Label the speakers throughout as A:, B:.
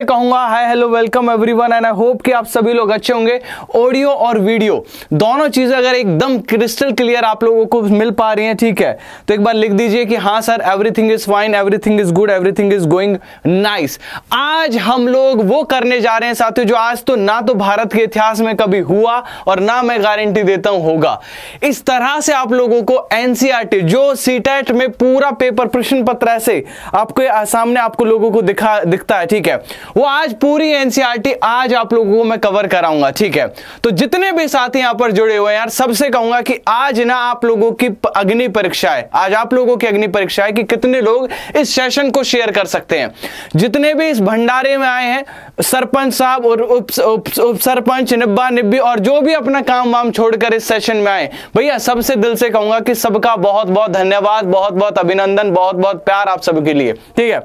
A: कहूँगा, hi hello welcome everyone and I hope कि आप सभी लोग अच्छे होंगे। ऑडियो और वीडियो दोनों चीज़ें अगर एकदम क्रिस्टल क्लियर आप लोगों को मिल पा रही हैं, ठीक है? तो एक बार लिख दीजिए कि हाँ sir everything is fine everything is good everything is going nice आज हम लोग वो करने जा रहे हैं, साथियों, जो आज तो ना तो भारत के इतिहास में कभी हुआ और ना मैं गारंटी देता हूँ होगा। इस तरह से आप लोगों को एनसीआरटी जो सीटेट में पूरा पेपर प्रश्न पत्र ऐसे आपके सामने आपको लोगों को दिखा, दिखता है, ठीक है? वो आज पूरी एनसीआरटी आज आप लोगों को मैं कवर कराऊँगा, ठीक है? तो जितने भी साथी यहाँ पर जुड़े हुए यार, सबसे कहूँगा कि आज ना आप लोगों की अग्नि परीक्षा है। आज आप लोगों की अग्नि परीक्षा है कि कितने लोग इस सेशन को शेयर कर सकते हैं। जितने भी इस भंडारे में आए हैं, सरपंच साहब और उप सरपंच, निब्बा, निब्बी और जो भी अपना काम वाम छोड़कर इस सेशन में आए, भैया सबसे दिल से कहूँगा कि सबका बहुत बहुत धन्यवाद बहुत बहुत अभिनंदन बहुत बहुत प्यार आप सबके लिए, ठीक है?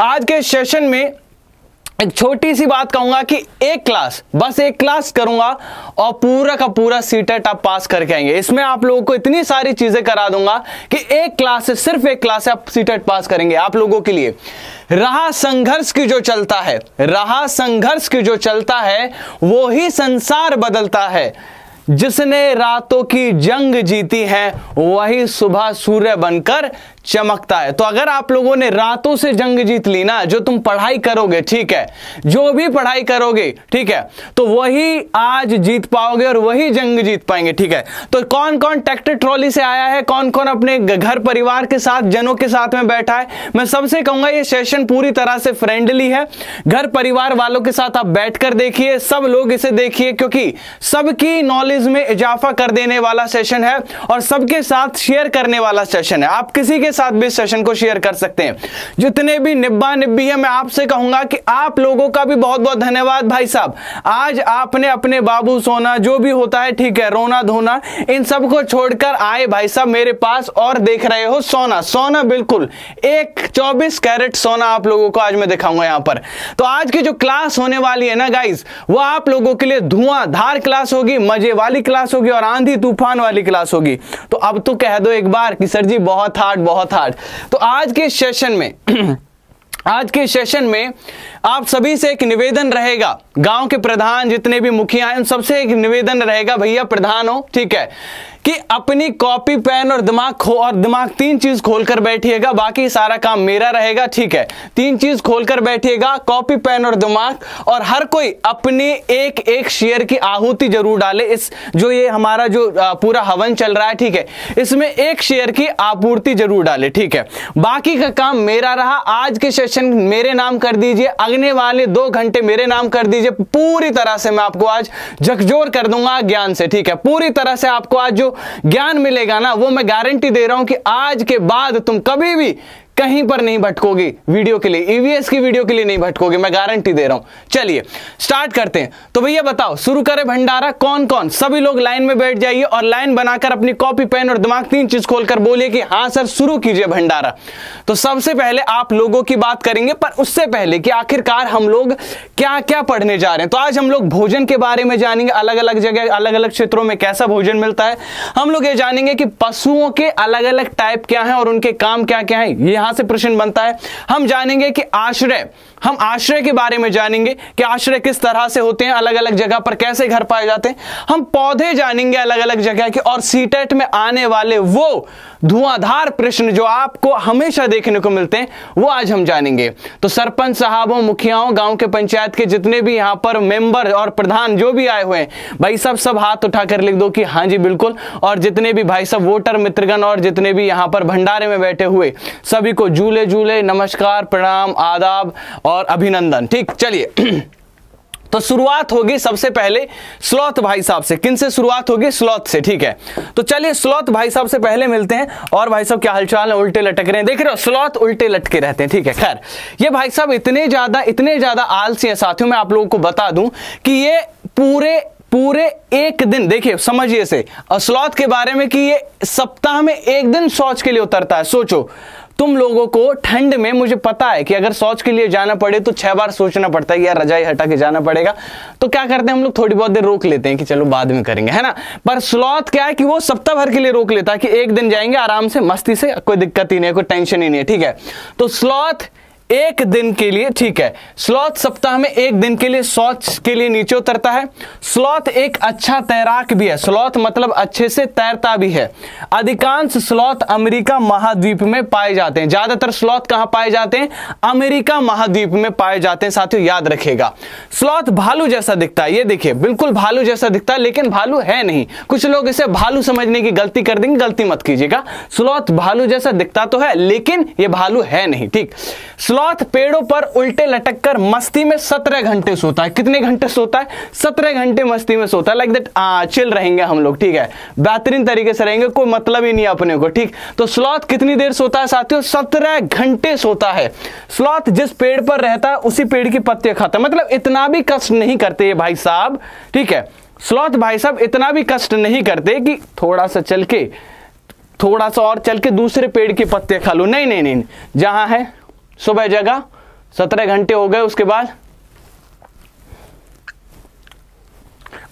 A: आज के सेशन में एक छोटी सी बात कहूँगा कि एक क्लास बस एक क्लास करूँगा और पूरा का पूरा सीटेट आप पास करके आएँगे। इसमें आप लोगों को इतनी सारी चीज़ें करा दूँगा कि एक क्लास से सिर्फ़ एक क्लास से आप सीटेट पास करेंगे आप लोगों के लिए। रहा संघर्ष की जो चलता है, रहा संघर्ष की जो चलता है, वो ही संसार बदलता है। जिसने रातों की जंग जीती है, वही सुबह सूर्य बनकर चमकता है। तो अगर आप लोगों ने रातों से जंग जीत ली ना, जो तुम पढ़ाई करोगे, ठीक है, जो भी पढ़ाई करोगे, ठीक है तो वही आज जीत पाओगे और वही जंग जीत पाएँगे, ठीक है। तो कौन कौन ट्रैक्टर ट्रॉली से आया है कौन कौन अपने घर परिवार के साथ, जनों के साथ में बैठा है, मैं सबसे कहूँगा ये सेशन पूरी तरह से फ्रेंडली है। घर परिवार वालों के साथ आप बैठकर देखिए, सब लोग इसे देखिए, क्योंकि सबकी नॉलेज में इजाफा कर देने वाला सेशन है और सबके साथ शेयर करने वाला सेशन है। आप किसी के साथ भी सेशन को शेयर कर सकते हैं। जितने भी निब्बा निब्बी है, मैं आपसे कहूँगा कि आप लोगों का भी बहुत बहुत धन्यवाद भाई साहब। आज आपने अपने बाबू सोना, जो भी होता है, ठीक है, रोना धोना, इन सबको छोड़कर आए भाई साहब, मेरे पास और देख रहे हो सोना। सोना बिल्कुल, एक चौबीस कैरेट सोना आप लोगों को आज मैं दिखाऊँगा यहाँ पर। तो आज की जो क्लास होने वाली है ना गाइज़ वो आप लोगों के लिए धुआंधार क्लास होगी, मज़े वाली क्लास होगी और आंधी तूफ़ान वाली क्लास होगी। तो अब तो कह दो एक बार कि, सर जी, बहुत हार्ड बहुत बहुत हार्ड तो आज के सेशन में आज के सेशन में आप सभी से एक निवेदन रहेगा। गाँव के प्रधान जितने भी मुखिया हैं, उन सबसे एक निवेदन रहेगा, भैया, प्रधान हो, ठीक है, कि अपनी कॉपी, पेन और दिमाग खो, और दिमाग तीन चीज़ खोलकर बैठिएगा, बाकी सारा काम मेरा रहेगा, ठीक है, तीन चीज़ खोलकर बैठिएगा, कॉपी, पेन और दिमाग, और हर कोई अपने एक एक शेयर की आहुति ज़रूर डाले, इस जो ये हमारा जो पूरा हवन चल रहा है, ठीक है, इसमें एक शेयर की आपूर्ति ज़रूर डाले, ठीक है, बाकी का काम मेरा रहा, आज के सेशन मेरे नाम कर दीजिए अगले वाले दो घंटे मेरे नाम कर दीजिए। पूरी तरह से मैं आपको आज झकझोर कर दूँगा ज्ञान से, ठीक है? पूरी तरह से आपको आज जो ज्ञान मिलेगा ना, वो मैं गारंटी दे रहा हूँ कि आज के बाद तुम कभी भी कहीं पर नहीं भटकोगे, वीडियो के लिए ईवीएस की वीडियो के लिए नहीं भटकोगे, मैं गारंटी दे रहा हूँ। चलिए स्टार्ट करते हैं। तो भैया बताओ, शुरू करें भंडारा कौन कौन सभी लोग लाइन में बैठ जाइए और लाइन बनाकर अपनी कॉपी पेन और दिमाग तीन चीज़ खोलकर बोलिए कि हाँ सर, शुरू कीजिए भंडारा। तो सबसे पहले आप लोगों की बात करेंगे, पर उससे पहले कि आखिरकार हम लोग क्या क्या पढ़ने जा रहे हैं? तो आज हम लोग भोजन के बारे में जानेंगे अलग अलग जगह अलग अलग क्षेत्रों में कैसा भोजन मिलता है। हम लोग ये जानेंगे कि पशुओं के अलग अलग टाइप क्या है और उनके काम क्या क्या है यहाँ से प्रश्न बनता है। हम जानेंगे कि आश्रय हम आश्रय के बारे में जानेंगे कि आश्रय किस तरह से होते हैं अलग अलग जगह पर कैसे घर पाए जाते हैं। हम पौधे जानेंगे अलग अलग जगह के और सीटेट में आने वाले वो धुआंधार प्रश्न जो आपको हमेशा देखने को मिलते हैं, वो आज हम जानेंगे। तो सरपंच साहबों, मुखियाओं, गाँव के पंचायत के जितने भी यहाँ पर मेंबर और प्रधान जो भी आए हुए हैं, भाई सब सब हाथ उठाकर लिख दो कि हाँ जी, बिल्कुल। और जितने भी भाई सब वोटर मित्रगण और जितने भी यहाँ पर भंडारे में बैठे हुए, सभी को झूले झूले नमस्कार, प्रणाम, आदाब और अभिनंदन। ठीक, चलिए। तो शुरुआत होगी सबसे पहले स्लॉथ भाई साहब से। किन से शुरुआत होगी? स्लॉथ से, ठीक है। तो चलिए, स्लॉथ भाई साहब से पहले मिलते हैं और भाई साहब क्या हालचाल है? उल्टे लटक रहे हैं। देख रहे हो, स्लॉथ उल्टे लटके रहते हैं, ठीक है। खैर, ये भाई साहब इतने ज़्यादा इतने ज़्यादा आलसी है। साथियों, मैं आप लोगों को बता दूँ कि ये पूरे पूरे एक दिन, देखिए, समझिए से स्लॉथ के बारे में कि ये सप्ताह में एक दिन शौच के लिए उतरता है। सोचो तुम लोगों को ठंड में मुझे पता है कि अगर शौच के लिए जाना पड़े तो छह बार सोचना पड़ता है यार रजाई हटा के जाना पड़ेगा। तो क्या करते हैं हम लोग? थोड़ी बहुत देर रोक लेते हैं कि चलो बाद में करेंगे, है ना? पर स्लॉथ क्या है कि वो सप्ताह भर के लिए रोक लेता है कि एक दिन जाएँगे आराम से, मस्ती से, कोई दिक्कत ही नहीं है, कोई टेंशन ही नहीं है, ठीक है? तो स्लॉथ एक दिन के लिए, ठीक है स्लॉथ सप्ताह में एक दिन के लिए शौच के लिए नीचे उतरता है। स्लॉथ एक अच्छा तैराक भी है। स्लॉथ मतलब अच्छे से तैरता भी है। अधिकांश स्लॉथ अमेरिका महाद्वीप में पाए जाते हैं। ज़्यादातर स्लॉथ कहाँ पाए जाते हैं? अमेरिका महाद्वीप में पाए जाते हैं। साथियों, याद रखेगा स्लॉथ भालू जैसा दिखता है। ये देखिए, बिल्कुल भालू जैसा दिखता है, लेकिन भालू है नहीं। कुछ लोग इसे भालू समझने की गलती कर देंगे, गलती मत कीजिएगा। स्लॉथ भालू जैसा दिखता तो है, लेकिन ये भालू है नहीं, ठीक। स्लॉथ पेड़ों पर उल्टे लटक कर मस्ती में सत्रह घंटे सोता है। कितने घंटे सोता है? सत्रह घंटे मस्ती में सोता है। लाइक दैट चिल रहेंगे हम लोग, ठीक है? बेहतरीन तरीके से रहेंगे, कोई मतलब ही नहीं अपने को, ठीक? तो स्लॉथ कितनी देर सोता है साथियों? सत्रह घंटे सोता है। स्लॉथ जिस पेड़ पर रहता है, उसी पेड़ की पत्तियाँ खाता है। मतलब इतना भी कष्ट नहीं करते ये भाई साहब, ठीक है? स्लॉथ भाई साहब इतना भी कष्ट नहीं करते कि थोड़ा सा चल के, थोड़ा सा और चल के दूसरे पेड़ की पत्ते खा लो। नहीं नहीं नहीं, जहाँ है सुबह जगह सत्रह घंटे हो गए उसके बाद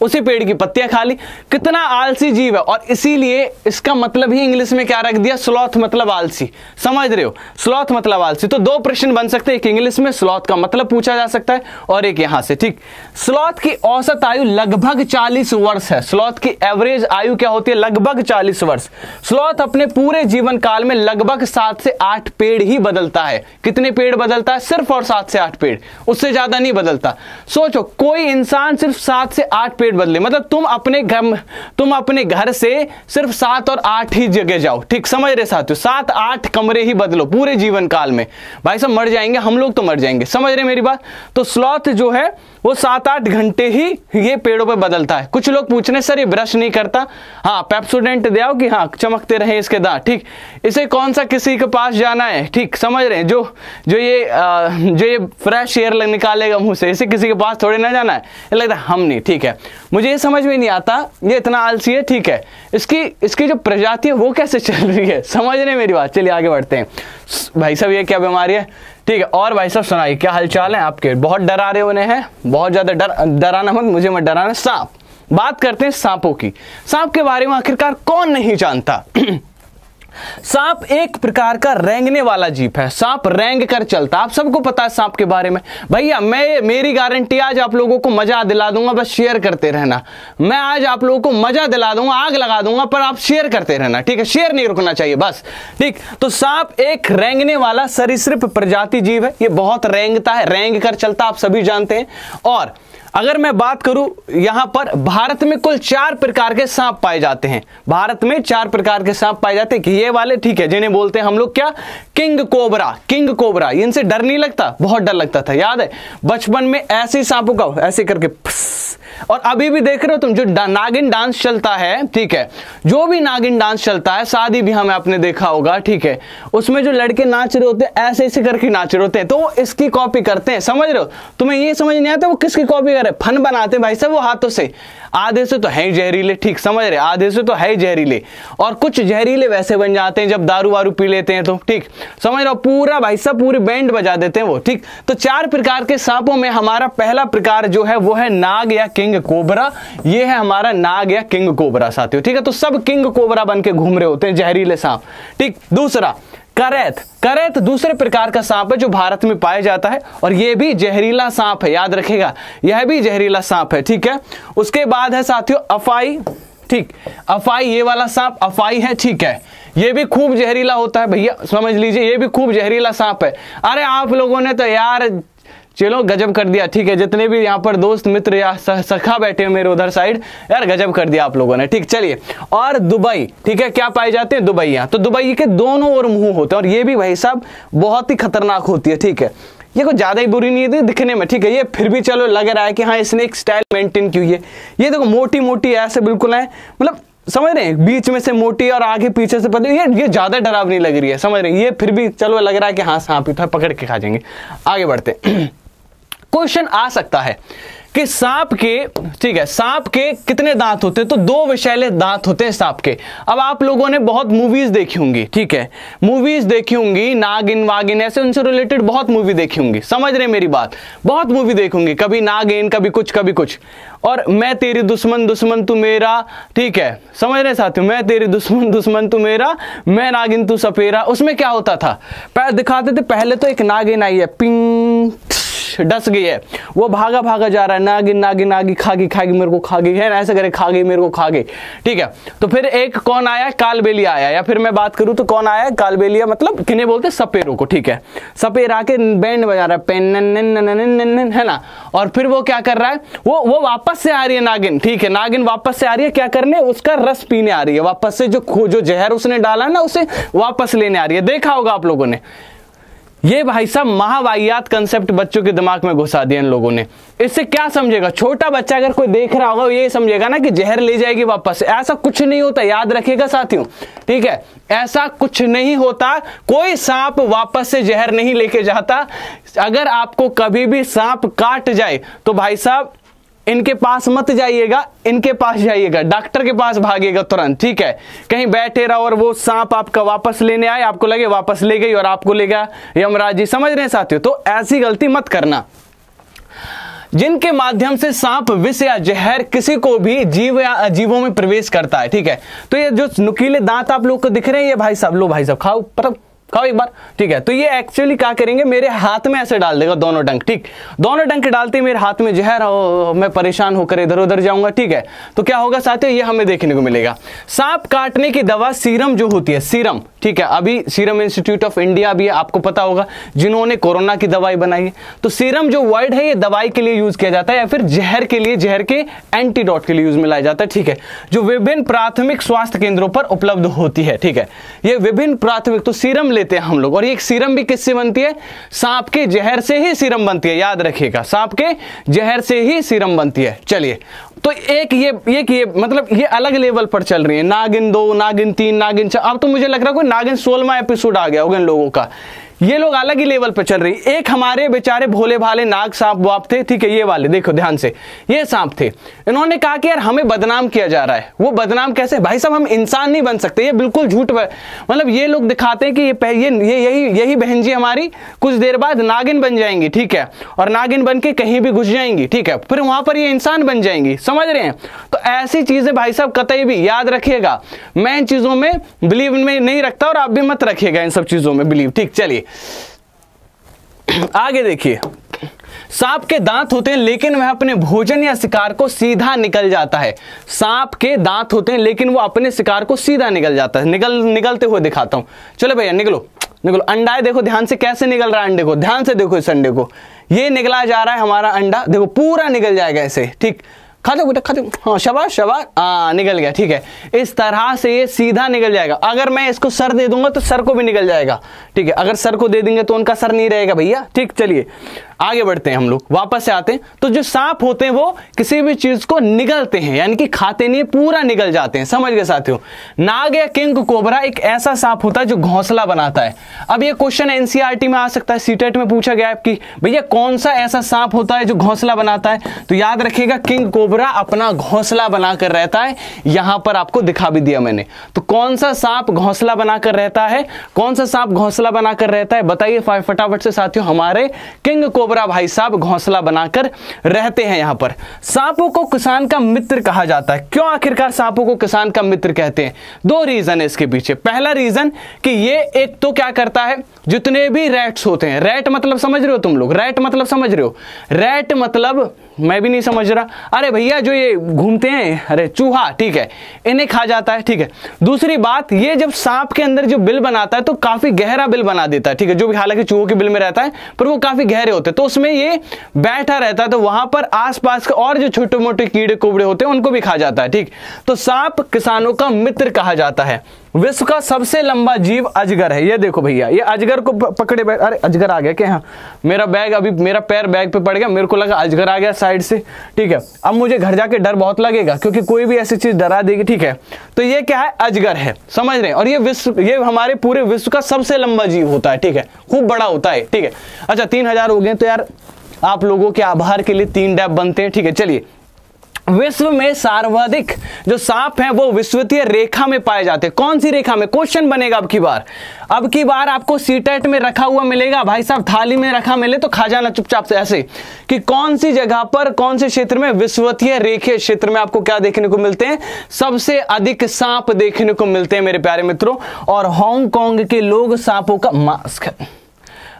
A: उसी पेड़ की पत्तियाँ खा ली कितना आलसी जीव है। और इसीलिए इसका मतलब ही इंग्लिश में क्या रख दिया? स्लॉथ मतलब आलसी। समझ रहे हो? स्लॉथ मतलब आलसी। तो दो प्रश्न बन सकते हैं। एक इंग्लिश में स्लॉथ का मतलब पूछा जा सकता है, और एक यहाँ से, ठीक? स्लॉथ की औसत आयु लगभग 40 वर्ष है। स्लॉथ की एवरेज आयु क्या होती है? लगभग 40 वर्ष। स्लॉथ अपने पूरे जीवन काल में लगभग सात से आठ पेड़ ही बदलता है। कितने पेड़ बदलता है? सिर्फ़ और सात से आठ पेड़। उससे ज़्यादा नहीं बदलता। सोचो, कोई इंसान सिर्फ़ सात से आठ पेड़ बदले। मतलब तुम अपने घर तुम अपने घर से सिर्फ़ सात और आठ ही जगह जाओ। ठीक, समझ रहे साथियों? सात, आठ कमरे ही बदलो पूरे जीवन काल में। भाई साहब, मर जाएँगे, हम लोग तो मर जाएँगे। समझ रहे मेरी बात? तो स्लॉथ जो है वो सात आठ घंटे ही ये पेड़ों पे बदलता है। कुछ लोग पूछ रहे सर ये ब्रश नहीं करता? हाँ पेप्सोडेंट दे कि हाँ चमकते रहे इसके दांत ठीक। इसे कौन सा किसी के पास जाना है? ठीक समझ रहे हैं। जो जो ये आ, जो ये फ्रेश एयर निकालेगा मुँह से इसे किसी के पास थोड़े ना जाना है। लगता है हम नहीं ठीक है। मुझे ये समझ में नहीं आता ये इतना आलसी है ठीक है। इसकी इसकी जो प्रजाति है वो कैसे चल रही है? समझ रहे मेरी बात। चलिए आगे बढ़ते हैं। भाई साहब ये क्या बीमारी है? ठीक है, और भाई साहब सुनाइए, क्या हालचाल है आपके? बहुत डरा रहे होने हैं? बहुत ज़्यादा डर, डराना मत, मुझे मत डराना। सांप, बात करते हैं सांपों की। सांप के बारे में आखिरकार कौन नहीं जानता? सांप एक प्रकार का रेंगने वाला जीप है। सांप रेंग कर चलता आप सबको पता है सांप के बारे में। भैया, मैं मेरी गारंटी, आज आप लोगों को मज़ा दिला दूँगा, बस शेयर करते रहना। मैं आज आप लोगों को मज़ा दिला दूँगा, आग लगा दूँगा, पर आप शेयर करते रहना, ठीक है? शेयर नहीं रुकना चाहिए, बस, ठीक? तो सांप एक रेंगने वाला सरिसृप प्रजाति जीव है। ये बहुत रेंगता है, रेंग कर चलता आप सभी जानते हैं। और अगर मैं बात करूँ यहाँ पर भारत में कुल चार प्रकार के सांप पाए जाते हैं। भारत में चार प्रकार के सांप पाए जाते हैं कि ये वाले ठीक है, जिन्हें बोलते हैं हम लोग क्या? King cobra king cobra. इनसे डर नहीं लगता, बहुत डर लगता था, याद है? बचपन में ऐसे सांपों का, ऐसे करके और अभी भी देख रहे हो तुम, जो नागिन डांस चलता है, ठीक है, जो भी नागिन डांस चलता है, शादी भी हमें आपने देखा होगा, ठीक है, उसमें जो लड़के नाच रहे होते हैं ऐसे ऐसे करके नाच रहे होते हैं तो वो इसकी कॉपी करते हैं, समझ रहे हो? तुम्हें ये समझ नहीं आता वो किसकी कॉपी करे फन बनाते हैं भाई साहब वो हाथों से। आधे से तो है ही जहरीले, ठीक, समझ रहे आधे से तो है ही जहरीले। और कुछ जहरीले वैसे बन जाते हैं जब दारू वारू पी लेते हैं तो ठीक। समझ रहे पूरा भाई साहब, पूरी बैंड बजा देते हैं वो, ठीक। तो चार प्रकार के सांपों में हमारा पहला प्रकार जो है वो है नाग या किंग कोबरा। ये है हमारा नाग या किंग कोबरा, साथियों, ठीक है? तो सब किंग कोबरा बन के घूम रहे होते हैं जहरीले सांप, ठीक। दूसरा करैत। करैत दूसरे प्रकार का सांप है जो भारत में पाया जाता है और यह भी जहरीला सांप है, याद रखेगा। यह भी जहरीला सांप है, ठीक है? उसके बाद है साथियों, अफाई, ठीक। अफाई, ये वाला सांप अफाई है, ठीक है। ये भी खूब जहरीला होता है, भैया, समझ लीजिए, ये भी खूब जहरीला सांप है। अरे आप लोगों ने तो यार चलो, गजब कर दिया। ठीक है, जितने भी यहाँ पर दोस्त, मित्र या सखा बैठे हैं मेरे उधर साइड, यार गजब कर दिया आप लोगों ने। ठीक, चलिए। और दुबई, ठीक है, क्या पाए जाते हैं? दुबई यहाँ। तो दुबई के दोनों ओर मुँह होते हैं और ये भी भाई साहब बहुत ही खतरनाक होती है, ठीक है। ये कुछ ज़्यादा ही बुरी नहीं है, दिखने में, ठीक है। ये फिर भी चलो, लग रहा है कि हाँ इसने एक स्टाइल मेंटेन की हुई है। ये देखो मोटी मोटी ऐसे बिल्कुल है मतलब समझ रहे हैं, बीच में से मोटी और आगे पीछे से पतली। ये ये ज़्यादा डरावनी लग रही है, समझ रहे हैं। ये फिर भी चलो, लग रहा है कि हाँ सांप ही था पकड़ के खा जाएँगे। आगे बढ़ते क्वेश्चन आ सकता है कि सांप के, ठीक है, सांप के कितने दांत होते हैं? तो दो विशैले दांत होते हैं सांप के। अब आप लोगों ने बहुत मूवीज़ देखी होंगी, ठीक है? मूवीज़ देखी होंगी, नागिन, वागिन, ऐसे उनसे रिलेटेड बहुत मूवी देखी होंगी। समझ रहे मेरी बात? बहुत मूवी देखूँगी कभी नागिन, कभी कुछ कभी कुछ। और मैं तेरी दुश्मन दुश्मन तू मेरा, ठीक है? समझ रहे साथियों? मैं तेरी दुश्मन दुश्मन तू मेरा, मैं नागिन तू सपेरा। उसमें क्या होता था? दिखाते थे, पहले तो एक नागिन आई है पिंग डस गई है। वो भागा भागा जा रहा है नागिन नागिन नागी, खागी खागी, मेरे को खागी है ऐसे करे खागी, मेरे को खागी। ठीक है तो फिर एक कौन आया? कालबेलिया आया। या फिर मैं बात करूँ तो कौन आया? कालबेलिया मतलब किन्हें बोलते सपेरों को, ठीक है। सपेर आके बैंड बजा रहा है है ना? और फिर वो क्या कर रहा है? वो वो वापस से आ रही है नागिन, ठीक है। नागिन वापस से आ रही है, क्या करने? उसका रस पीने आ रही है। वापस से जो जो जहर उसने डाला ना, उसे वापस लेने आ रही है। देखा होगा आप लोगों ने। ये भाई साहब महावाहियात कंसेप्ट बच्चों के दिमाग में घुसा दिया इन लोगों ने। इससे क्या समझेगा? छोटा बच्चा अगर कोई देख रहा होगा ये समझेगा ना कि जहर ले जाएगी वापस। ऐसा कुछ नहीं होता, याद रखेगा साथियों। ठीक है? ऐसा कुछ नहीं होता। कोई सांप वापस से जहर नहीं लेके जाता। अगर आपको कभी भी सांप काट जाए तो भाई साहब इनके पास मत जाइएगा, इनके पास जाइएगा, डॉक्टर के पास भागेगा तुरंत, ठीक है? कहीं बैठे रहो और वो सांप आपका वापस लेने आए, आपको लगे वापस ले गई और आपको ले गया। यमराज जी, समझ रहे हैं साथियों? तो ऐसी गलती मत करना। जिनके माध्यम से सांप, विष या जहर किसी को भी जीव या अजीवों में प्रवेश करता है, ठीक है? तो ये जो नुकीले दांत आप लोग को दिख रहे हैं, ये भाई साहब, लो भाई साहब, खाओ, पर खाओ एक बार। ठीक है तो ये एक्चुअली क्या करेंगे? मेरे हाथ में ऐसे डाल देगा दोनों डंक, ठीक? दोनों डंक डालते मेरे हाथ में जहर हो मैं परेशान होकर इधर उधर जाऊँगा, ठीक है? तो क्या होगा साथियों? ये हमें देखने को मिलेगा। सांप काटने की दवा सीरम जो होती है, सीरम ठीक है, अभी सीरम इंस्टीट्यूट ऑफ़ इंडिया भी आपको पता होगा, जिन्होंने कोरोना की दवाई बनाई है। तो सीरम जो वर्ड है, ये दवाई के लिए यूज़ किया जाता है या फिर जहर के लिए, जहर के एंटीडोट के लिए यूज़ में लाया जाता है, ठीक है। जो विभिन्न प्राथमिक स्वास्थ्य केंद्रों पर उपलब्ध होती है, ठीक है। ये विभिन्न प्राथमिक तो सीरम लेते हैं हम लोग, और ये सीरम भी किससे बनती है? सांप के जहर से ही सीरम बनती है, याद रखिएगा, सांप के जहर से ही सीरम बनती है। चलिए तो एक ये एक ये मतलब ये अलग लेवल पर चल रही है। नागिन दो, नागिन तीन, नागिन चार। अब तो मुझे लग रहा है कोई नागिन सोलवा एपिसोड आ गया होगा इन लोगों का। ये लोग अलग ही लेवल पे चल रही एक हमारे बेचारे भोले भाले नाग सांप बाप थे, ठीक है, ये वाले, देखो ध्यान से, ये सांप थे। इन्होंने कहा कि यार हमें बदनाम किया जा रहा है। वो बदनाम कैसे? भाई साहब, हम इंसान नहीं बन सकते, ये बिल्कुल झूठ मतलब ये लोग दिखाते हैं कि ये ये ये यही यही बहन जी हमारी कुछ देर बाद नागिन बन जाएँगी, ठीक है। और नागिन बन के कहीं भी घुस जाएँगी, ठीक है। फिर वहाँ पर ये इंसान बन जाएँगी, समझ रहे हैं? तो ऐसी चीज़ें भाई साहब कतई भी याद रखिएगा। मैं इन चीज़ों में बिलीव में नहीं रखता और आप भी मत रखिएगा इन सब चीज़ों में बिलीव ठीक, चलिए। आगे देखिए। सांप के दांत होते हैं, लेकिन वह अपने भोजन या शिकार को सीधा निकल जाता है। सांप के दांत होते हैं, लेकिन वो अपने शिकार को सीधा निकल जाता है। निकल, निकलते हुए दिखाता हूँ। चलो भैया, निकलो। निकलो। अंडा है, देखो, ध्यान से कैसे निकल रहा है अंडे को। ध्यान से देखो इस अंडे को। ये निकला जा रहा है हमारा अंडा। देखो, पूरा निकल जाएगा ऐसे ठीक। खा दो बेटा, खा हाँ शबा शबा हाँ निकल गया, ठीक है। इस तरह से ये सीधा निकल जाएगा। अगर मैं इसको सर दे दूँगा तो सर को भी निकल जाएगा। ठीक है, अगर सर को दे देंगे तो उनका सर नहीं रहेगा, भैया। ठीक, चलिए। आगे बढ़ते हैं हम लोग, वापस से आते हैं। तो जो सांप होते हैं वो किसी भी चीज़ को निगलते हैं, यानी कि खाते नहीं, पूरा निकल जाते हैं। समझ गए साथियों? नाग या किंग कोबरा एक ऐसा सांप होता है जो घोंसला बनाता है। अब ये क्वेश्चन एनसीआरटी में आ सकता है सीटेट में पूछा गया आपकी। भैया कौन सा ऐसा सांप होता है जो घोंसला बनाता है? तो याद रखिएगा, किंग कोबरा अपना घोंसला बनाकर रहता है। यहाँ पर आपको दिखा भी दिया मैंने। तो कौन सा सांप घोंसला बनाकर रहता है? कौन सा सांप घोंसला बनाकर रहता है? बताइए फटाफट से साथियों, हमारे किंग कोबरा कोबरा भाई साहब घोंसला बनाकर रहते हैं यहाँ पर। सांपों को किसान का मित्र कहा जाता है। क्यों आखिरकार सांपों को किसान का मित्र कहते हैं? दो रीजन है इसके पीछे। पहला रीजन कि ये एक तो क्या करता है? जितने भी रैट्स होते हैं। रैट मतलब समझ रहे हो तुम लोग? रैट मतलब समझ रहे हो? रैट मतलब मैं भी नहीं समझ रहा। अरे भैया, जो ये घूमते हैं, अरे चूहा, ठीक है, इन्हें खा जाता है, ठीक है। दूसरी बात, ये जब सांप के अंदर जो बिल बनाता है तो काफ़ी गहरा बिल बना देता है, ठीक है, जो भी हालाँकि चूहों के बिल में रहता है, पर वो काफ़ी गहरे होते हैं। तो उसमें ये बैठा रहता है तो वहाँ पर आसपास के और जो छोटे मोटे कीड़े कोबड़े होते हैं, उनको भी खा जाता है, ठीक। तो सांप किसानों का मित्र कहा जाता है। विश्व का सबसे लंबा जीव अजगर है। ये देखो भैया, ये अजगर को पकड़े बैग अरे अजगर आ गया क्या हाँ मेरा बैग अभी, मेरा पैर बैग पे पड़ गया, मेरे को लगा अजगर आ गया साइड से। ठीक है, अब मुझे घर जाके डर बहुत लगेगा, क्योंकि कोई भी ऐसी चीज़ डरा देगी, ठीक है? तो ये क्या है? अजगर है, समझ रहे हैं? और ये विश्व, ये हमारे पूरे विश्व का सबसे लंबा जीव होता है, ठीक है? खूब बड़ा होता है, ठीक है? अच्छा तीन हज़ार हो गए तो यार आप लोगों के आभार के लिए तीन डैब बनते हैं, ठीक है? चलिए विश्व में सर्वाधिक जो सांप हैं, वो विश्वतीय रेखा में पाए जाते हैं। कौन सी रेखा में? क्वेश्चन बनेगा अब की बार। अब की बार आपको सीटेट में रखा हुआ मिलेगा। भाई साहब, थाली में रखा मिले तो खा जाना चुपचाप से ऐसे। कि कौन सी जगह पर, कौन से क्षेत्र में विश्वतीय रेखे क्षेत्र में आपको क्या देखने को मिलते हैं? सबसे अधिक सांप देखने को मिलते हैं मेरे प्यारे मित्रों। और हांगकांग के लोग सांपों का मास्क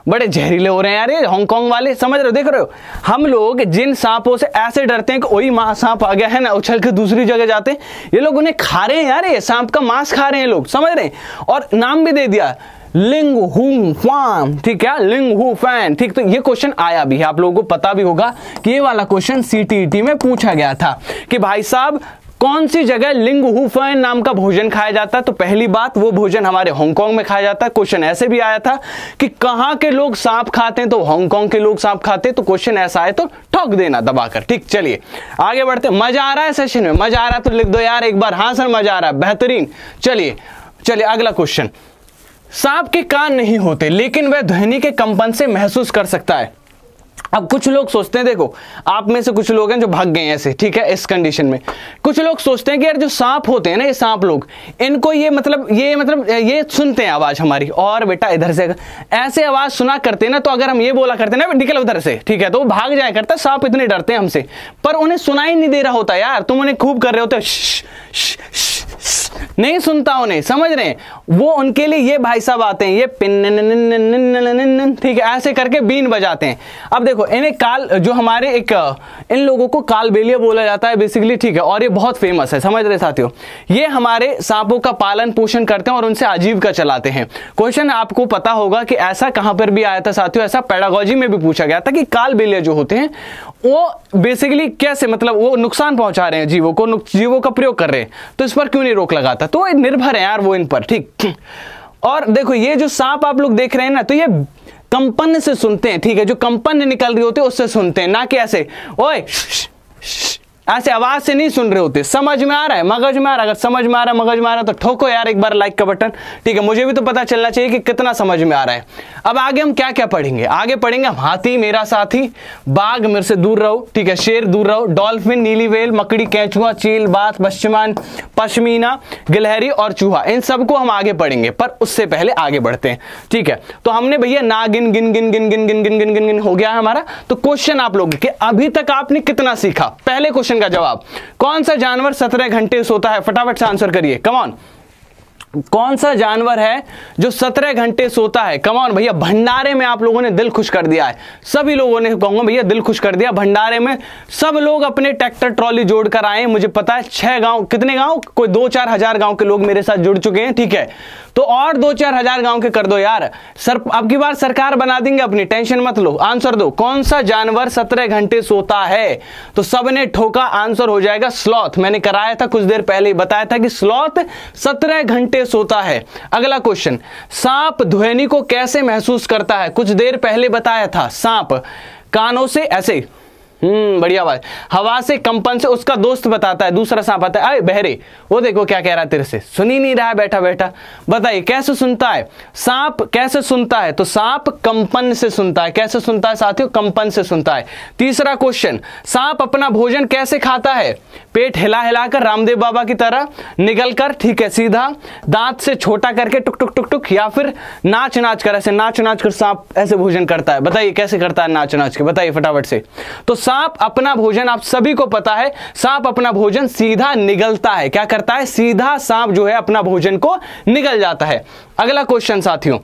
A: बड़े जहरीले हो रहे हैं यार, ये हांगकांग वाले, समझ रहे हो, देख रहे हो? हम लोग जिन सांपों से ऐसे डरते हैं कि वही माँ सांप आ गया है ना, उछल के दूसरी जगह जाते हैं, ये लोग उन्हें खा रहे हैं यार, ये सांप का मांस खा रहे हैं लोग, समझ रहे हैं? और नाम भी दे दिया, लिंग हु फाम ठीक है? लिंग हु फ़ैन, ठीक तो ये क्वेश्चन आया भी है, आप लोगों को पता भी होगा कि ये वाला क्वेश्चन सीटीईटी में पूछा गया था कि भाई साहब कौन सी जगह लिंग हुफैन नाम का भोजन खाया जाता? है तो पहली बात, वो भोजन हमारे हांगकांग में खाया जाता। है क्वेश्चन ऐसे भी आया था कि कहाँ के लोग सांप खाते हैं तो हांगकांग के लोग सांप खाते हैं तो क्वेश्चन ऐसा है तो ठोक देना दबाकर। ठीक, चलिए, आगे बढ़ते मज़ा आ रहा है सेशन में? मज़ा आ रहा है तो लिख दो यार एक बार। हाँ सर, मज़ा आ रहा है। बेहतरीन। चलिए चलिए, अगला क्वेश्चन। सांप के कान नहीं होते, लेकिन वह ध्वनि के कंपन से महसूस कर सकता है। अब कुछ लोग सोचते हैं, देखो, आप में से कुछ लोग हैं जो भाग गए ऐसे, ठीक है, इस कंडीशन में। कुछ लोग सोचते हैं कि यार जो सांप होते हैं ना, ये सांप लोग, इनको ये मतलब ये मतलब ये सुनते हैं आवाज़ हमारी, और बेटा इधर से ऐसे आवाज़ सुना करते हैं ना तो अगर हम ये बोला करते ना, निकल उधर से, ठीक है तो भाग जाया करता, सांप इतने डरते हैं हमसे। पर उन्हें सुनाई नहीं दे रहा होता, यार, तुम उन्हें खूब कर रहे होते नहीं सुनता उन्हें समझ रहे हैं? वो उनके लिए ये भाई साहब आते हैं, ये ठीक है, ऐसे करके बीन बजाते हैं। अब देखो, इन्हें काल, जो हमारे एक, इन लोगों को कालबेलिया बोला जाता है बेसिकली ठीक है, और ये बहुत फ़ेमस है, समझ रहे साथियों? ये हमारे सांपों का पालन पोषण करते हैं और उनसे आजीविका चलाते हैं। क्वेश्चन आपको पता होगा कि ऐसा कहाँ पर भी आया था साथियों, ऐसा पेडागोजी में भी पूछा गया था कि कालबेलिया जो होते हैं, वो बेसिकली कैसे मतलब वो नुकसान पहुँचा रहे हैं जीवों को जीवों का प्रयोग कर रहे हैं। तो इस पर क्यों नहीं रोक लगाता? तो निर्भर है यार वो इन पर, ठीक। और देखो, ये जो सांप आप लोग देख रहे हैं ना तो ये कंपन से सुनते हैं, ठीक है? जो कंपन निकल रही होती है, उससे सुनते हैं, ना कि ऐसे, ओए ऐसे आवाज़ से नहीं सुन रहे होते समझ में आ रहा है मगज में आ रहा है अगर समझ में आ रहा है मगज में आ रहा है तो ठोको यार एक बार लाइक का बटन ठीक है मुझे भी तो पता चलना चाहिए कि कितना समझ में आ रहा है अब आगे हम क्या क्या पढ़ेंगे आगे पढ़ेंगे हाथी मेरा साथी बाघ मेरे से दूर रहो ठीक है शेर दूर रहो डॉल्फिन नीली वेल मकड़ी कैचुआ चील बात पश्चिमान पश्मीना गिलहरी और चूहा इन सबको हम आगे पढ़ेंगे पर उससे पहले आगे बढ़ते हैं ठीक है तो हमने भैया ना गिन गिन गिन गिन गिन गिन गिन गिन गिन हो गया हमारा तो क्वेश्चन आप लोग अभी तक आपने कितना सीखा पहले क्वेश्चन का जवाब। कौन सा जानवर सत्रह घंटे सोता है? फटाफट से आंसर करिए। कमॉन कौन सा जानवर है जो सत्रह घंटे सोता है? कमॉन भैया, भंडारे में आप लोगों ने दिल खुश कर दिया है। सभी लोगों ने कहूँगा भैया, दिल खुश कर दिया भंडारे में। सब लोग अपने ट्रैक्टर, ट्रॉली जोड़कर आए। मुझे पता है छह गाँव, कितने गाँव? कोई दो चार हज़ार गाँव के लोग मेरे साथ जुड़ चुके हैं, ठीक है? तो और दो चार हज़ार गाँव के कर दो यार। सर, अब की बार सरकार बना देंगे अपनी, टेंशन मत लो। आंसर दो, कौन सा जानवर सत्रह घंटे सोता है? तो सबने ठोका, आंसर हो जाएगा स्लॉथ। मैंने कराया था कुछ देर पहले बताया था कि स्लॉथ सत्रह घंटे सोता है। अगला क्वेश्चन सांप ध्वनि को कैसे महसूस करता है? कुछ देर पहले बताया था, सांप। कानों से ऐसे हम्म बढ़िया बात। हवा से कंपन से उसका दोस्त बताता है, दूसरा सांप आता है बहरे, वो देखो क्या कह रहा है तेरे से। सुन ही नहीं रहा है बैठा बैठा बताइए, कैसे सुनता है? सांप कैसे सुनता है? तो सांप कंपन से सुनता है। कैसे सुनता है, साथियों? कंपन से सुनता है। तीसरा क्वेश्चन सांप अपना भोजन कैसे खाता है? पेट हिला हिलाकर रामदेव बाबा की तरह निकल कर ठीक है, सीधा दांत से छोटा करके टुक टुक टुक टुक या फिर नाच नाच कर, ऐसे नाच नाच कर सांप ऐसे भोजन करता है। बताइए, कैसे करता है नाच नाच के? बताइए फटाफट से। तो सांप अपना भोजन आप सभी को पता है, सांप अपना भोजन सीधा निगलता है। क्या करता है? सीधा सांप जो है अपना भोजन को निगल जाता है। अगला क्वेश्चन साथियों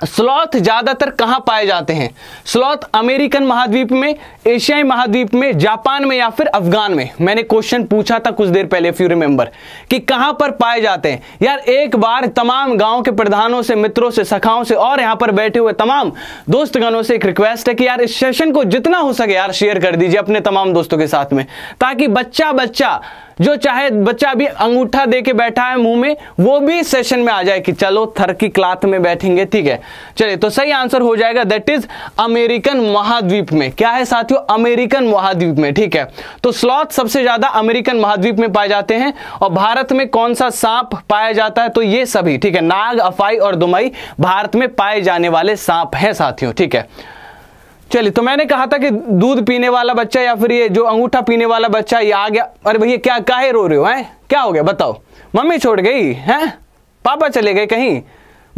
A: स्लॉथ ज़्यादातर कहाँ पाए जाते हैं? स्लॉथ अमेरिकन महाद्वीप में, एशियाई महाद्वीप में, जापान में या फिर अफगान में? मैंने क्वेश्चन पूछा था कुछ देर पहले फ्यू रिमेंबर कि कहाँ पर पाए जाते हैं? यार, एक बार तमाम गाँव के प्रधानों से, मित्रों से, सखाओं से और यहाँ पर बैठे हुए तमाम दोस्तगणों से एक रिक्वेस्ट है कि यार, इस सेशन को जितना हो सके यार शेयर कर दीजिए अपने तमाम दोस्तों के साथ में, ताकि बच्चा बच्चा जो चाहे बच्चा अभी अंगूठा दे के बैठा है मुँह में, वो भी सेशन में आ जाए कि चलो थर की क्लाथ में बैठेंगे, ठीक है? चलिए तो सही आंसर हो जाएगा दैट इज़ अमेरिकन महाद्वीप में। क्या है साथियों? अमेरिकन महाद्वीप में, ठीक है? तो स्लॉथ सबसे ज़्यादा अमेरिकन महाद्वीप में पाए जाते हैं, और भारत में कौन सा सांप पाया जाता है? तो ये सभी, ठीक है? नाग, अफाई और दुमई भारत में पाए जाने वाले सांप हैं साथियों, ठीक है? चलिए तो मैंने कहा था कि दूध पीने वाला बच्चा या फिर ये जो अंगूठा पीने वाला बच्चा, ये आ गया। अरे भैया, क्या, काहे रो रहे हो, हैं? क्या हो गया? बताओ। मम्मी छोड़ गई, हैं? पापा चले गए कहीं?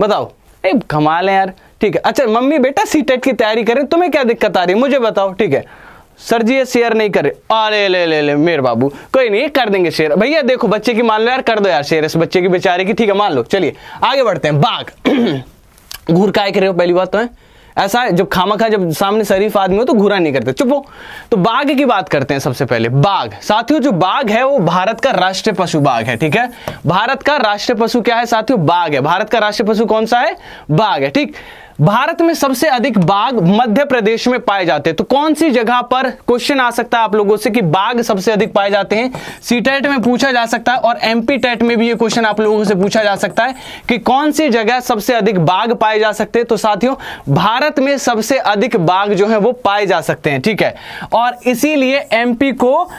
A: बताओ। ए, कमाल है यार। ठीक है। अच्छा मम्मी बेटा, सी टेट की तैयारी करें तुम्हें क्या दिक्कत आ रही है? मुझे बताओ, ठीक है। सर जी, ये शेयर नहीं करे अरे, ले ले ले मेरे बाबू। कोई नहीं, कर देंगे शेयर। भैया, देखो, बच्चे की मान लो यार, कर दो यार शेयर। इस बच्चे की बेचारे की, ठीक है, मान लो। चलिए, आगे बढ़ते हैं। बाघ। घूर काय करे हो, पहली बात तो है। ऐसा जब खामा खा जब सामने शरीफ आदमी हो तो घूरा नहीं करते। चुप हो। तो बाघ की बात करते हैं सबसे पहले। बाघ। साथियों, जो बाघ है, वो भारत का राष्ट्रीय पशु बाघ है, ठीक है? भारत का राष्ट्रीय पशु क्या है साथियों? बाघ है। भारत का राष्ट्रीय पशु कौन सा है? बाघ है, ठीक? भारत में सबसे अधिक बाघ मध्य प्रदेश में पाए जाते हैं। तो कौन सी जगह पर क्वेश्चन आ सकता है आप लोगों से कि बाघ सबसे अधिक पाए जाते हैं? सी टेट में पूछा जा सकता है और एमपी टेट में भी ये क्वेश्चन आप लोगों से पूछा जा सकता है कि कौन सी जगह सबसे अधिक बाघ पाए जा सकते हैं? तो साथियों, भारत में सबसे अधिक बाघ जो है वो पाए जा सकते हैं, ठीक है? और इसीलिए एमपी को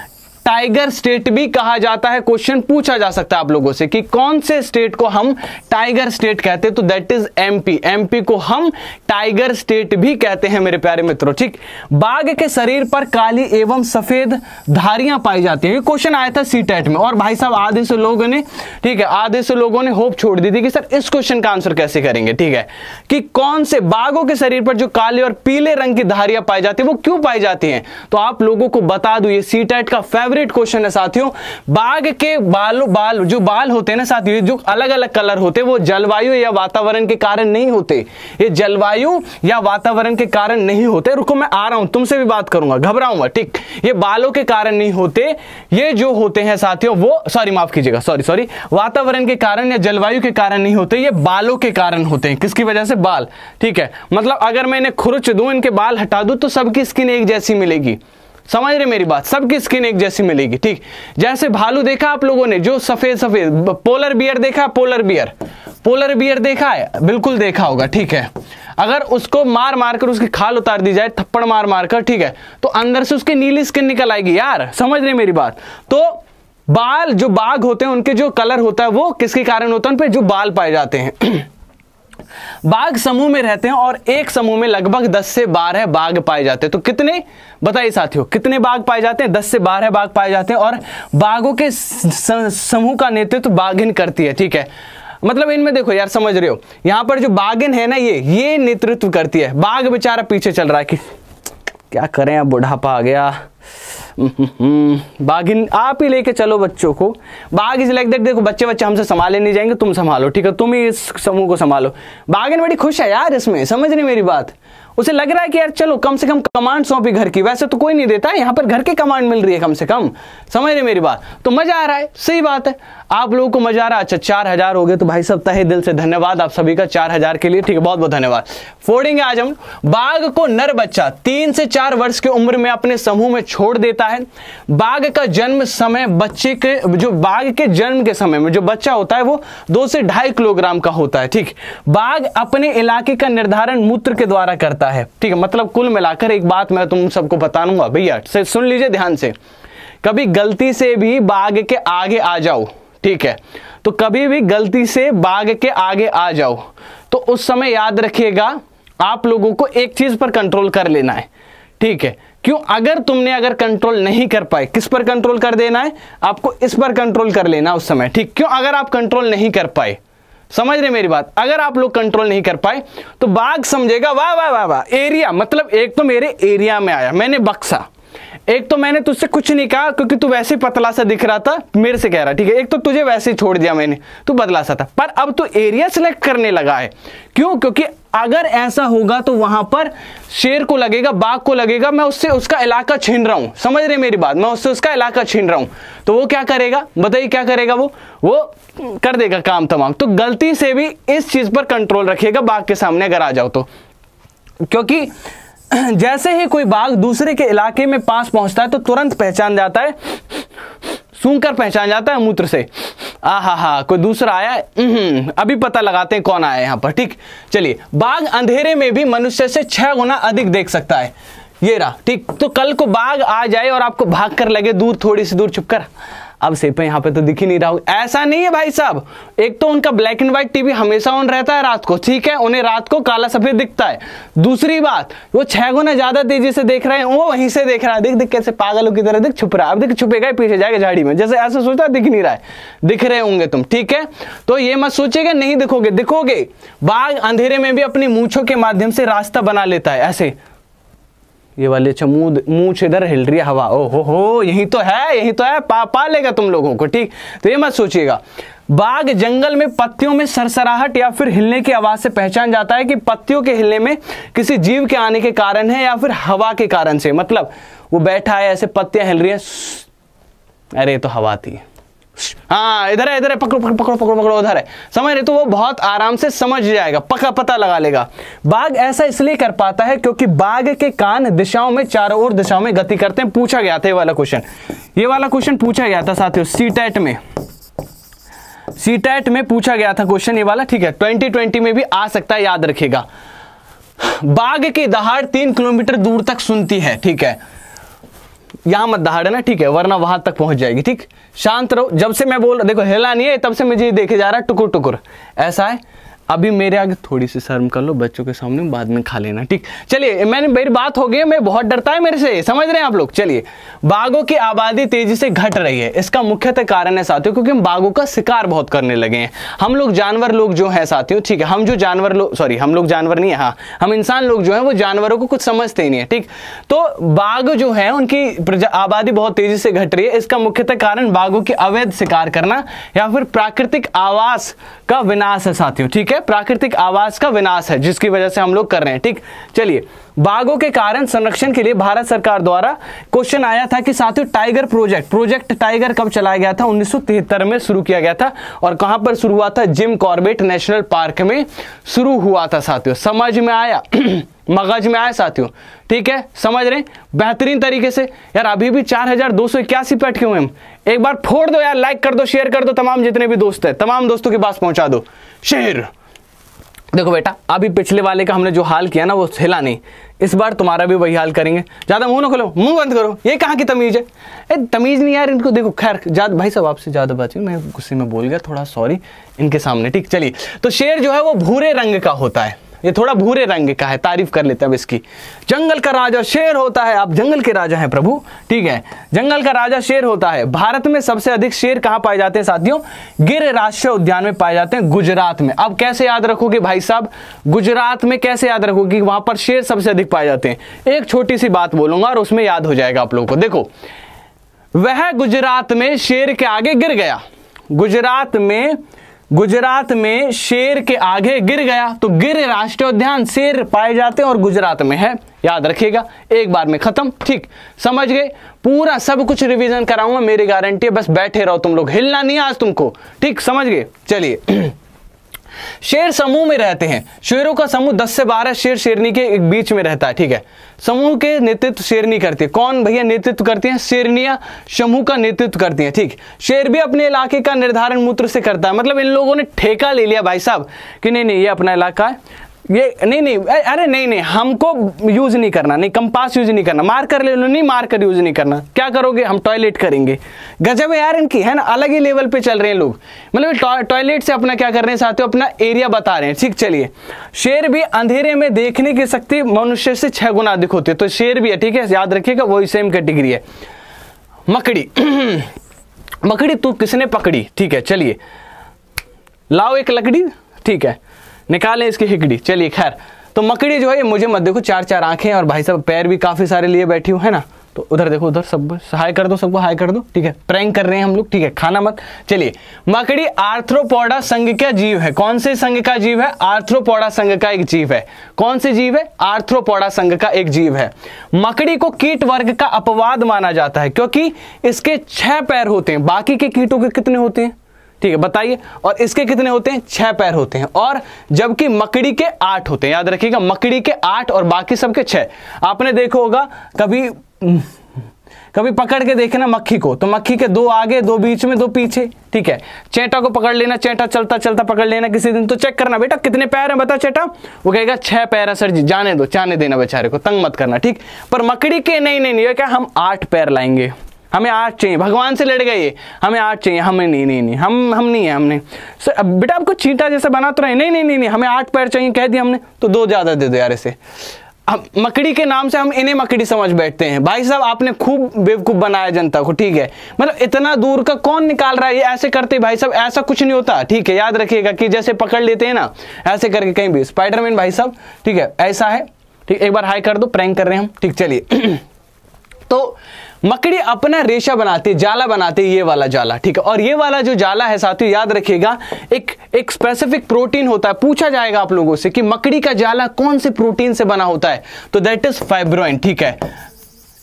A: टाइगर स्टेट भी कहा जाता है। क्वेश्चन पूछा जा सकता है आप लोगों से कि कौन से स्टेट को हम टाइगर स्टेट कहते हैं? तो दैट इज़ एमपी एमपी को हम टाइगर स्टेट भी कहते हैं मेरे प्यारे मित्रों। ठीक? बाघ के शरीर पर काली एवं सफ़ेद धारियाँ पाई जाती हैं। क्वेश्चन आया था सी टेट में। और भाई साहब, आधे से लोगों ने, ठीक है, आधे से लोगों ने होप छोड़ दी थी कि सर इस क्वेश्चन का आंसर कैसे करेंगे? ठीक है? कि कौन से बाघों के शरीर पर जो काले और पीले रंग की धारियाँ पाई जाती है, वो क्यों पाई जाती है? तो आप लोगों को बता दू, ये सी टेट का फेवरेट फेवरेट क्वेश्चन है साथियों। बाघ के बाल बाल जो बाल होते हैं ना साथियों जो अलग अलग कलर होते हैं, वो जलवायु या वातावरण के कारण नहीं होते। ये जलवायु या वातावरण के कारण नहीं होते। रुको, मैं आ रहा हूँ, तुमसे भी बात करूँगा, घबराऊँगा, ठीक। ये बालों के कारण नहीं होते, ये जो होते हैं साथियों, वो सॉरी माफ़ कीजिएगा सॉरी सॉरी वातावरण के कारण या जलवायु के कारण नहीं होते, ये बालों के कारण होते हैं। किसकी वजह से? बाल, ठीक है। मतलब अगर मैं इन्हें खुरुच दूँ, इनके बाल हटा दूँ तो सबकी स्किन एक जैसी मिलेगी। समझ रहे मेरी बात? सबकी स्किन एक जैसी मिलेगी, ठीक? जैसे भालू देखा आप लोगों ने, जो सफ़ेद सफ़ेद पोलर बियर देखा पोलर बियर पोलर बियर देखा है? बिल्कुल देखा होगा, ठीक है? अगर उसको मार मार कर उसकी खाल उतार दी जाए, थप्पड़ मार मार कर, ठीक है? तो अंदर से उसकी नीली स्किन निकल आएगी, यार, समझ रहे मेरी बात? तो बाल जो बाघ होते हैं, उनके जो कलर होता है, वो किसके कारण होता है? उन पर जो बाल पाए जाते हैं। बाघ समूह में रहते हैं और एक समूह में लगभग 10 से 12 बाघ पाए जाते हैं। तो कितने? बताइए साथियों, कितने बाघ पाए जाते हैं? 10 से 12 बाघ पाए जाते हैं और बाघों के समूह का नेतृत्व तो बाघिन करती है, ठीक है? मतलब इनमें देखो यार, समझ रहे हो, यहाँ पर जो बाघिन है ना ये ये नेतृत्व करती है। बाघ बेचारा पीछे चल रहा है कि क्या करें, अब बुढ़ापा आ गया। बाघिन आप ही लेके चलो बच्चों को। बाघ इज़ लाइक दैट, देखो, बच्चे बच्चे हमसे संभाले नहीं जाएँगे, तुम संभालो, ठीक है? तुम ही इस समूह को संभालो। बागिन बड़ी खुश है यार इसमें, समझ नहीं मेरी बात। उसे लग रहा है कि यार चलो, कम से कम कमांड सौंपी घर की। वैसे तो कोई नहीं देता, यहाँ पर घर की कमांड मिल रही है कम से कम। समझ रहे मेरी बात? तो मज़ा आ रहा है, सही बात है। आप लोगों को मज़ा आ रहा है? अच्छा चार हज़ार हो गए तो भाई सब तहे दिल से धन्यवाद आप सभी का चार हज़ार के लिए। ठीक है, बहुत बहुत धन्यवाद। फोड़ेंगे आज हम। बाघ को नर बच्चा, तीन से चार वर्ष की उम्र में अपने समूह में छोड़ देता है। बाघ का जन्म समय बच्चे के, जो बाघ के जन्म के समय में, जो बच्चा होता है वो दो से ढाई किलोग्राम का होता है, ठीक। बाघ अपने इलाके का निर्धारण मूत्र के द्वारा करता है। ठीक है मतलब कुल मिलाकर एक बात मैं तुम सबको बता दूँगा भैया सुन लीजिए ध्यान से। कभी गलती से भी बाघ के आगे आ जाओ, ठीक है? तो कभी भी गलती से बाघ के आगे आ जाओ। तो उस समय याद रखिएगा, आप लोगों को एक चीज़ पर कंट्रोल कर लेना है, ठीक है? क्यों? अगर तुमने अगर कंट्रोल नहीं कर पाए, किस पर कंट्रोल कर देना है? आपको इस पर कंट्रोल कर लेना उस समय, ठीक? क्यों? अगर आप कंट्रोल नहीं कर पाए समझ रहे मेरी बात? अगर आप लोग कंट्रोल नहीं कर पाए तो बाघ समझेगा, वाह वाह वाह वाह एरिया मतलब एक तो मेरे एरिया में आया, मैंने बक्सा। एक तो मैंने तुझसे कुछ नहीं कहा, क्योंकि तू वैसे पतला सा दिख रहा था, मेरे से कह रहा, ठीक है? एक तो तुझे वैसे ही छोड़ दिया मैंने, तू बदला सा था। पर अब तू एरिया सिलेक्ट करने लगा है। क्यों? क्योंकि अगर ऐसा होगा तो वहाँ पर शेर को लगेगा, बाघ को लगेगा, मैं उससे उसका इलाका छीन रहा हूँ। समझ रहे मेरी बात? मैं उससे उसका इलाका छीन रहा हूँ। तो वो क्या करेगा? बताइए क्या करेगा वो? वो कर देगा काम तमाम। तो गलती से भी इस चीज़ पर कंट्रोल रखिएगा, बाघ के सामने अगर आ जाओ तो। क्योंकि जैसे ही कोई बाघ दूसरे के इलाके में पास पहुँचता है तो तुरंत पहचान जाता है। सूंघ कर पहचान जाता है मूत्र से। आ हा हा कोई दूसरा आया? अभी पता लगाते हैं कौन आया यहाँ पर, ठीक? चलिए, बाघ अंधेरे में भी मनुष्य से छह गुना अधिक देख सकता है। ये रहा, ठीक? तो कल को बाघ आ जाए और आपको भाग कर लगे दूर, थोड़ी सी दूर छुप कर अब सेपे यहाँ पे तो दिख ही नहीं रहा होगा ऐसा नहीं है भाई साहब। एक तो उनका ब्लैक एंड व्हाइट टीवी हमेशा ऑन रहता है रात को, ठीक है? उन्हें रात को काला सफ़ेद दिखता है। दूसरी बात, वो छह गुना ज़्यादा तेज़ी से देख रहे हैं, वो वहीं से देख रहा है। देख देख कैसे पागलों की तरह देख, छुप रहा है। अब देख, छुपेगा पीछे जाएगा झाड़ी में। जैसे ऐसा सोचता दिख नहीं रहा है। दिख रहे होंगे तुम, ठीक है? तो ये मत सोचेगा नहीं दिखोगे दिखोगे। बाघ अंधेरे में भी अपनी मूछों के माध्यम से रास्ता बना लेता है, ऐसे। ये वाले अच्छा मुँह इधर हिल रही हवा। ओ हो हो यही तो है, यही तो है, पा पा लेगा तुम लोगों को, ठीक? तो ये मत सोचिएगा। बाघ जंगल में पत्तियों में सरसराहट या फिर हिलने की आवाज़ से पहचान जाता है कि पत्तियों के हिलने में किसी जीव के आने के कारण है या फिर हवा के कारण से। मतलब वो बैठा है, ऐसे पत्तियाँ हिल रही है अरे तो हवा थी। हाँ इधर है इधर है, पकड़ो पकड़ो पकड़ो पकड़ो पकड़ो, उधर है। समझ रहे? तो वो बहुत आराम से समझ जाएगा पक्का पता लगा लेगा। बाघ ऐसा इसलिए कर पाता है क्योंकि बाघ के कान दिशाओं में, चारों ओर दिशाओं में गति करते हैं। पूछा गया था ये वाला क्वेश्चन ये वाला क्वेश्चन पूछा गया था साथियों सीटेट में। सीटेट में पूछा गया था क्वेश्चन ये वाला, ठीक है 2020 में भी आ सकता है, याद रखेगा। बाघ की दहाड़ तीन किलोमीटर दूर तक सुनती है, ठीक है। यहाँ मत दहाड़े ना, ठीक है, वरना वहाँ तक पहुँच जाएगी, ठीक? शांत रहो। जब से मैं बोल रहा, देखो, हिला नहीं है, तब से मुझे देखे जा रहा है टुकुर टुकुर ऐसा है? अभी मेरे आगे थोड़ी सी शर्म कर लो, बच्चों के सामने बाद में खा लेना, ठीक? चलिए, मैंने मेरी बात हो गई मैं बहुत डरता है मेरे से, समझ रहे हैं आप लोग? चलिए, बाघों की आबादी तेज़ी से घट रही है, इसका मुख्यतः कारण है साथियों, क्योंकि हम बाघों का शिकार बहुत करने लगे हैं। हम लोग जानवर लोग जो है साथियों, ठीक है, हम जो जानवर लोग सॉरी हम लोग जानवर नहीं है हाँ हम इंसान लोग जो है, वो जानवरों को कुछ समझते ही नहीं है, ठीक? तो बाघ जो है, उनकी आबादी बहुत तेज़ी से घट रही है, इसका मुख्यतः कारण बाघों की अवैध शिकार करना या फिर प्राकृतिक आवास का विनाश है साथियों, ठीक है? प्राकृतिक आवास का विनाश है, जिसकी वजह से हम लोग कर रहे हैं। ठीक? चलिए, बाघों के कारण संरक्षण के लिए भारत सरकार द्वारा क्वेश्चन आया था कि साथियों, टाइगर प्रोजेक्ट प्रोजेक्ट टाइगर कब चलाया गया था? 1973 में शुरू किया गया था और कहाँ पर शुरू हुआ था? जिम कॉर्बेट नेशनल पार्क में शुरू हुआ था साथियों। समझ में आया? मगज में आया साथियों? ठीक है? समझ रहे बेहतरीन तरीके से। यार, अभी भी चार हज़ार दो सौ इक्यासी पे अटके हुए हम एक बार फोड़ दो यार लाइक कर दो शेयर कर दो, तमाम जितने भी दोस्त है, तमाम दोस्तों के पास पहुँचा दो। शेर! देखो बेटा, अभी पिछले वाले का हमने जो हाल किया ना, वो हिला नहीं। इस बार तुम्हारा भी वही हाल करेंगे। ज़्यादा मुँह ना खोलो, मुँह बंद करो। ये कहाँ की तमीज है? ए, तमीज नहीं यार इनको, देखो, खैर, ज़्यादा भाई साहब, आपसे ज़्यादा बात मैं गुस्से में बोल गया, थोड़ा सॉरी इनके सामने, ठीक? चलिए तो शेर जो है वो भूरे रंग का होता है। ये थोड़ा भूरे रंग का है, तारीफ़ कर लेते हैं अब इसकी। जंगल का राजा शेर होता है, आप जंगल के राजा हैं प्रभु, ठीक है? जंगल का राजा शेर होता है। भारत में सबसे अधिक शेर कहाँ पाए जाते हैं साथियों? गिर राष्ट्रीय उद्यान में पाए जाते हैं गुजरात में। अब कैसे याद रखोगे भाई साहब? गुजरात में कैसे याद रखोगे वहाँ पर शेर सबसे अधिक पाए जाते हैं? एक छोटी सी बात बोलूँगा और उसमें याद हो जाएगा आप लोगों को। देखो, वह गुजरात में शेर के आगे गिर गया। गुजरात में गुजरात में शेर के आगे गिर गया तो गिर राष्ट्रीय उद्यान शेर पाए जाते हैं और गुजरात में है। याद रखिएगा, एक बार में खत्म, ठीक। समझ गए? पूरा सब कुछ रिवीजन कराऊँगा, मेरी गारंटी है, बस बैठे रहो, तुम लोग। हिलना नहीं आज तुमको, ठीक। समझ गए? चलिए। शेर समूह में रहते हैं। शेरों का समूह 10 से 12 शेर शेरनी के एक बीच में रहता है, ठीक है? समूह के नेतृत्व शेरनी करती है। कौन भैया नेतृत्व करती हैं? शेरनिया समूह का नेतृत्व करती हैं, ठीक? शेर भी अपने इलाके का निर्धारण मूत्र से करता है। मतलब इन लोगों ने ठेका ले लिया भाई साहब कि नहीं नहीं, ये अपना इलाका है। ये, नहीं नहीं अरे नहीं नहीं, हमको यूज़ नहीं करना, नहीं कंपास यूज़ नहीं करना मार कर ले लो, नहीं मार कर यूज़ नहीं करना। क्या करोगे? हम टॉयलेट करेंगे। गजब यार इनकी, है ना? अलग ही लेवल पे चल रहे हैं लोग। मतलब टॉयलेट से अपना क्या कर रहे हैं साथियों? अपना एरिया बता रहे हैं। ठीक, चलिए। शेर भी अंधेरे में देखने की शक्ति मनुष्य से छह गुना अधिक होती है। तो शेर भी है, ठीक है? याद रखिएगा, वही सेम कैटेगरी है। मकड़ी। मकड़ी तू किसने पकड़ी? ठीक है, चलिए। लाओ एक लकड़ी। ठीक है। निकालें इसकी हिकड़ी। चलिए, खैर। तो मकड़ी जो है मुझे मत देखो, चार चार आँखें और भाई साहब पैर भी काफ़ी सारे लिए बैठी हूँ है ना। तो उधर देखो, उधर सब हाई कर दो, सबको हाई कर दो, ठीक है? प्रैंक कर रहे हैं हम लोग, ठीक है? खाना मत। चलिए, मकड़ी आर्थ्रोपोडा संघ का जीव है। कौन से संघ का जीव है? आर्थ्रोपोडा संघ का एक जीव है। कौन से जीव है? आर्थ्रोपोडा संघ का एक जीव है। मकड़ी को कीट वर्ग का अपवाद माना जाता है, क्योंकि इसके छह पैर होते हैं। बाकी के कीटों के कितने होते हैं? ठीक है, बताइए। और इसके कितने होते हैं? छह पैर होते हैं। और जबकि मकड़ी के आठ होते हैं। याद रखिएगा, मकड़ी के आठ और बाकी सबके छह। आपने देखा होगा, कभी कभी पकड़ के देखना मक्खी को तो मक्खी के दो आगे, दो बीच में, दो पीछे। ठीक है, चेटा को पकड़ लेना, चेटा चलता चलता पकड़ लेना किसी दिन तो चेक करना। बेटा, कितने पैर हैं बता चेटा? वो कहेगा, छह पैर है, सर जी, जाने दो, जाने देना बेचारे को, तंग मत करना, ठीक? पर मकड़ी के, नहीं नहीं नहीं क्या, हम आठ पैर लाएँगे। हमें आठ चाहिए। भगवान से लड़ गए। हमें आठ चाहिए। हमें नहीं नहीं नहीं। हम हम नहीं है, हमने। सर बेटा आपको चींटा जैसा बना तो रहे। नहीं नहीं नहीं हमें आठ पैर चाहिए, कह दिया हमने। तो दो ज़्यादा दे दो यार अब मकड़ी के नाम से हम इन्हें मकड़ी समझ बैठते हैं। भाई साहब, आपने खूब बेवकूफ़ बनाया जनता को, ठीक है? मतलब इतना दूर का कौन निकाल रहा है? ये ऐसे करते भाई साहब, ऐसा कुछ नहीं होता, ठीक है? याद रखिएगा कि जैसे पकड़ लेते हैं ना, ऐसे करके कहीं भी। स्पाइडरमैन भाई साहब, ठीक है? ऐसा है। ठीक, एक बार हाई कर दो, प्रैंक कर रहे हैं हम। ठीक, चलिए। तो मकड़ी अपना रेशा बनाती जाला बनाती ये वाला जाला, ठीक है? और ये वाला जो जाला है, साथियों, याद रखिएगा, एक एक स्पेसिफिक प्रोटीन होता है, पूछा जाएगा आप लोगों से कि मकड़ी का जाला कौन से प्रोटीन से बना होता है? तो दैट इज़ फाइब्रोइन ठीक है?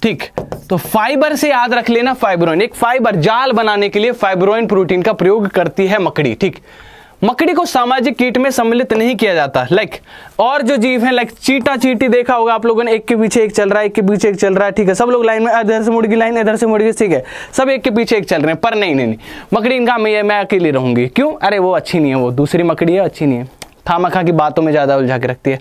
A: ठीक तो फाइबर से याद रख लेना फाइब्रोइन एक फाइबर जाल बनाने के लिए फाइब्रोइन प्रोटीन का प्रयोग करती है मकड़ी, ठीक? मकड़ी को सामाजिक कीट में सम्मिलित नहीं किया जाता। लाइक और जो जीव है लाइक चीटा चीटी देखा होगा आप लोगों ने एक के पीछे एक चल रहा है एक के पीछे एक चल रहा है ठीक है? सब लोग लाइन में इधर से मुड़ गई लाइन इधर से मुड़ गई ठीक है? सब एक के पीछे एक चल रहे हैं पर नहीं नहीं नहीं। मकड़ी इनका मैं मैं अकेली रहूँगी। क्यों? अरे वो अच्छी नहीं है वो दूसरी मकड़ी है अच्छी नहीं है। थामखा की बातों में ज़्यादा उलझा के रखती है।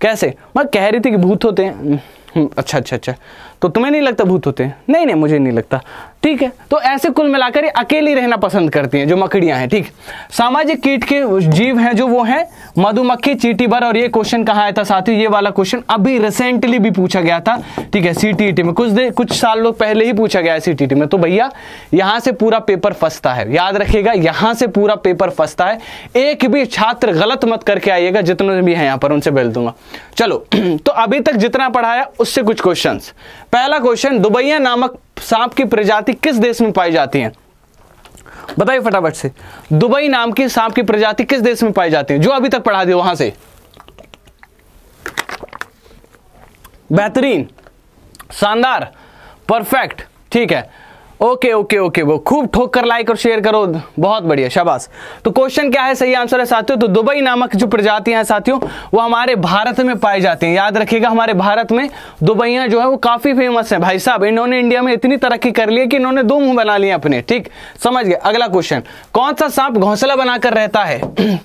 A: कैसे? मैं कह रही थी कि भूत होते हैं। हम्म, अच्छा अच्छा अच्छा। तो तुम्हें नहीं लगता भूत होते हैं? नहीं नहीं मुझे नहीं लगता। ठीक है? तो ऐसे कुल मिलाकर ये अकेली रहना पसंद करती हैं, जो मकड़ियाँ हैं, ठीक? सामाजिक कीट के जीव हैं जो वो हैं, मधुमक्खी चीटी भर और ये क्वेश्चन कहा आया था साथियों? ये वाला क्वेश्चन अभी रिसेंटली भी पूछा गया था, ठीक है सीटीटी में। कुछ देर कुछ साल लोग पहले ही पूछा गया है सीटीटी में। तो भैया, यहाँ से पूरा पेपर फंसता है। याद रखिएगा, यहाँ से पूरा पेपर फंसता है। एक भी छात्र गलत मत करके आइएगा, जितने भी हैं यहाँ पर, उनसे बेल दूँगा। चलो तो अभी तक जितना पढ़ाया उससे कुछ क्वेश्चन पहला क्वेश्चन दुबैया नामक सांप की प्रजाति किस देश में पाई जाती है? बताइए फटाफट से। दुबई नाम की सांप की प्रजाति किस देश में पाई जाती है? जो अभी तक पढ़ा दिया, वहाँ से। बेहतरीन। शानदार। परफेक्ट। ठीक है। ओके ओके ओके वो खूब ठोक कर लाइक और शेयर करो। बहुत बढ़िया, शाबाश। तो क्वेश्चन क्या है? सही आंसर है साथियों तो दुबई नामक जो प्रजातियाँ हैं साथियों, वो हमारे भारत में पाई जाती हैं। याद रखिएगा, हमारे भारत में दुबैया जो है, वो काफ़ी फ़ेमस है। भाई साहब, इन्होंने इंडिया में इतनी तरक्की कर ली है कि इन्होंने दो मुँह बना लिए अपने। ठीक? समझ गए। अगला क्वेश्चन कौन सा सांप घोंसला बनाकर रहता है?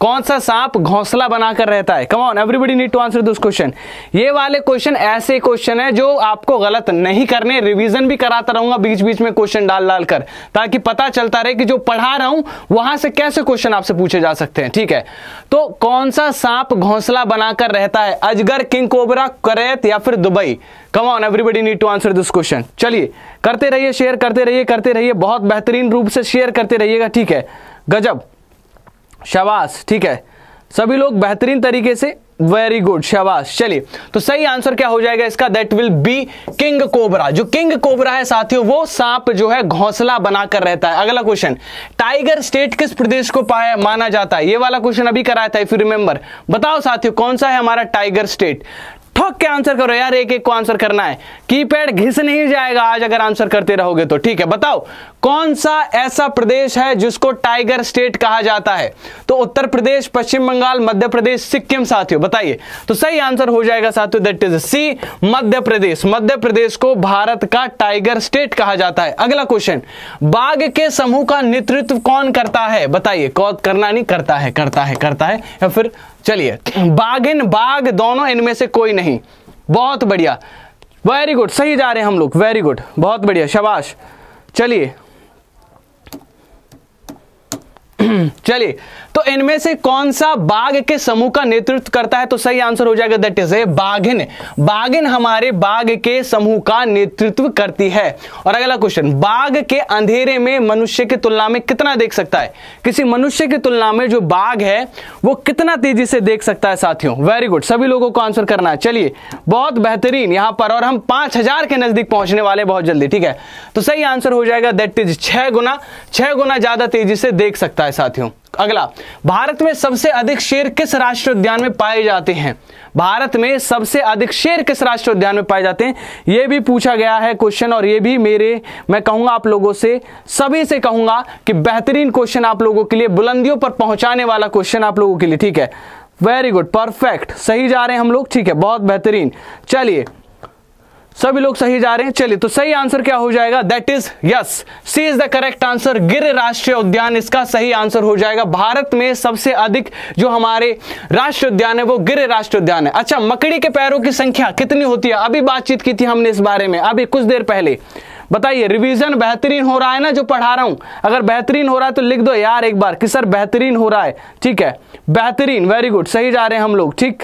A: कौन सा सांप घोंसला बनाकर रहता है? Come everybody need to answer this question ये वाले क्वेश्चन ऐसे क्वेश्चन है जो आपको गलत नहीं करने रिवीजन भी कराता रहूँगा बीच बीच में क्वेश्चन डाल डाल कर ताकि पता चलता रहे कि जो पढ़ा रहा हूँ, वहाँ से कैसे क्वेश्चन आपसे पूछे जा सकते हैं, ठीक है? तो कौन सा सांप घोंसला बनाकर रहता है? अजगर, किंग कोबरा, करैत या फिर Dubai? Come everybody need to answer this question चलिए, करते रहिए शेयर करते रहिए करते रहिए, बहुत बेहतरीन रूप से शेयर करते रहिएगा, ठीक है? गजब। शाबाश, ठीक है। सभी लोग बेहतरीन तरीके से वेरी गुड शाबाश। चलिए तो सही आंसर क्या हो जाएगा इसका? That will be king cobra जो किंग कोबरा है साथियों, वो सांप जो है घोंसला बनाकर रहता है। अगला क्वेश्चन टाइगर स्टेट किस प्रदेश को पाया माना जाता है? ये वाला क्वेश्चन अभी कराया था इफ़ यू रिमेंबर बताओ साथियों, कौन सा है हमारा टाइगर स्टेट ठोक के आंसर करो यार, एक एक को आंसर करना है। कीपैड घिस नहीं जाएगा, आज अगर आंसर करते रहोगे तो। ठीक है, बताओ, कौन सा ऐसा प्रदेश है जिसको टाइगर स्टेट कहा जाता है? तो उत्तर प्रदेश, पश्चिम बंगाल, मध्य प्रदेश, सिक्किम साथियों, बताइए। तो सही आंसर हो जाएगा साथियों दैट इज़ सी मध्य प्रदेश। मध्य प्रदेश को भारत का टाइगर स्टेट कहा जाता है। अगला क्वेश्चन बाघ के समूह का नेतृत्व कौन करता है? बताइए कौन करना नहीं, करता है करता है करता है। या फिर चलिए बाघ इन बाघ दोनों इनमें से कोई नहीं। बहुत बढ़िया। वेरी गुड सही जा रहे हैं हम लोग। वेरी गुड बहुत बढ़िया, शबाश। चलिए। चलिए तो इनमें से कौन सा बाघ के समूह का नेतृत्व करता है? तो सही आंसर हो जाएगा दैट इज़ ए बाघिन। बाघिन हमारे बाघ के समूह का नेतृत्व करती है। और अगला क्वेश्चन बाघ के अंधेरे में मनुष्य की तुलना में कितना देख सकता है? किसी मनुष्य की तुलना में जो बाघ है, वो कितना तेज़ी से देख सकता है साथियों? वेरी गुड सभी लोगों को आंसर करना है। चलिए, बहुत बेहतरीन यहाँ पर, और हम पाँच के नज़दीक पहुँचने वाले बहुत जल्दी, ठीक है? तो सही आंसर हो जाएगा दैट इज़ छह गुना छह गुना ज़्यादा तेज़ी से देख सकता है साथियों। अगला, भारत में सबसे अधिक शेर किस राष्ट्रीय उद्यान में पाए जाते हैं? भारत में सबसे अधिक शेर किस राष्ट्रीय उद्यान में पाए जाते हैं? यह भी पूछा गया है क्वेश्चन और ये भी मेरे, मैं कहूँगा आप लोगों से, सभी से कहूँगा कि बेहतरीन क्वेश्चन आप लोगों के लिए, बुलंदियों पर पहुँचाने वाला क्वेश्चन आप लोगों के लिए, ठीक है? वेरी गुड परफेक्ट सही जा रहे हैं हम लोग, ठीक है, बहुत बेहतरीन। चलिए सभी लोग सही जा रहे हैं। चलिए तो सही आंसर क्या हो जाएगा? That is yes C is the correct answer Gir राष्ट्रीय उद्यान, इसका सही आंसर हो जाएगा। भारत में सबसे अधिक जो हमारे राष्ट्रीय उद्यान है, वो गिर राष्ट्रीय उद्यान है। अच्छा मकड़ी के पैरों की संख्या कितनी होती है? अभी बातचीत की थी हमने इस बारे में। अभी कुछ देर पहले। बताइए रिवीजन बेहतरीन हो रहा है ना, जो पढ़ा रहा हूँ? अगर बेहतरीन हो रहा है तो लिख दो यार एक बार कि सर बेहतरीन हो रहा है। ठीक है? बेहतरीन वेरी गुड सही जा रहे हैं हम लोग। ठीक?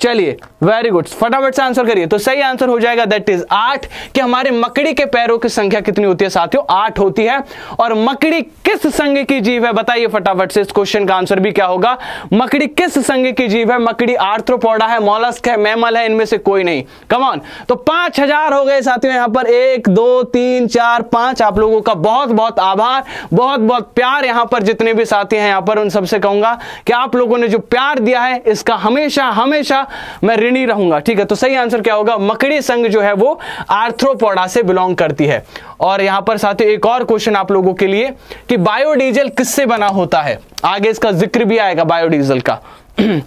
A: चलिए वेरी गुड फटाफट से आंसर करिए। तो सही आंसर हो जाएगा दैट इज़ आठ, कि हमारे मकड़ी के पैरों की संख्या कितनी होती है साथियों? आठ होती है। और मकड़ी किस संघ की जीव है? बताइए फटाफट से इस क्वेश्चन का आंसर भी क्या होगा? मकड़ी किस संघ की जीव है? मकड़ी आर्थ्रोपोडा है, मॉलस्क है, मैमल है, इनमें से कोई नहीं। कमॉन तो पाँच हज़ार हो गए साथियों यहाँ पर। एक, दो, तीन, चार, पाँच। आप लोगों का बहुत बहुत आभार बहुत बहुत प्यार यहाँ पर जितने भी साथी हैं यहाँ पर उन सबसे कहूँगा कि आप लोगों ने जो प्यार दिया है, इसका हमेशा हमेशा मैं ऋणी रहूँगा, ठीक है? तो सही आंसर क्या होगा? मकड़ी संघ जो है वो आर्थ्रोपोडा से बिलोंग करती है। और यहाँ पर साथ एक और क्वेश्चन आप लोगों के लिए कि बायोडीजल किससे बना होता है? आगे इसका ज़िक्र भी आएगा बायोडीजल का।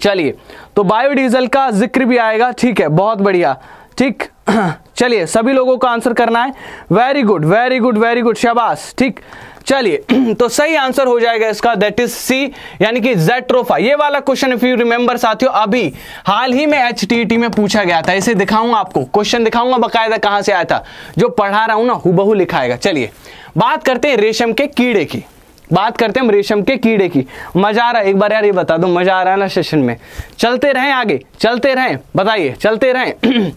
A: चलिए तो बायोडीजल का ज़िक्र भी आएगा, ठीक है? बहुत बढ़िया। ठीक? चलिए, सभी लोगों को आंसर करना है। Very good very good very good शाबाश। ठीक? चलिए तो सही आंसर हो जाएगा इसका दैट इज़ सी यानी कि जेट्रोफा ये वाला क्वेश्चन इफ़ यू रिमेंबर साथियों, अभी हाल ही में एच में पूछा गया था। इसे दिखाऊँगा आपको। क्वेश्चन दिखाऊँगा, बकायदा कहाँ से आया था? जो पढ़ा रहा हूँ ना, हुबहू लिखाएगा। चलिए, बात करते हैं रेशम के कीड़े की। बात करते हैं हम रेशम के कीड़े की। मज़ा आ रहा है, एक बार यार ये बता दो, मज़ा आ रहा है ना सेशन में। चलते रहें आगे, चलते रहें, बताइए, चलते रहें।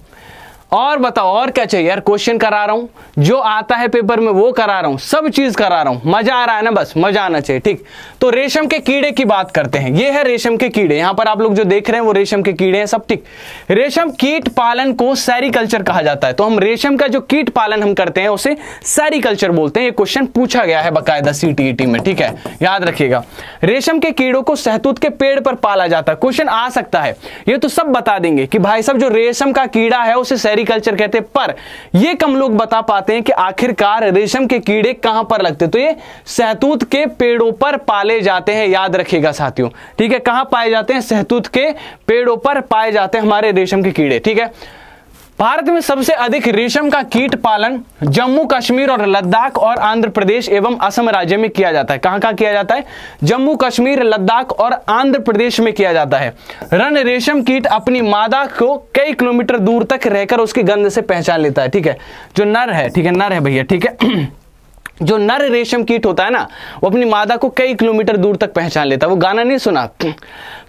A: और बताओ, और क्या चाहिए यार? क्वेश्चन करा रहा हूँ। जो आता है पेपर में, वो करा रहा हूँ। सब चीज़ करा रहा हूँ। मज़ा आ रहा है ना बस? मज़ा आना चाहिए, ठीक। तो रेशम के कीड़े की बात करते हैं। ये है रेशम के कीड़े। यहाँ पर आप लोग जो देख रहे हैं, वो रेशम के कीड़े हैं, सब ठीक। रेशम कीट पालन को सैरिकल्चर कहा जाता है। तो हम रेशम का जो कीट पालन हम करते हैं, उसे सैरिकल्चर बोलते हैं। ये क्वेश्चन पूछा गया है बाकायदा सीटीईटी में, ठीक है? याद रखिएगा। रेशम के कीड़ों को सहतूत के पेड़ पर पाला जाता है। क्वेश्चन आ सकता है। ये तो सब बता देंगे कि भाई साहब, जो रेशम का कीड़ा है, उसे सेरिकल्चर कहते हैं। पर ये कम लोग बता पाते हैं कि आखिरकार रेशम के कीड़े कहाँ पर लगते तो ये सहतूत के पेड़ों पर पाले जाते हैं, याद रखेगा साथियों। ठीक है, कहाँ पाए जाते हैं? सहतूत के पेड़ों पर पाए जाते हैं हमारे रेशम के कीड़े। ठीक है? भारत में सबसे अधिक रेशम का कीट पालन जम्मू कश्मीर और लद्दाख और आंध्र प्रदेश एवं असम राज्य में किया जाता है। कहाँ कहाँ किया जाता है? जम्मू कश्मीर, लद्दाख और आंध्र प्रदेश में किया जाता है। रन रेशम कीट अपनी मादा को कई किलोमीटर दूर तक रहकर उसकी गंध से पहचान लेता है। ठीक है? जो नर है, ठीक है? नर है भैया, ठीक है? जो नर रेशम कीट होता है ना, वो अपनी मादा को कई किलोमीटर दूर तक पहचान लेता है। वो गाना नहीं सुना?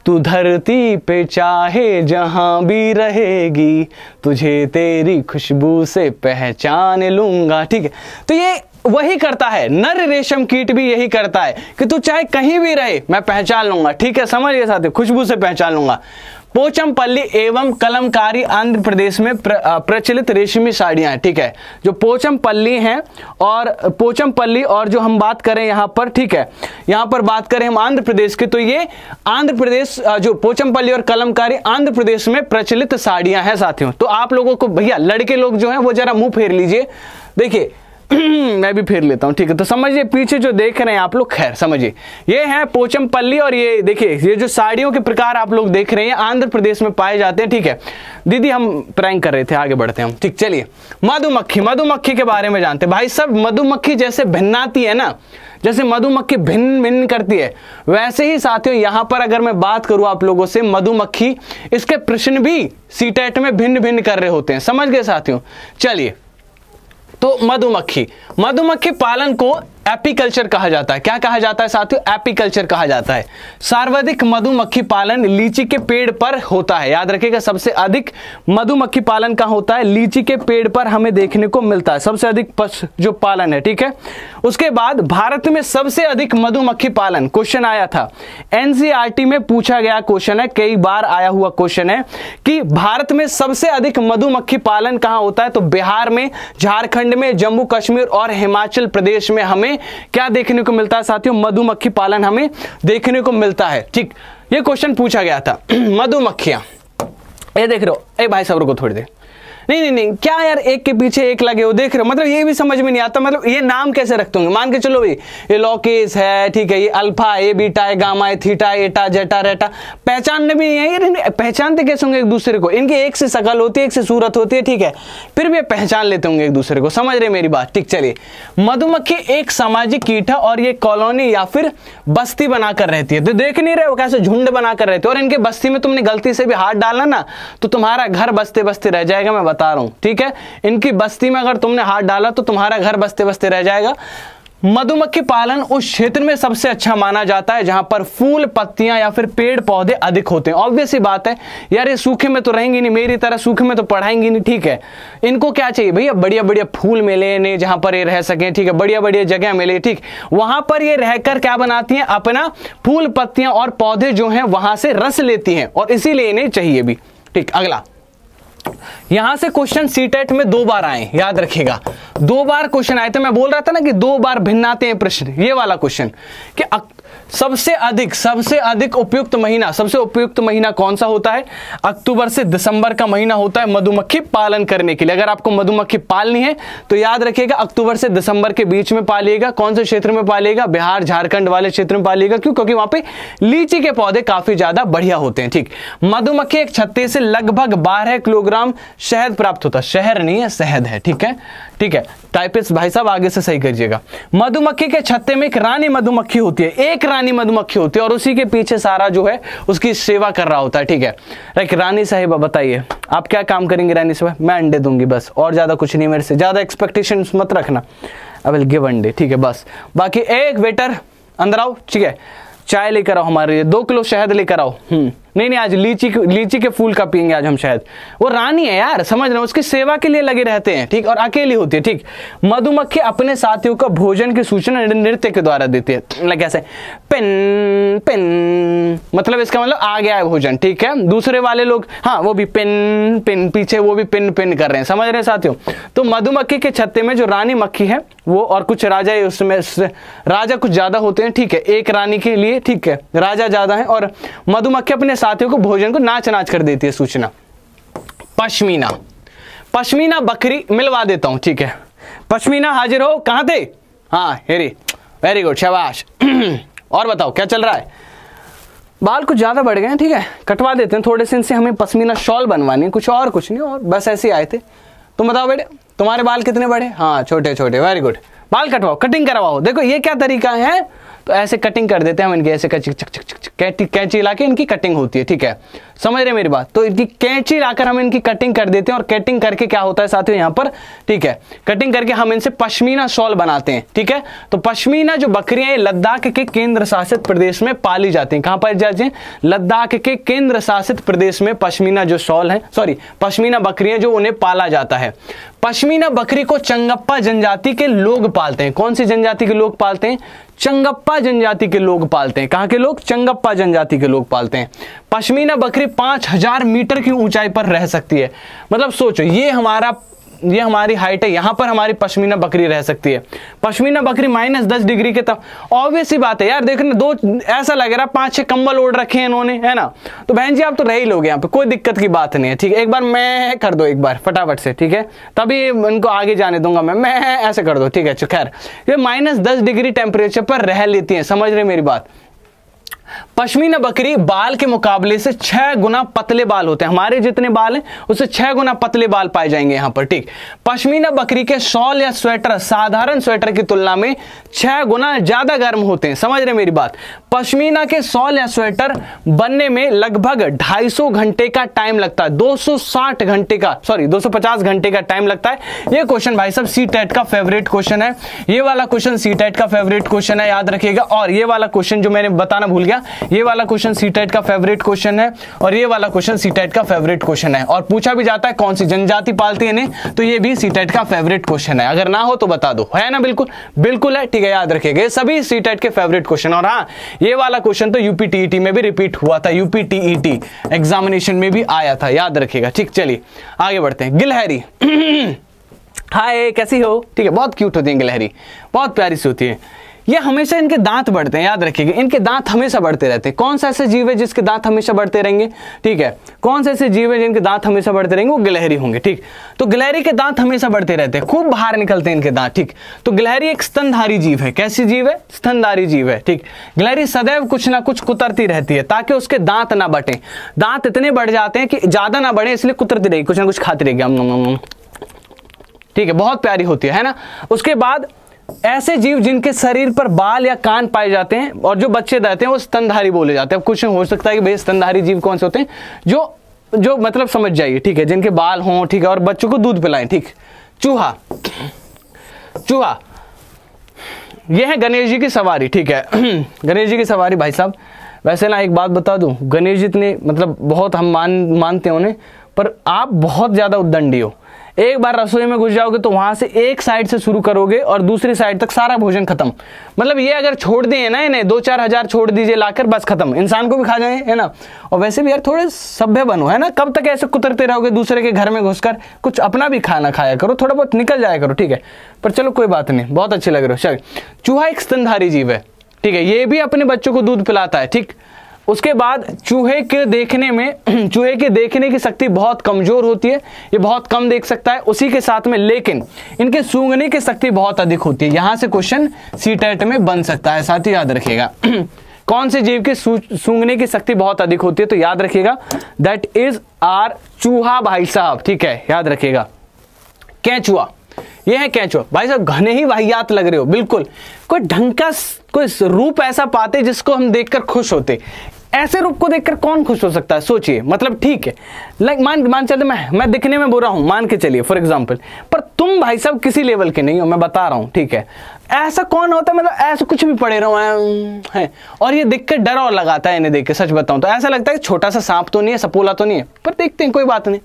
A: तू धरती पे चाहे जहाँ भी रहेगी, तुझे तेरी खुशबू से पहचान लूँगा। ठीक है? तो ये वही करता है। नर रेशम कीट भी यही करता है कि तू चाहे कहीं भी रहे, मैं पहचान लूँगा। ठीक है? समझिए साथ खुशबू से पहचान लूँगा। पोचमपल्ली एवं कलमकारी आंध्र प्रदेश में प्र, प्रचलित रेशमी साड़ियाँ हैं ठीक है? जो पोचमपल्ली हैं और पोचमपल्ली और जो हम बात करें यहाँ पर ठीक है? यहाँ पर बात करें हम आंध्र प्रदेश की तो ये आंध्र प्रदेश जो पोचमपल्ली और कलमकारी आंध्र प्रदेश में प्रचलित साड़ियाँ हैं साथियों। तो आप लोगों को भैया लड़के लोग जो है वो जरा मुँह फेर लीजिए। देखिए मैं भी फेर लेता हूँ, ठीक है। तो समझिए, पीछे जो देख रहे हैं आप लोग, खैर, समझिए। ये है पोचमपल्ली और ये देखिए, ये जो साड़ियों के प्रकार आप लोग देख रहे हैं आंध्र प्रदेश में पाए जाते हैं, ठीक है। दीदी, हम प्रैंक कर रहे थे, आगे बढ़ते हैं हम। ठीक, चलिए। मधुमक्खी मधुमक्खी के बारे में जानते हैं। भाई, सब मधुमक्खी जैसे भिन्नाती है ना, जैसे मधुमक्खी भिन्न भिन्न करती है, वैसे ही साथियों, यहाँ पर अगर मैं बात करूँ आप लोगों से, मधुमक्खी, इसके प्रश्न भी सीटेट में भिन्न भिन्न कर रहे होते हैं। समझ गए साथियों? चलिए। तो मधुमक्खी। मधुमक्खी पालन को एपीकल्चर कहा जाता है। क्या कहा जाता है साथियों? एपीकल्चर कहा जाता है। सर्वाधिक मधुमक्खी पालन लीची के पेड़ पर होता है। याद रखिएगा, सबसे अधिक मधुमक्खी पालन का होता है? लीची के पेड़ पर हमें देखने को मिलता है। सबसे अधिक जो पालन है, ठीक है? उसके बाद भारत में सबसे अधिक मधुमक्खी पालन, क्वेश्चन आया था। एनसीआरटी में पूछा गया क्वेश्चन है, कई बार आया हुआ क्वेश्चन है कि भारत में सबसे अधिक मधुमक्खी पालन कहाँ होता है? तो बिहार में, झारखंड में, जम्मू कश्मीर और हिमाचल प्रदेश में हमें क्या देखने को मिलता है? साथियों, मधुमक्खी पालन हमें देखने को मिलता है। ठीक, ये क्वेश्चन पूछा गया था। मधुमक्खियाँ। ये देख रहे हो, ए भाई सब रुको थोड़ी देर। नहीं नहीं नहीं, क्या यार एक के पीछे एक लगे हो? देख रहे हो मतलब ये भी समझ में नहीं आता मतलब ये नाम कैसे रखते होंगे? मान के चलो भाई, ये लॉकेस है, ठीक है, ये अल्फ़ा ये बीटा है गामा है थीटा एटा, जेटा, रेटा, पहचानने भी नहीं है पहचानते कैसे होंगे एक दूसरे को? इनकी एक से शकल होती है, एक से सूरत होती है, ठीक है, फिर भी पहचान लेते होंगे एक दूसरे को, समझ रहे मेरी बात? ठीक, चलिए, मधुमक्खी एक सामाजिक कीट है और ये कॉलोनी या फिर बस्ती बनाकर रहती है। तो देख नहीं रहे हो कैसे झुंड बनाकर रहते और इनके बस्ती में तुमने गलती से भी हाथ डाला ना तो तुम्हारा घर बसते बसते रह जाएगा, मैं बता रहा हूँ, ठीक है? इनकी बस्ती में अगर तुमने हाथ डाला तो तुम्हारा घर बसते बसते रह जाएगा। मधुमक्खी पालन उस क्षेत्र में सबसे अच्छा माना जाता है, जहाँ पर फूल, पत्तियाँ या फिर पेड़ पौधे अधिक होते हैं। ऑब्वियस ही बात है, यार ये सूखे में तो रहेंगी नहीं, मेरी तरह सूखे में तो पढ़ाएँगी नहीं, ठीक है? इनको क्या चाहिए? भैया बढ़िया बढ़िया फूल मिले ने जहाँ पर ये रह सके, ठीक है? बढ़िया बढ़िया जगह मिले, ठीक? वहाँ पर ये रहकर क्या बनाती हैं? अपना फूल, पत्तियाँ और पौधे जो हैं, वहाँ से रस लेती हैं, और इसीलिए इन्हें चाहिए भी। ठीक, अगला। यहाँ से क्वेश्चन सीटेट में दो बार आए, याद रखिएगा दो बार क्वेश्चन आए थे मैं बोल रहा था ना कि दो बार भिन्न आते हैं प्रश्न। ये वाला क्वेश्चन कि सबसे अधिक सबसे अधिक उपयुक्त महीना, सबसे उपयुक्त महीना कौन सा होता है? अक्टूबर से दिसंबर का महीना होता है मधुमक्खी पालन करने के लिए। अगर आपको मधुमक्खी पालनी है तो याद रखिएगा, अक्टूबर से दिसंबर के बीच में पालिएगा। कौन से क्षेत्र में पालिएगा? बिहार, झारखंड वाले क्षेत्र में पालिएगा, क्यों? क्योंकि वहाँ पे लीची के पौधे काफ़ी ज़्यादा बढ़िया होते हैं, ठीक। मधुमक्खी एक छत्ते से लगभग बारह किलोग्राम शहद प्राप्त होता है। शहर नहीं है, शहद है, ठीक है? ठीक है टाइपिस्ट भाई साहब, आगे से सही करिएगा। मधुमक्खी के छत्ते में एक रानी मधुमक्खी होती है, एक रानी मधुमक्खी होती है, और उसी के पीछे सारा जो है, उसकी सेवा कर रहा होता है, ठीक है। एक रानी साहिबा बताइए, आप क्या काम करेंगे रानी साहब? मैं अंडे दूँगी बस, और ज़्यादा कुछ नहीं मेरे से, ज़्यादा एक्सपेक्टेशन मत रखना। अब गिव अंडे, ठीक है, बस। बाकी एक वेटर अंदर आओ, ठीक है, चाय लेकर आओ हमारे लिए, दो किलो शहद लेकर आओ हम्म। नहीं नहीं, आज लीची लीची के फूल का पियेंगे आज हम शायद। वो रानी है यार, समझ रहे उसकी सेवा के लिए लगे रहते हैं, ठीक? और अकेली होती है, ठीक? मधुमक्खी अपने साथियों को भोजन की सूचना नृत्य के द्वारा देती है। मतलब कैसे पिन पिन मतलब इसका मतलब आ गया है भोजन, ठीक है? दूसरे वाले लोग हाँ वो भी पिन पिन, पीछे वो भी पिन पिन कर रहे हैं, समझ रहे हैं साथियों? तो मधुमक्खी के छत्ते में जो रानी मक्खी है, वो और कुछ राजा उसमें राजा कुछ ज़्यादा होते हैं, ठीक है? एक रानी के लिए, ठीक है? राजा ज़्यादा है और मधुमक्खी अपने साथियों को भोजन को नाच नाच कर देती है सूचना। पश्मीना। पश्मीना बकरी मिलवा देता हूँ, ठीक है। पश्मीना, हाजिर हो? कहाँ थे? हाँ हेरी वेरी गुड शाबाश। और बताओ, क्या चल रहा है? बाल कुछ ज़्यादा बढ़ गए हैं, ठीक है। कटवा देते हैं थोड़े से, इनसे हमें पश्मीना शॉल बनवानी कुछ और, कुछ नहीं, और बस ऐसे आए थे। तुम बताओ बेटे, तुम्हारे बाल कितने बड़े हाँ छोटे छोटे वेरी गुड बाल कटवाओ कटिंग करवाओ। देखो, ये क्या तरीका है? तो ऐसे कटिंग कर देते हैं हम इनके, ऐसे चक चक चक चक कैंची ला के इनकी कटिंग होती है, ठीक है? समझ रहे मेरी बात? तो इनकी कैंची लाकर हम इनकी कटिंग कर देते हैं और कटिंग करके क्या होता है साथियों यहाँ पर? ठीक है कटिंग करके हम इनसे पश्मीना शॉल बनाते हैं, ठीक है? तो पश्मीना जो बकरियाँ ये लद्दाख के केंद्र शासित प्रदेश में पाली जाती हैं। कहाँ पाई जाती हैं? लद्दाख के केंद्र शासित प्रदेश में पश्मीना जो शॉल है सॉरी पश्मीना बकरियाँ जो उन्हें पाला जाता है। पश्मीना बकरी को चंगप्पा जनजाति के लोग पालते हैं। कौन सी जनजाति के लोग पालते हैं? चंगप्पा जनजाति के लोग पालते हैं। कहाँ के लोग? चंगप्पा जनजाति के लोग पालते हैं। पश्मीना बकरी पाँच हज़ार मीटर की ऊंचाई पर रह सकती है। मतलब सोचो, ये हमारा ये हमारी हाइट है, यहाँ पर हमारी पश्मीना बकरी रह सकती है। पश्मीना बकरी माइनस दस डिग्री के तब ऑब्वियस ही बात है यार, देखने दो, ऐसा लग रहा है पाँच छह कंबल ओढ़ रखे हैं इन्होंने, है ना? तो बहन जी, आप तो रह ही लोगे यहाँ पे, कोई दिक्कत की बात नहीं है, ठीक है? एक बार मैं कर दो एक बार, फटाफट से, ठीक है? तभी इनको आगे जाने दूँगा मैं मैं ऐसे कर दो, ठीक है? खैर, ये माइनस डिग्री टेम्परेचर पर रह लेती है, समझ रहे मेरी बात? पश्मीना बकरी बाल के मुकाबले से छह गुना पतले बाल होते हैं। हमारे जितने बाल हैं, उससे छह गुना पतले बाल पाए जाएँगे यहाँ पर, ठीक? पश्मीना बकरी के शॉल या स्वेटर, साधारण स्वेटर की तुलना में छह गुना ज़्यादा गर्म होते हैं। समझ रहे मेरी बात? पश्मीना के सॉल या स्वेटर बनने में लगभग 250 घंटे का टाइम लगता है। 260 घंटे का, सॉरी 250 घंटे का टाइम लगता है। ये क्वेश्चन भाई साहब सी टेट का फेवरेट क्वेश्चन है। ये वाला क्वेश्चन सी टेट का फेवरेट क्वेश्चन है, याद रखिएगा। और ये वाला क्वेश्चन जो मैंने बताना भूल गया ये वाला क्वेश्चन सी का फेवरेट क्वेश्चन है और ये वाला क्वेश्चन सी का फेवरेट क्वेश्चन है। और पूछा भी जाता है कौन सी? जनजाति पालती है तो ये भी सी का फेवरेट क्वेश्चन है। अगर ना हो तो बता दो। है ना? बिल्कुल। बिल्कुल है। ठीक है, याद रखिएगा सभी सी के फेवरेट क्वेश्चन और हाँ ये वाला क्वेश्चन तो यूपी टीईटी में भी रिपीट हुआ था। यूपी टीईटी एग्जामिनेशन में भी आया था। याद रखिएगा ठीक, चलिए, आगे बढ़ते हैं। गिलहरी। हाय, कैसी हो? ठीक है, बहुत क्यूट होती है गिलहरी। बहुत प्यारी सी होती है। ये हमेशा इनके दांत बढ़ते हैं, याद रखिएगा, इनके दांत हमेशा बढ़ते रहते हैं। कौन सा ऐसे जीव है जिसके दांत हमेशा बढ़ते रहेंगे? ठीक है, कौन से ऐसे जीव है जिनके दांत हमेशा बढ़ते रहेंगे? वो गिलहरी होंगे, ठीक। तो गिलहरी के दांत हमेशा बढ़ते रहते हैं, खूब बाहर निकलते हैं इनके दांत, ठीक। तो गिलहरी एक स्तनधारी जीव है। कैसी जीव है? स्तनधारी जीव है, ठीक। गिलहरी सदैव कुछ ना कुछ कुतरती रहती है, ताकि उसके दांत ना बटे। दांत इतने बढ़ जाते हैं कि ज़्यादा ना बढ़े, इसलिए कुतरती रहेगी, कुछ ना कुछ खाती रहेगी। ठीक है, बहुत प्यारी होती है ना? उसके बाद ऐसे जीव जिनके शरीर पर बाल या कान पाए जाते हैं और जो बच्चे रहते हैं, वो स्तनधारी बोले जाते हैं। कुछ हो सकता है कि भाई स्तनधारी जीव कौन से होते हैं? जो जो मतलब समझ जाइए, ठीक है, जिनके बाल हों, ठीक है, और बच्चों को दूध पिलाएँ, ठीक। चूहा। चूहा। यह है गणेश जी की सवारी, ठीक है। गणेश जी की सवारी, भाई साहब। वैसे ना एक बात बता दूँ, गणेश जी इतने मतलब बहुत हम मान, मानते हैं उन्हें, पर आप बहुत ज़्यादा उद्दंडी हो। एक बार रसोई में घुस जाओगे तो वहाँ से एक साइड से शुरू करोगे और दूसरी साइड तक सारा भोजन खत्म। मतलब ये अगर छोड़ दिए ना इन्हें, दो चार हज़ार छोड़ दीजिए, लाकर बस खत्म। इंसान को भी खा जाए, है ना? और वैसे भी यार थोड़े सभ्य बनो, है ना? कब तक ऐसे कुतरते रहोगे दूसरे के घर में घुसकर? कुछ अपना भी खाना खाया करो थोड़ा बहुत निकल जाया करो, ठीक है? पर चलो कोई बात नहीं, बहुत अच्छे लग रहे हो। चल, चूहा एक स्तनधारी जीव है, ठीक है? ये भी अपने बच्चों को दूध पिलाता है, ठीक? उसके बाद चूहे के देखने में, चूहे के देखने की शक्ति बहुत कमज़ोर होती है, ये बहुत कम देख सकता है, उसी के साथ में लेकिन इनके सूंघने की शक्ति बहुत अधिक होती है। यहाँ से क्वेश्चन सी टेट में बन सकता है, साथ ही याद रखिएगा। कौन से जीव की सूंघने की शक्ति बहुत अधिक होती है तो याद रखिएगा दैट इज़ आर चूहा भाई साहब, ठीक है, याद रखिएगा। कैचुआ, ये है कैचुआ। भाई साहब, घने ही वाहियात लग रहे हो, बिल्कुल। कोई ढंग का कोई रूप ऐसा पाते जिसको हम देखकर खुश होते। ऐसे रूप को देखकर कौन खुश हो सकता है? सोचिए मतलब ठीक है। लाइक मान मान चलते, मैं मैं दिखने में बुरा हूँ, मान के चलिए फॉर एग्ज़ाम्पल पर तुम भाई साहब किसी लेवल के नहीं हो, मैं बता रहा हूँ, ठीक है? ऐसा कौन होता है? मतलब ऐसा कुछ भी पड़े रहो है। और ये देख कर डर और लगाता है इन्हें देख के, सच बताऊँ तो। ऐसा लगता है छोटा सा सांप तो नहीं है, सपोला तो नहीं है, पर देखते हैं, कोई बात नहीं।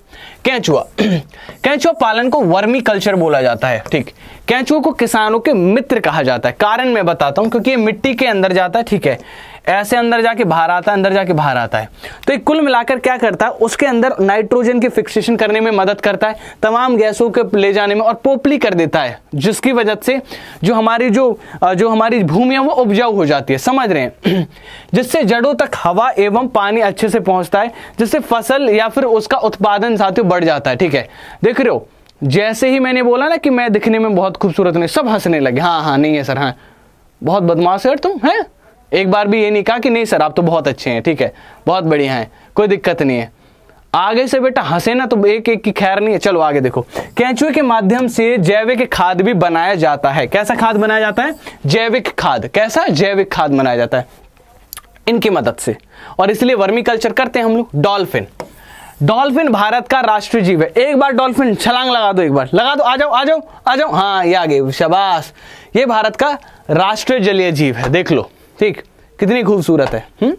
A: कैचुआ कैचुआ पालन को वर्मी कल्चर बोला जाता है, ठीक। कैचुआ को किसानों के मित्र कहा जाता है। कारण मैं बताता हूँ, क्योंकि ये मिट्टी के अंदर जाता है, ठीक है। ऐसे अंदर जाके बाहर आता है, अंदर जाके बाहर आता है। तो एक कुल मिलाकर क्या करता है, उसके अंदर नाइट्रोजन की फिक्सेशन करने में मदद करता है, तमाम गैसों के ले जाने में और पोपली कर देता है, जिसकी वजह से जो हमारी जो जो हमारी भूमि है, वो उपजाऊ हो जाती है। समझ रहे हैं? जिससे जड़ों तक हवा एवं पानी अच्छे से पहुँचता है, जिससे फ़सल या फिर उसका उत्पादन साथियों बढ़ जाता है, ठीक है? देख रहे हो, जैसे ही मैंने बोला ना कि मैं दिखने में बहुत खूबसूरत नहीं, सब हंसने लगे। हाँ हाँ नहीं है सर हाँ। बहुत बदमाश है तुम, है? एक बार भी ये नहीं कहा कि नहीं सर, आप तो बहुत अच्छे हैं, ठीक है? बहुत बढ़िया हैं, कोई दिक्कत नहीं है। आगे से बेटा हंसे ना तो एक एक की खैर नहीं है। चलो आगे देखो। कैंचुए के माध्यम से जैविक खाद भी बनाया जाता है। कैसा खाद बनाया जाता है? जैविक खाद। कैसा? जैविक खाद बनाया जाता है। इनकी मदद से। और इसलिए वर्मी कल्चर करते हैं हम लोग। डॉल्फिन। डॉल्फिन भारत का राष्ट्रीय जीव है। एक बार डॉल्फिन छलांग लगा दो, एक बार। लगा दो। आ जाओ आ जाओ आ जाओ। हाँ ये आगे शबाश। ये भारत का राष्ट्रीय जलीय जीव है। देख लो। ठीक? कितनी खूबसूरत है हुँ?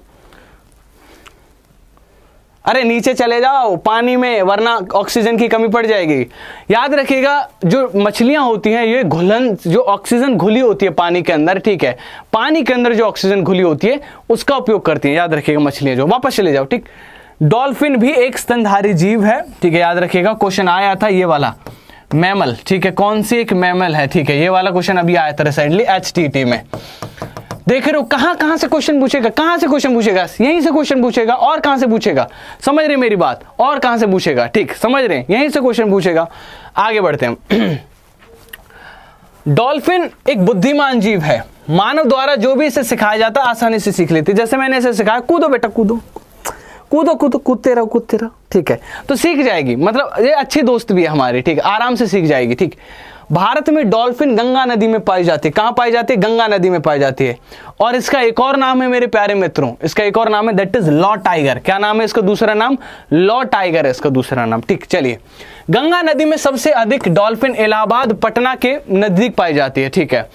A: अरे, नीचे चले जाओ, पानी में, वरना ऑक्सीजन की कमी पड़ जाएगी। याद रखिएगा, जो मछलियाँ होती हैं, ये घुलन, जो ऑक्सीजन घुली होती है पानी के अंदर, ठीक है? पानी के अंदर जो ऑक्सीजन घुली होती है, उसका उपयोग करती हैं। याद रखिएगा मछलियाँ जो, वापस चले जाओ, ठीक? डॉल्फिन भी एक स्तनधारी जीव है, ठीक है? याद रखिएगा, क्वेश्चन आया था, ये वाला। मैमल, ठीक है? कौन सी एक मैमल है, ठीक है? ये वाला क्वेश्चन अभी आया था रिसेंटली एचटीटी में। देख रहे हो, कहाँ कहाँ से क्वेश्चन पूछेगा, कहाँ से क्वेश्चन पूछेगा? यहीं से क्वेश्चन पूछेगा और कहाँ से पूछेगा? समझ रहे मेरी बात? और कहाँ से पूछेगा? ठीक, समझ रहे यहीं से क्वेश्चन पूछेगा। आगे बढ़ते हैं डॉल्फिन एक बुद्धिमान जीव है। मानव द्वारा जो भी इसे सिखाया जाता, आसानी से सीख लेती जैसे मैंने इसे सिखाया, कूदो बेटा, कूदो। कूदो कूदो, कूदते रहो कूदते रहो। ठीक है तो सीख जाएगी। मतलब ये अच्छी दोस्त भी है हमारी, ठीक है आराम से सीख जाएगी, ठीक। भारत में डॉल्फिन गंगा नदी में पाई जाती है। कहाँ पाई जाती है? गंगा नदी में पाई जाती है। और इसका एक और नाम है मेरे प्यारे मित्रों। इसका एक और नाम है दैट इज़ लॉ टाइगर क्या नाम है इसका दूसरा नाम? लॉ टाइगर है इसका दूसरा नाम। ठीक, चलिए। गंगा नदी में सबसे अधिक डॉल्फिन इलाहाबाद, पटना के नज़दीक पाई जाती है। ठीक है।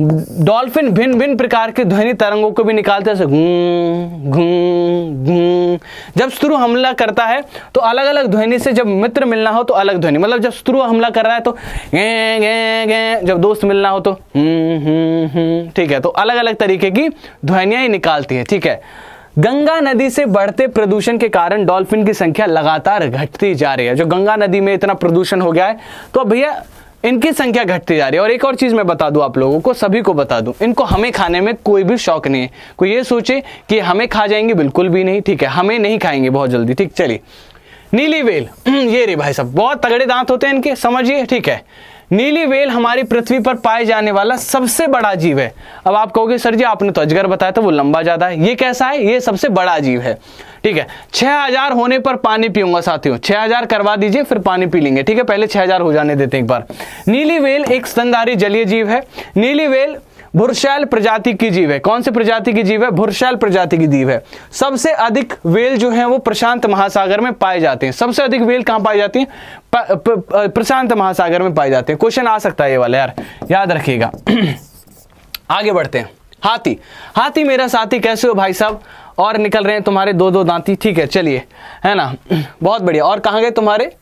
A: डॉल्फिन भिन्न भिन्न प्रकार के ध्वनि तरंगों को भी निकालते हैं घूम घूम घूम जब शत्रु हमला करता है तो अलग अलग ध्वनि से जब मित्र मिलना हो तो अलग ध्वनि। मतलब जब शत्रु हमला कर रहा है तो गे गे गे, जब दोस्त मिलना हो तो ठीक है तो अलग अलग तरीके की ध्वनियाँ ही निकालती है, ठीक है। गंगा नदी से बढ़ते प्रदूषण के कारण डॉल्फिन की संख्या लगातार घटती जा रही है। जो गंगा नदी में इतना प्रदूषण हो गया है तो भैया इनकी संख्या घटती जा रही है। और एक और चीज़ मैं बता दूँ आप लोगों को, सभी को बता दूँ। इनको हमें खाने में कोई भी शौक नहीं है। कोई ये सोचे कि हमें खा जाएँगे, बिल्कुल भी नहीं, ठीक है? हमें नहीं खाएँगे बहुत जल्दी, ठीक? चलिए। नीली वेल। ये रे भाई साहब, बहुत तगड़े दांत होते हैं इनके, समझिए, ठीक है? नीली वेल हमारी पृथ्वी पर पाए जाने वाला सबसे बड़ा जीव है। अब आप कहोगे, सर जी, आपने तो अजगर बताया था, वो लंबा ज़्यादा है। ये कैसा है? ये सबसे बड़ा जीव है। ठीक है? छह हज़ार होने पर पानी पीऊँगा, साथियों। छह हज़ार करवा दीजिए, फिर पानी पी लेंगे। ठीक है? पहले छह हज़ार हो जाने देते हैं एक बार। नीली वेल एक स्तनधारी जलीय जीव है। नीली वेल भुरशैल प्रजाति की जीव है। कौन सी प्रजाति की जीव है? भुरशैल प्रजाति की जीव है। सबसे अधिक वेल जो है वो प्रशांत महासागर में पाए जाते हैं। सबसे अधिक वेल कहाँ पाई जाती है? प्रशांत महासागर में पाए जाते हैं। क्वेश्चन आ सकता है ये वाला यार। याद रखिएगा। आगे बढ़ते हैं। हाथी। हाथी मेरा साथी, कैसे हो भाई साहब? और निकल रहे हैं तुम्हारे दो दो दांती। ठीक है, चलिए। है ना? बहुत बढ़िया। और कहाँ गए तुम्हारे?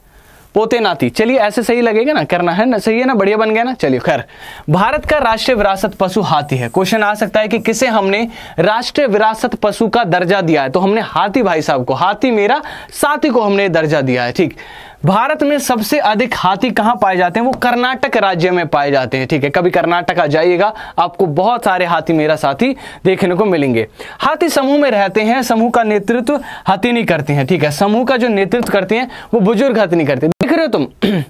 A: पोते नाती। चलिए, ऐसे सही लगेगा ना? करना है ना? सही है ना? बढ़िया बन गया ना? चलिए, खैर। भारत का राष्ट्रीय विरासत पशु हाथी है। क्वेश्चन आ सकता है कि किसे हमने राष्ट्रीय विरासत पशु का दर्जा दिया है? तो हमने हाथी भाई साहब को, हाथी मेरा साथी को हमने दर्जा दिया है, ठीक। भारत में सबसे अधिक हाथी कहाँ पाए जाते हैं? वो कर्नाटक राज्य में पाए जाते हैं, ठीक है। कभी कर्नाटक आ जाइएगा, आपको बहुत सारे हाथी मेरा साथी देखने को मिलेंगे। हाथी समूह में रहते हैं, समूह का नेतृत्व हाथी नहीं करते हैं, ठीक है। समूह का जो नेतृत्व करते हैं, वो बुज़ुर्ग हाथी नहीं करते। देख रहे हो तुम?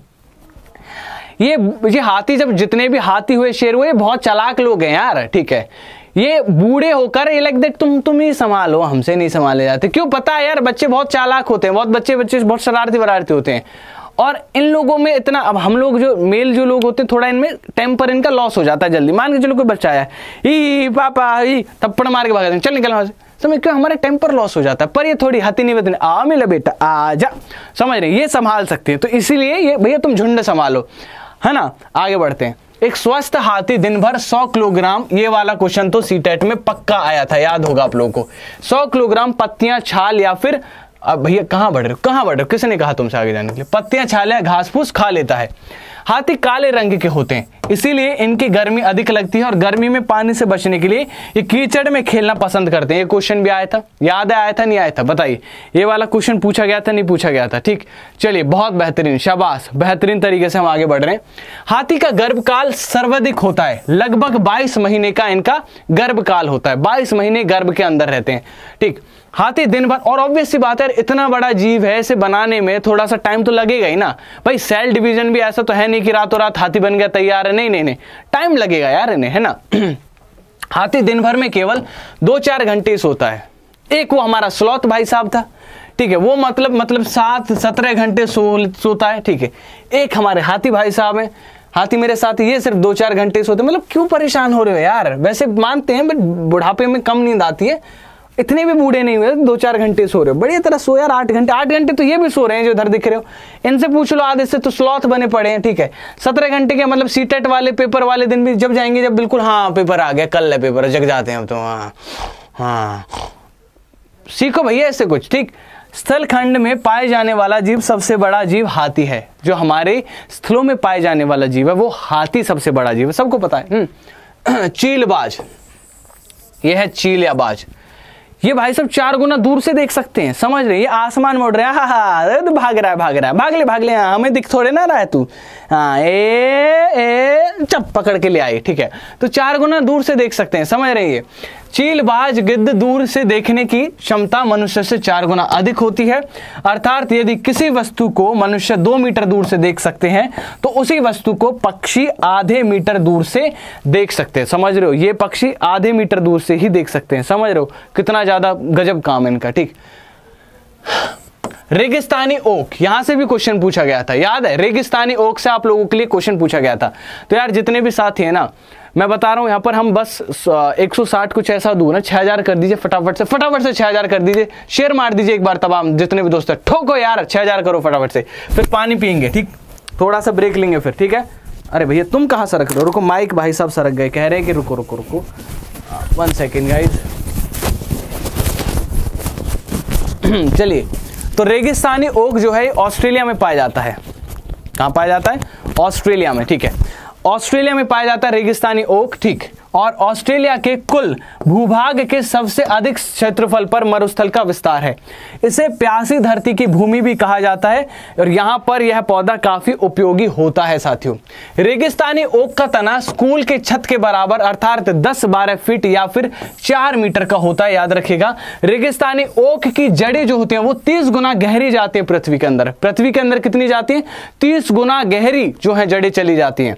A: ये ये हाथी जब जितने भी हाथी हुए शेर हुए बहुत चलाक लोग हैं यार, ठीक है? ये बूढ़े होकर, ये लाइक देख, तुम तुम ही संभालो, हमसे नहीं संभाले जाते। क्यों पता है यार, बच्चे बहुत चालाक होते हैं, बहुत बच्चे बच्चे बहुत शरारती वरारती होते हैं। और इन लोगों में इतना, अब हम लोग जो मेल जो लोग होते हैं, थोड़ा इनमें टेम्पर इनका लॉस हो जाता है जल्दी। मान के चलो कोई बच्चा आया ही पापा ही थप्पड़ मार के भाग चल निकल वहाँ से। समझ क्यों? हमारा टेम्पर लॉस हो जाता है। पर ये थोड़ी हती बतनी आ मिले बेटा, आ जा। समझ रहे ये संभाल सकती है। तो इसीलिए ये भैया तुम झुंड संभालो। है ना? आगे बढ़ते हैं। एक स्वस्थ हाथी दिन भर 100 किलोग्राम, ये वाला क्वेश्चन तो सीटेट में पक्का आया था। याद होगा आप लोगों को। 100 किलोग्राम पत्तियाँ, छाल या फिर अब भैया, कहाँ बढ़ रहे हो? कहाँ बढ़ रहे हो? किसने कहा तुमसे आगे जाने के लिए? पत्तियाँ छाल घास फूस खा लेता है। हाथी काले रंग के होते हैं, इसीलिए इनकी गर्मी अधिक लगती है और गर्मी में पानी से बचने के लिए ये कीचड़ में खेलना पसंद करते हैं। ये क्वेश्चन भी आया था। याद आया था, नहीं आया था? बताइए। ये वाला क्वेश्चन पूछा गया था, नहीं पूछा गया था? ठीक। चलिए, बहुत बेहतरीन, शाबाश। बेहतरीन तरीके से हम आगे बढ़ रहे हैं। हाथी का गर्भकाल सर्वाधिक होता है। लगभग बाईस महीने का इनका गर्भकाल होता है। बाईस महीने गर्भ के अंदर रहते हैं। ठीक। हाथी दिन भर, और ऑब्वियस सी बात है इतना बड़ा जीव है, इसे बनाने में थोड़ा सा टाइम तो लगेगा ही ना। भाई सेल डिवीज़न भी ऐसा तो है नहीं कि रातों रात हाथी बन गया, तैयार है। नहीं नहीं नहीं। टाइम लगेगा यार इन्हें, है ना? हाथी दिन भर में केवल दो चार घंटे सोता है। एक वो हमारा स्लॉथ भाई साहब था, ठीक है? वो मतलब मतलब सात सत्रह घंटे सो, सोता है, ठीक है? एक हमारे हाथी भाई साहब है। हाथी मेरे साथ ये सिर्फ़ दो चार घंटे सोते मतलब क्यों परेशान हो रहे हो यार? वैसे मानते हैं बट बुढ़ापे में कम नींद आती है। इतने भी बूढ़े नहीं हुए दो चार घंटे सो रहे हो। बढ़िया तरह सो यार, आठ घंटे आठ घंटे तो ये भी सो रहे हैं जो इधर दिख रहे हो। इनसे पूछ लो, आधे से तो स्लॉथ बने पड़े हैं, ठीक है। सत्रह घंटे के मतलब सीटेट वाले पेपर वाले दिन भी जब जाएँगे, जब बिल्कुल हाँ पेपर आ गया, कल है पेपर जग जाते हैं हम तो हाँ हाँ। सीखो भैया ऐसे कुछ, ठीक? स्थल खंड में पाए जाने वाला जीव सबसे बड़ा जीव हाथी है। जो हमारे स्थलों में पाए जाने वाला जीव है, वो हाथी सबसे बड़ा जीव है। सबको पता है हम्म। चीलबाज, यह है चील या भाई सब चार गुना दूर से देख सकते हैं, समझ रहे ये आसमान मोड़ रहे हैं। हा हा तो भाग रहा है, भाग रहा है। भाग ले भाग ले हाँ हमें दिख थोड़े ना रहा है तू। हाँ ए ए चप पकड़ के ले आई ठीक है। तो चार गुना दूर से देख सकते हैं, समझ रहे ये? चीलबाज गिद्ध दूर से देखने की क्षमता मनुष्य से चार गुना अधिक होती है। अर्थात यदि किसी वस्तु को मनुष्य दो मीटर दूर से देख सकते हैं तो उसी वस्तु को पक्षी आधे मीटर दूर से देख सकते हैं। समझ रहे हो? ये पक्षी आधे मीटर दूर से ही देख सकते हैं। समझ रहे हो? कितना ज़्यादा गजब काम है इनका, ठीक? रेगिस्तानी ओक, यहाँ से भी क्वेश्चन पूछा गया था। याद है? रेगिस्तानी ओक से आप लोगों के लिए क्वेश्चन पूछा गया था। तो यार, जितने भी साथी है ना मैं बता रहा हूँ, यहाँ पर हम बस 160 कुछ ऐसा दूर है 6000 कर दीजिए फटाफट से फटाफट से 6000 कर दीजिए शेयर मार दीजिए एक बार तमाम जितने भी दोस्त है, ठोको यार 6000 करो फटाफट से, फिर पानी पियेंगे, ठीक? थोड़ा सा ब्रेक लेंगे फिर, ठीक है? अरे भैया, तुम कहाँ सरक रहे हो? रुको माइक भाई साहब सरक गए, कह रहे हैं कि रुको रुको रुको। वन सेकेंड गाइज़ चलिए तो रेगिस्तानी ओक जो है ऑस्ट्रेलिया में पाया जाता है। कहाँ पाया जाता है? ऑस्ट्रेलिया में, ठीक है। ऑस्ट्रेलिया में पाया जाता है रेगिस्तानी ओक ठीक। और ऑस्ट्रेलिया के कुल भूभाग के सबसे अधिक क्षेत्रफल पर मरुस्थल का विस्तार है। इसे प्यासी धरती की भूमि भी कहा जाता है और यहाँ पर यह पौधा काफ़ी उपयोगी होता है साथियों। रेगिस्तानी ओक का तना स्कूल के छत के बराबर अर्थात 10-12 फीट या फिर 4 मीटर का होता है, याद रखिएगा। रेगिस्तानी ओक की जड़ें जो होती हैं, वो 30 गुना गहरी जाती है पृथ्वी के अंदर। पृथ्वी के अंदर कितनी जाती है? 30 गुना गहरी जो है, जड़ें चली जाती हैं।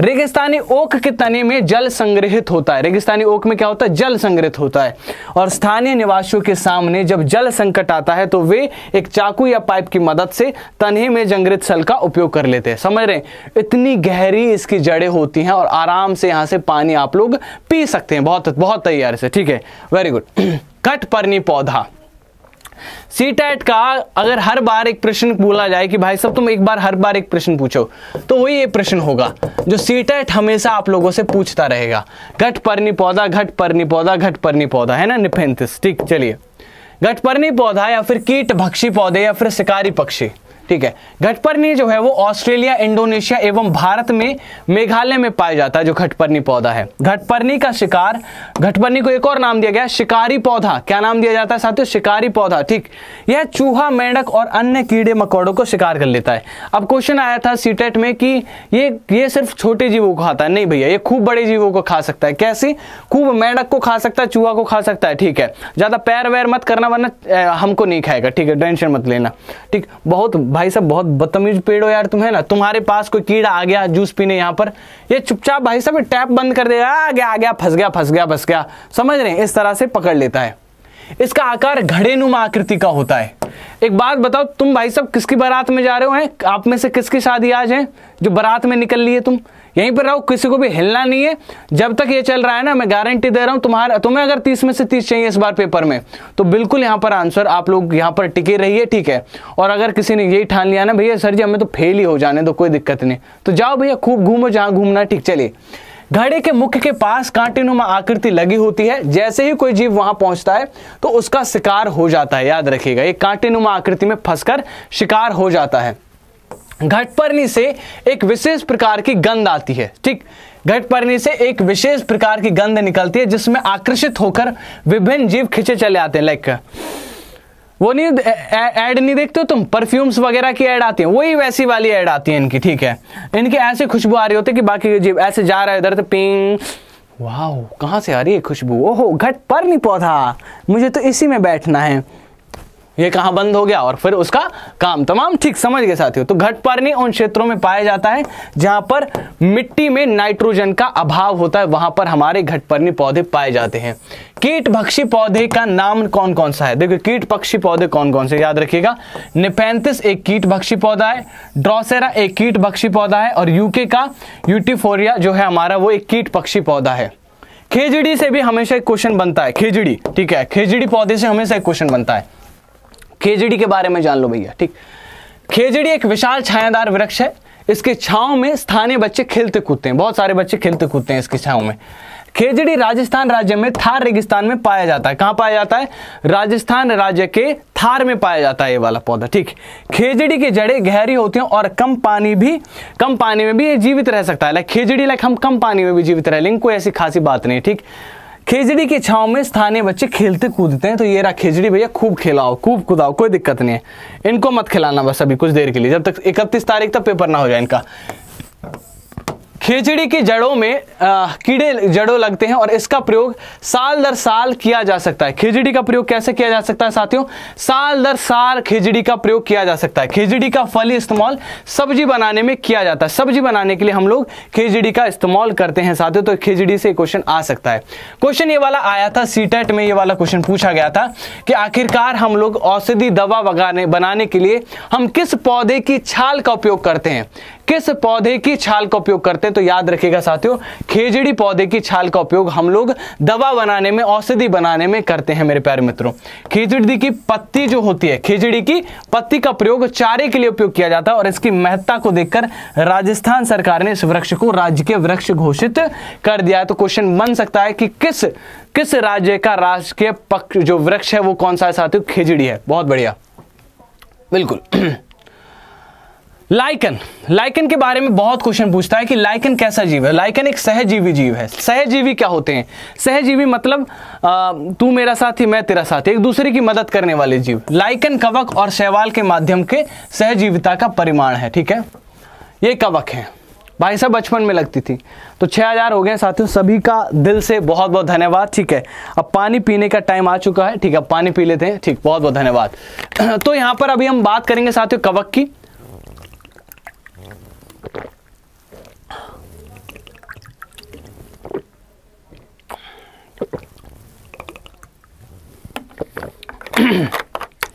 A: रेगिस्तानी ओक के तने में जल संग्रहित होता है। रेगिस्तानी ओक में क्या होता है? जल संग्रहित होता है। और स्थानीय निवासियों के सामने जब जल संकट आता है तो वे एक चाकू या पाइप की मदद से तने में जंग्रित सल का उपयोग कर लेते हैं। समझ रहे हैं? इतनी गहरी इसकी जड़ें होती हैं और आराम से यहाँ से पानी आप लोग पी सकते हैं। बहुत बहुत तैयार से। ठीक है? वेरी गुड कट कटपर्णी पौधा। सीटेट का अगर हर बार एक प्रश्न बोला जाए कि भाई सब तुम एक बार हर बार एक प्रश्न पूछो तो वही ये प्रश्न होगा, जो सीटेट हमेशा आप लोगों से पूछता रहेगा। घट परनी पौधा, घट परनी पौधा, घट परनी पौधा, है ना निफेंथिस ठीक, चलिए। घटपर्णी पौधा या फिर कीट भक्षी पौधे या फिर शिकारी पक्षी ठीक है। घटपर्णी जो है वो ऑस्ट्रेलिया, इंडोनेशिया एवं भारत में मेघालय में पाया जाता है, जो घटपर्णी पौधा है। घटपर्णी का शिकार घटपर्णी को एक और नाम दिया गया, शिकारी पौधा। क्या नाम दिया जाता है साथियों? शिकारी पौधा, ठीक। यह चूहा, मेंढक और अन्य कीड़े मकोड़ों को शिकार कर लेता है। अब क्वेश्चन आया था सीटेट में कि ये ये सिर्फ़ छोटे जीवों को खाता है। नहीं भैया, ये खूब बड़े जीवों को खा सकता है। कैसे? खूब मेंढक को खा सकता है, चूहा को खा सकता है, ठीक है। ज़्यादा पैर वैर मत करना, वरना हमको नहीं खाएगा, ठीक है। टेंशन मत लेना, ठीक। बहुत भाई साहब, बहुत बदतमीज पेड़ हो यार तुम है ना। तुम्हारे पास कोई कीड़ा आ गया, जूस पीने यहाँ पर। ये चुपचाप भाई साहब टैप बंद कर देगा आ गया आ गया, फंस गया फंस गया फंस गया। समझ रहे हैं? इस तरह से पकड़ लेता है। इसका आकार घड़े नुमा आकृति का होता है। एक बात बताओ, तुम भाई साहब, किसकी बारात में जा रहे हो, हैं? आप में से किसकी शादी आज है, जो बारात में निकल ली है तुम? यहीं पर रहो, किसी को भी हिलना नहीं है। जब तक ये चल रहा है ना, मैं गारंटी दे रहा हूँ, तुम्हारा तुम्हें अगर तीस में से तीस चाहिए इस बार पेपर में तो बिल्कुल यहाँ पर आंसर आप लोग यहाँ पर टिके रहिए, ठीक है? और अगर किसी ने यही ठान लिया ना, भैया, सर जी, हमें तो फेल ही हो जाने तो कोई दिक्कत नहीं। तो जाओ भैया, खूब घूमो जहाँ घूमना ठीक, चलिए। घड़े के मुख्य के पास कांटेनुमा आकृति लगी होती है, जैसे ही कोई जीव वहाँ पहुँचता है तो उसका शिकार हो जाता है, याद रखिएगा। ये कांटेनुमा आकृति में फंसकर शिकार हो जाता है। घटपर्णी से एक विशेष प्रकार की गंध आती है, ठीक? घटपर्णी से एक विशेष प्रकार की गंध निकलती है, जिसमें आकर्षित होकर विभिन्न जीव खिंचे चले आते हैं लाइक वो नहीं ऐड नहीं देखते हो तुम? परफ्यूम्स वगैरह की ऐड आती है, वही वैसी वाली ऐड आती है इनकी, ठीक है? इनकी ऐसे खुशबू आ रही होती है कि बाकी जीव ऐसे जा रहा है इधर तो पिंग वाह कहाँ से आ रही है खुशबू? ओहो घट पर नहीं पौधा। मुझे तो इसी में बैठना है। ये कहाँ बंद हो गया? और फिर उसका काम तमाम ठीक समझ गए साथियों। तो घटपर्णी उन क्षेत्रों में पाया जाता है जहाँ पर मिट्टी में नाइट्रोजन का अभाव होता है। वहाँ पर हमारे घटपर्णी पौधे पाए जाते हैं। कीट भक्षी पौधे का नाम कौन कौन सा है? देखो कीट पक्षी पौधे कौन कौन से याद रखिएगा, निपेंथिस एक कीट भक्षी पौधा है, ड्रॉसेरा एक कीट भक्षी पौधा है, और यूके का यूटिफोरिया जो है हमारा, वो एक कीट पक्षी पौधा है। खेजड़ी से भी हमेशा एक क्वेश्चन बनता है। खेजड़ी, ठीक है? खेजड़ी पौधे से हमेशा एक क्वेश्चन बनता है। खेजड़ी के बारे में जान लो भैया, ठीक? खेजड़ी एक विशाल छायादार वृक्ष है। इसके छाव में स्थानीय बच्चे खेलते कूदते हैं। बहुत सारे बच्चे खेलते कूदते हैं इसके छाव में। खेजड़ी राजस्थान राज्य में थार रेगिस्तान में पाया जाता है। कहाँ पाया जाता है? राजस्थान राज्य के थार में पाया जाता है ये वाला पौधा, ठीक? खेजड़ी की जड़ें गहरी होती हैं और कम पानी भी, कम पानी में भी ये जीवित रह सकता है। लाइक खेजड़ी लाइक हम कम पानी में भी जीवित रह लेंगे, कोई ऐसी खासी बात नहीं, ठीक? खेजड़ी के छाव में स्थानीय बच्चे खेलते कूदते हैं तो ये रहा खेजड़ी भैया, खूब खेलाओ, खूब कूदाओ, कोई दिक्कत नहीं है। इनको मत खिलाना बस अभी कुछ देर के लिए, जब तक इकतीस तारीख तक पेपर ना हो जाए इनका। खेचड़ी की जड़ों में आ, कीड़े जड़ों लगते हैं और इसका प्रयोग साल दर साल किया जा सकता है। खिचड़ी का प्रयोग कैसे किया जा सकता है साथियों? साल दर साल खिचड़ी का प्रयोग किया जा सकता है। खिचड़ी का फली इस्तेमाल सब्ज़ी बनाने में किया जाता है। सब्ज़ी बनाने के लिए हम लोग खिचड़ी का इस्तेमाल करते हैं साथियों तो खिचड़ी से क्वेश्चन आ सकता है। क्वेश्चन ये वाला आया था सीटेट में ये वाला क्वेश्चन पूछा गया था कि आखिरकार हम लोग औषधि दवा बनाने के लिए हम किस पौधे की छाल का उपयोग करते हैं? किस पौधे की छाल का उपयोग करते हैं? तो याद रखिएगा साथियों, खेजड़ी पौधे की छाल का उपयोग हम लोग दवा बनाने में, औषधि बनाने में करते हैं मेरे प्यारे मित्रों। खेजड़ी की पत्ती जो होती है, खेजड़ी की पत्ती का प्रयोग चारे के लिए उपयोग किया जाता है और इसकी महत्ता को देखकर राजस्थान सरकार ने इस वृक्ष को राज्य के वृक्ष घोषित कर दिया है। तो क्वेश्चन बन सकता है कि किस किस राज्य का राजकीय पक्ष, जो वृक्ष है, वो कौन सा है साथियों? खेजड़ी है। बहुत बढ़िया। बिल्कुल। लाइकन लाइकन के बारे में बहुत क्वेश्चन पूछता है कि लाइकन कैसा जीव है? लाइकन एक सहजीवी जीव है। सहजीवी क्या होते हैं? सहजीवी मतलब तू मेरा साथी, मैं तेरा साथी, एक दूसरे की मदद करने वाले जीव। लाइकन कवक और शैवाल के माध्यम के सहजीविता का परिमाण है, ठीक है? ये कवक है। भाई साहब, बचपन में लगती थी। तो 6000 हो गए साथियों, सभी का दिल से बहुत बहुत धन्यवाद, ठीक है? अब पानी पीने का टाइम आ चुका है, ठीक है? पानी पी लेते हैं, ठीक, बहुत बहुत धन्यवाद। तो यहाँ पर अभी हम बात करेंगे साथियों कवक की।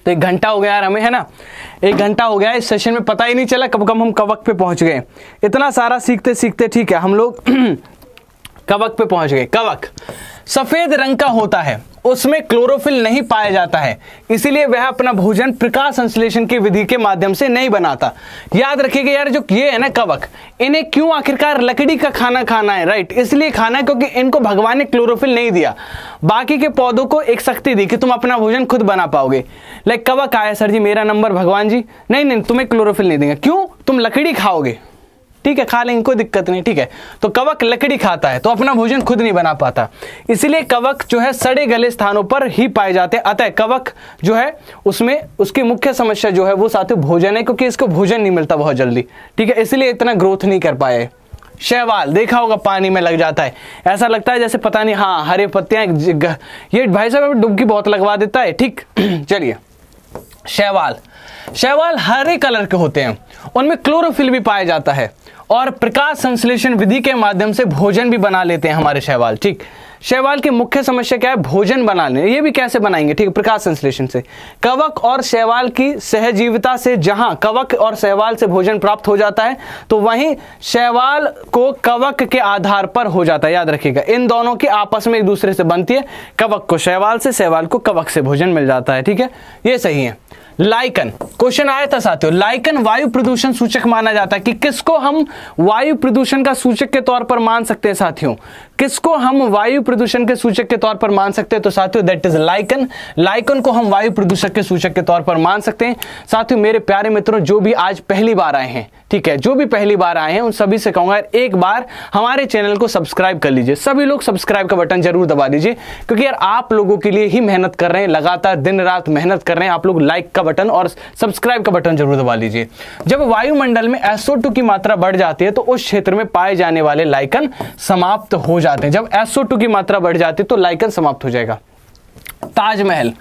A: तो एक घंटा हो गया यार हमें, है ना? एक घंटा हो गया, इस सेशन में पता ही नहीं चला कब कब हम कवक पे पहुँच गए। इतना सारा सीखते सीखते ठीक है, हम लोग कवक पे पहुँच गए, कवक। सफ़ेद रंग का होता है। उसमें क्लोरोफिल नहीं पाया जाता है। इसीलिए वह अपना भोजन प्रकाश संश्लेषण की विधि के माध्यम से नहीं बनाता। याद रखिएगा यार, जो ये है ना कवक, इन्हें क्यों आखिरकार लकड़ी का खाना खाना है राइट इसलिए खाना है क्योंकि इनको भगवान ने क्लोरोफिल नहीं दिया। बाकी के पौधों को एक शक्ति दी कि तुम अपना भोजन खुद बना पाओगे। लाइक कवक आया, सर जी, मेरा नंबर भगवान जी। नहीं नहीं, तुम्हें क्लोरोफिल नहीं देंगे। क्यों? तुम लकड़ी खाओगे। ठीक है, खा लेंगे, कोई दिक्कत नहीं, ठीक है। तो कवक लकड़ी खाता है तो अपना भोजन खुद नहीं बना पाता। इसीलिए कवक जो है, सड़े गले स्थानों पर ही पाए जाते हैं। अतः कवक जो है, उसमें उसकी मुख्य समस्या जो है, वो साथ भोजन है, क्योंकि इसको भोजन नहीं मिलता बहुत जल्दी। ठीक है, इसलिए इतना ग्रोथ नहीं कर पाए। शैवाल, देखा होगा, पानी में लग जाता है। ऐसा लगता है जैसे पता नहीं हाँ हरे पत्तियाँ ये भाई साहब डुबकी बहुत लगवा देता है, ठीक? चलिए। शैवाल। शैवाल हरे कलर के होते हैं। उनमें क्लोरोफिल भी पाया जाता है। और प्रकाश संश्लेषण विधि के माध्यम से भोजन भी बना लेते हैं हमारे शैवाल। ठीक? शैवाल की मुख्य समस्या क्या है? भोजन बनाने। ये भी कैसे बनाएँगे? ठीक है प्रकाश संश्लेषण से। कवक और शैवाल की सहजीविता से जहाँ कवक और शैवाल से भोजन प्राप्त हो जाता है तो वहीं शैवाल को कवक के आधार पर हो जाता है। याद रखिएगा, इन दोनों की आपस में एक दूसरे से बनती है। कवक को शैवाल से, शैवाल को कवक से भोजन मिल जाता है। ठीक है? ये सही है। लाइकन। क्वेश्चन आया था साथियों, लाइकन वायु प्रदूषण सूचक माना जाता है। कि किसको हम वायु प्रदूषण का सूचक के तौर पर मान सकते हैं साथियों? किसको हम वायु प्रदूषण के सूचक के तौर पर मान सकते हैं? तो साथियों दैट इज़ लाइकन लाइकन को हम वायु प्रदूषक के सूचक के तौर पर मान सकते हैं। साथियों, मेरे प्यारे मित्रों, जो भी आज पहली बार आए हैं ठीक है, जो भी पहली बार आए हैं, उन सभी से कहूँगा, यार, एक बार हमारे चैनल को सब्सक्राइब कर लीजिए। सभी लोग सब्सक्राइब का बटन ज़रूर दबा दीजिए, क्योंकि यार, आप लोगों के लिए ही मेहनत कर रहे हैं, लगातार दिन रात मेहनत कर रहे हैं, आप लोग लाइक का बटन और सब्सक्राइब का बटन ज़रूर दबा लीजिए। जब वायुमंडल में एसओ की मात्रा बढ़ जाती है तो उस क्षेत्र में पाए जाने वाले लाइकन समाप्त हो जाते हैं। जब एसओ की मात्रा बढ़ जाती है तो लाइकन समाप्त हो जाएगा। ताजमहल।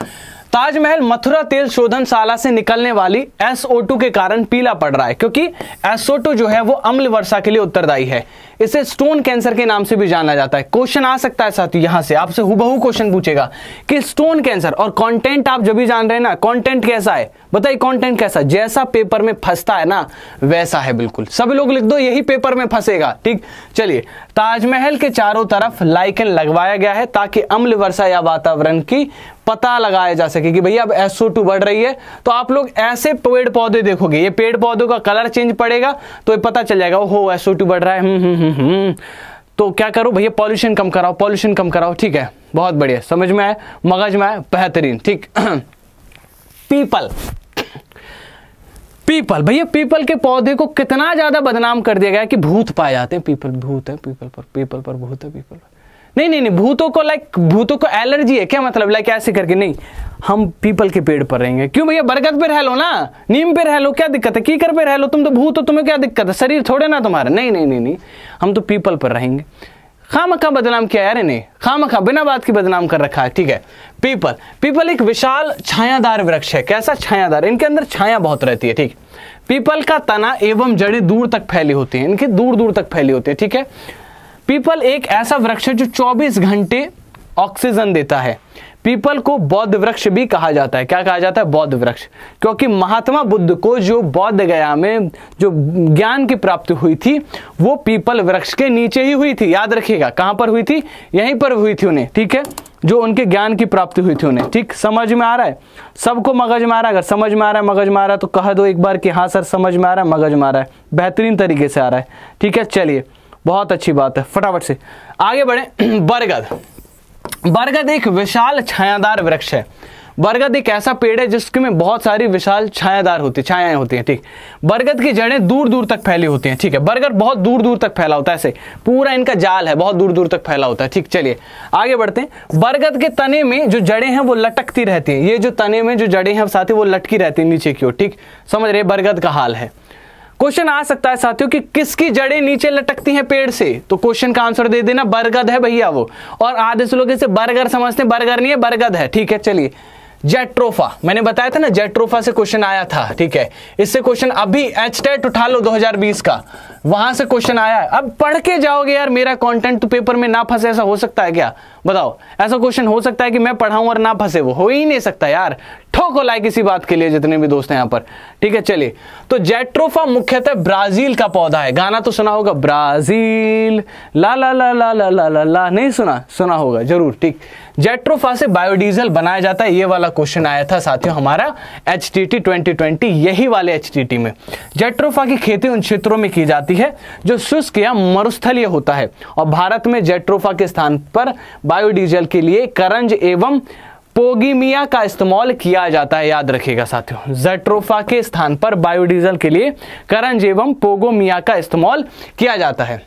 A: ताजमहल मथुरा तेल शोधनशाला से निकलने वाली SO2 के कारण पीला पड़ रहा है, क्योंकि SO2 जो है वो अम्ल वर्षा के लिए उत्तरदायी है। इसे स्टोन कैंसर के नाम से भी जाना जाता है। क्वेश्चन आ सकता है साथी यहाँ से। आपसे हुबहू क्वेश्चन पूछेगा कि स्टोन कैंसर और कंटेंट आप जब भी जान रहे हैं ना कंटेंट कैसा है? बताइए कंटेंट कैसा? जैसा पेपर में फंसता है ना, वैसा है बिल्कुल। सभी लोग लिख दो, यही पेपर में फंसेगा, ठीक? चलिए, ताजमहल के चारों तरफ़ लाइकन लगवाया गया है ताकि अम्ल वर्षा या वातावरण की पता लगाया जा सके कि भैया अब SO2 बढ़ रही है तो आप लोग ऐसे पेड़ पौधे देखोगे ये पेड़ पौधों का कलर चेंज पड़ेगा तो ये पता चल जाएगा ओहो SO2 बढ़ रहा है हम्म हम्म हम्म, हम्म। तो क्या करो भैया पॉल्यूशन कम कराओ पॉल्यूशन कम कराओ ठीक है बहुत बढ़िया समझ में आए मगज में आए बेहतरीन ठीक पीपल पीपल भैया पीपल के पौधे को कितना ज़्यादा बदनाम कर दिया गया कि भूत पाए जाते हैं पीपल भूत है पीपल पर पीपल पर भूत है पीपल पर नहीं नहीं नहीं, भूतों को लाइक भूतों को एलर्जी है। क्या मतलब? लाइक ऐसे करके नहीं। हम पीपल के पेड़ पर रहेंगे। क्यों भैया? बरगद पे रह लो ना। नीम पे रह लो। क्या दिक्कत है? कीकर पे रह लो। तुम तो भूत हो, तुम्हें क्या दिक्कत है? शरीर थोड़े ना तुम्हारा। नहीं नहीं नहीं नहीं। हम तो पीपल पर रहेंगे। खाम खा बदनाम किया यार इन्हें। खाम खा बिना बात की बदनाम कर रखा है। ठीक है। पीपल पीपल एक विशाल छायादार वृक्ष है। कैसा छायादार? इनके अंदर छाया बहुत रहती है। ठीक। पीपल का तना एवं जड़ी दूर तक फैली होती है। इनकी दूर दूर तक फैली होती है। ठीक है। पीपल एक ऐसा वृक्ष है जो 24 घंटे ऑक्सीजन देता है। पीपल को बौद्ध वृक्ष भी कहा जाता है। क्या कहा जाता है? बौद्ध वृक्ष। क्योंकि महात्मा बुद्ध को जो बौद्ध गया में जो ज्ञान की प्राप्ति हुई थी, वो पीपल वृक्ष के नीचे ही हुई थी। याद रखिएगा, कहाँ पर हुई थी? यहीं पर हुई थी उन्हें, ठीक है? जो उनके ज्ञान की प्राप्ति हुई थी उन्हें, ठीक? समझ में आ रहा है? सबको मगज में आ रहा है। अगर समझ में आ रहा है, मगज में आ रहा है तो कह दो एक बार कि हाँ सर, समझ में आ रहा है, मगज में आ रहा है। बेहतरीन तरीके से आ रहा है, ठीक है? चलिए बहुत अच्छी बात है। फटाफट से। आगे बढ़े। बरगद। बरगद एक विशाल छायादार वृक्ष है। बरगद एक ऐसा पेड़ है जिसके में बहुत सारी विशाल छायादार होती है, छायाएँ होती हैं, ठीक। बरगद की जड़ें दूर दूर तक फैली होती हैं, ठीक है। बरगद बहुत दूर दूर तक फैला होता है ऐसे। पूरा इनका जाल है, बहुत दूर दूर तक फैला होता है, ठीक। चलिए, आगे बढ़ते हैं। बरगद के तने में जो जड़ें हैं, वो लटकती रहती हैं। ये जो तने में जो जड़ें हैं, साथ ही वो लटकी रहती है नीचे की ओर, ठीक। समझ रहे बरगद का हाल है। क्वेश्चन आ सकता है साथियों कि किसकी जड़ें नीचे लटकती हैं पेड़ से? तो क्वेश्चन का आंसर दे देना, बरगद है भैया वो। और आधे से लोग इसे बर्गर समझते हैं बर्गर नहीं है, बरगद है। ठीक है, चलिए। जेट्रोफा, मैंने बताया था ना, जेट्रोफा से क्वेश्चन आया था, ठीक है। इससे क्वेश्चन अभी एच टेट उठा लो 2020 का। वहाँ से क्वेश्चन आया है। अब पढ़ के जाओगे यार, मेरा कंटेंट तो पेपर में ना फंसे, ऐसा हो सकता है क्या? बताओ, ऐसा क्वेश्चन हो सकता है कि मैं पढ़ाऊं और ना फंसे, वो हो ही नहीं सकता यार। ठोको लाइक इसी बात के लिए, जितने भी दोस्त हैं यहाँ पर। ठीक है, चलिए। तो जेट्रोफा मुख्यतः ब्राज़ील का पौधा है। गाना तो सुना होगा, ब्राज़ील। ला ला ला ला ला ला ला ला। नहीं सुना सुना होगा, ज़रूर, ठीक। जेट्रोफा से बायोडीजल बनाया जाता है, ये वाला क्वेश्चन आया था, साथियों, हमारा H T T twenty twenty यही वाले एच टी टी में। जेट्रोफा की खेती उन क्षेत्रों में की जाती है, जो शुष्क या मरुस्थलीय होता है। और भारत में जेट्रोफा के स्थान पर बायोडीजल के लिए करंज एवं पोगीमिया का इस्तेमाल किया जाता है। याद रखिएगा साथियों, जेट्रोफा के स्थान पर बायोडीजल के लिए करंज एवं पोगोमिया का इस्तेमाल किया जाता है।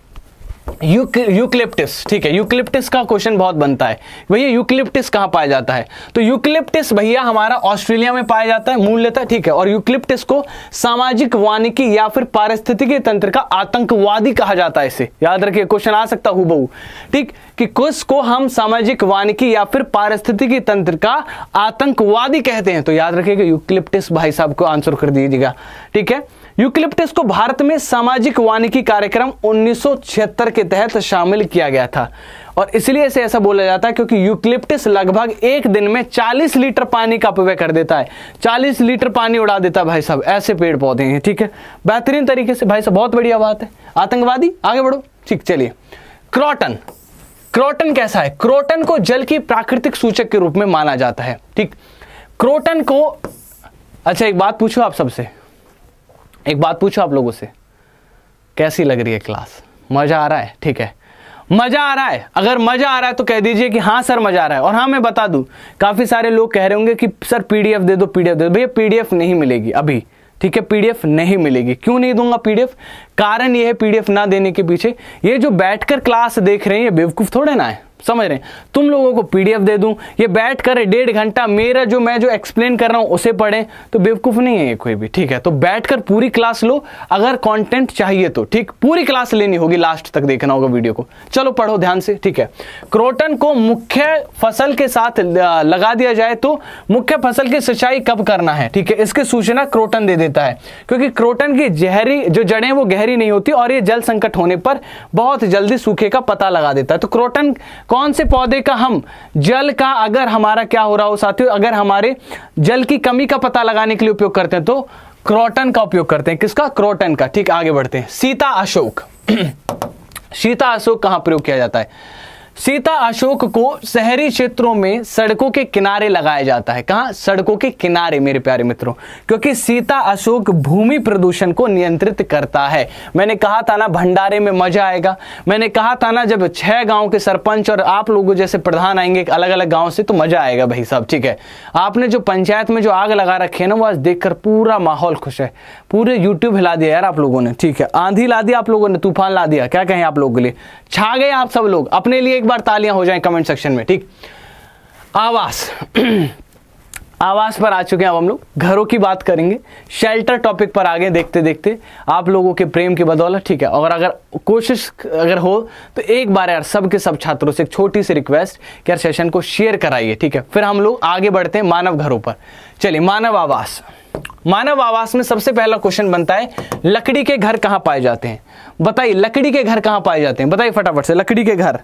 A: यूक्लिप्टिस, ठीक है, यूक्लिप्टिस का क्वेश्चन बहुत बनता है। भैया, यूक्लिप्टिस कहाँ पाया जाता है? तो यूक्लिप्टिस भैया हमारा ऑस्ट्रेलिया में पाया जाता है मूल्यतः ठीक है, और यूक्लिप्टिस को सामाजिक, वानिकी या फिर पारिस्थितिकी तंत्र का आतंकवादी कहा जाता है इसे। याद रखिए, क्वेश्चन आ सकता हूँ बहु ठीक, कि कुछ को हम सामाजिक, वानिकी या फिर पारिस्थितिकी तंत्र का आतंकवादी कहते हैं? तो याद रखिएगा यूक्लिप्टिस भाई साहब को आंसर कर दीजिएगा। ठीक है? यूक्लिप्टिस को भारत में सामाजिक वानिकी कार्यक्रम 1976 के तहत शामिल किया गया था। और इसलिए इसे ऐसा बोला जाता है क्योंकि यूक्लिप्टिस लगभग एक दिन में 40 लीटर पानी का अपव्यय कर देता है। 40 लीटर पानी उड़ा देता है भाई साहब, ऐसे पेड़ पौधे हैं, ठीक है? बेहतरीन तरीके से, भाई साहब, बहुत बढ़िया बात है। आतंकवादी, आगे बढ़ो। ठीक, चलिए। क्रॉटन। क्रोटन कैसा है? क्रोटन को जल की प्राकृतिक सूचक के रूप में माना जाता है, ठीक? क्रोटन को अच्छा एक बात पूछो आप सबसे। एक बात पूछो आप लोगों से। कैसी लग रही है क्लास? मज़ा आ रहा है, ठीक है। मज़ा आ रहा है। अगर मज़ा आ रहा है तो कह दीजिए कि हाँ सर, मज़ा आ रहा है। और हाँ मैं बता दूँ, काफ़ी सारे लोग कह रहे होंगे कि, सर पीडीएफ दे दो पीडीएफ दे दो। भैया पीडीएफ नहीं मिलेगी अभी, ठीक है? पीडीएफ नहीं मिलेगी। क्यों नहीं दूँगा पीडीएफ कारण ये है पीडीएफ ना देने के पीछे, ये जो बैठकर क्लास देख रहे हैं, ये बेवकूफ़ थोड़े ना है। समझ रहे हैं? तुम लोगों को पीडीएफ दे दूँ। ये बैठ कर डेढ़ घंटा मेरा जो मैं जो एक्सप्लेन कर रहा हूँ, उसे पढ़ें। तो बेवकूफ़ नहीं है ये कोई भी, ठीक है? तो बैठकर पूरी क्लास लो। अगर कंटेंट चाहिए तो ठीक? पूरी क्लास लेनी होगी लास्ट तक देखना होगा वीडियो को। चलो, पढ़ो ध्यान से, ठीक है? क्रोटन को मुख्य फ़सल के साथ लगा दिया जाए तो मुख्य फ़सल की सिंचाई कब करना है, ठीक है? इसकी सूचना क्रोटन दे देता है। क्योंकि क्रोटन की जहरी, जो जड़ें वो गहरी नहीं होती और ये जल संकट होने पर बहुत जल्दी सूखे का पता लगा देता है। तो क्रोटन कौन से पौधे का हम, जल का अगर हमारा क्या हो रहा हो साथियों, अगर हमारे जल की कमी का पता लगाने के लिए उपयोग करते हैं तो क्रोटन का उपयोग करते हैं। किसका? क्रोटन का। ठीक, आगे बढ़ते हैं। सीता अशोक। सीता अशोक कहाँ प्रयोग किया जाता है? सीता अशोक को शहरी क्षेत्रों में सड़कों के किनारे लगाया जाता है। कहा? सड़कों के किनारे, मेरे प्यारे मित्रों। क्योंकि सीता अशोक भूमि प्रदूषण को नियंत्रित करता है। मैंने कहा था ना, भंडारे में मज़ा आएगा। मैंने कहा था ना, जब छह गाँव के सरपंच और आप लोगों जैसे प्रधान आएँगे अलग अलग गाँव से तो मज़ा आएगा भाई साहब, ठीक है। आपने जो पंचायत में जो आग लगा रखे है ना, वो आज देखकर पूरा माहौल खुश है। पूरे यूट्यूब हिला दिया यार आप लोगों ने। ठीक है, आंधी ला दिया आप लोगों ने, तूफ़ान ला दिया, क्या कहें आप लोगों के लिए? छा गए आप सब लोग, अपने लिए एक बार तालियाँ हो जाए कमेंट सेक्शन में, ठीक? आवास। आवास पर आ चुके हैं अब हम लोग, घरों की बात करेंगे शेल्टर टॉपिक पर आगे देखते देखते आप लोगों के प्रेम की बदौलत, ठीक है? और अगर कोशिश अगर हो तो एक बार यार सबके सब छात्रों से एक छोटी सी रिक्वेस्ट कि यार सेशन को शेयर कराइए, ठीक है? फिर हम लोग आगे बढ़ते हैं मानव घरों पर। चलिए, मानव आवास। मानव आवास में सबसे पहला क्वेश्चन बनता है, लकड़ी के घर कहाँ पाए जाते हैं? बताइए, लकड़ी के घर कहाँ पाए जाते हैं? बताइए फटाफट से, लकड़ी के घर।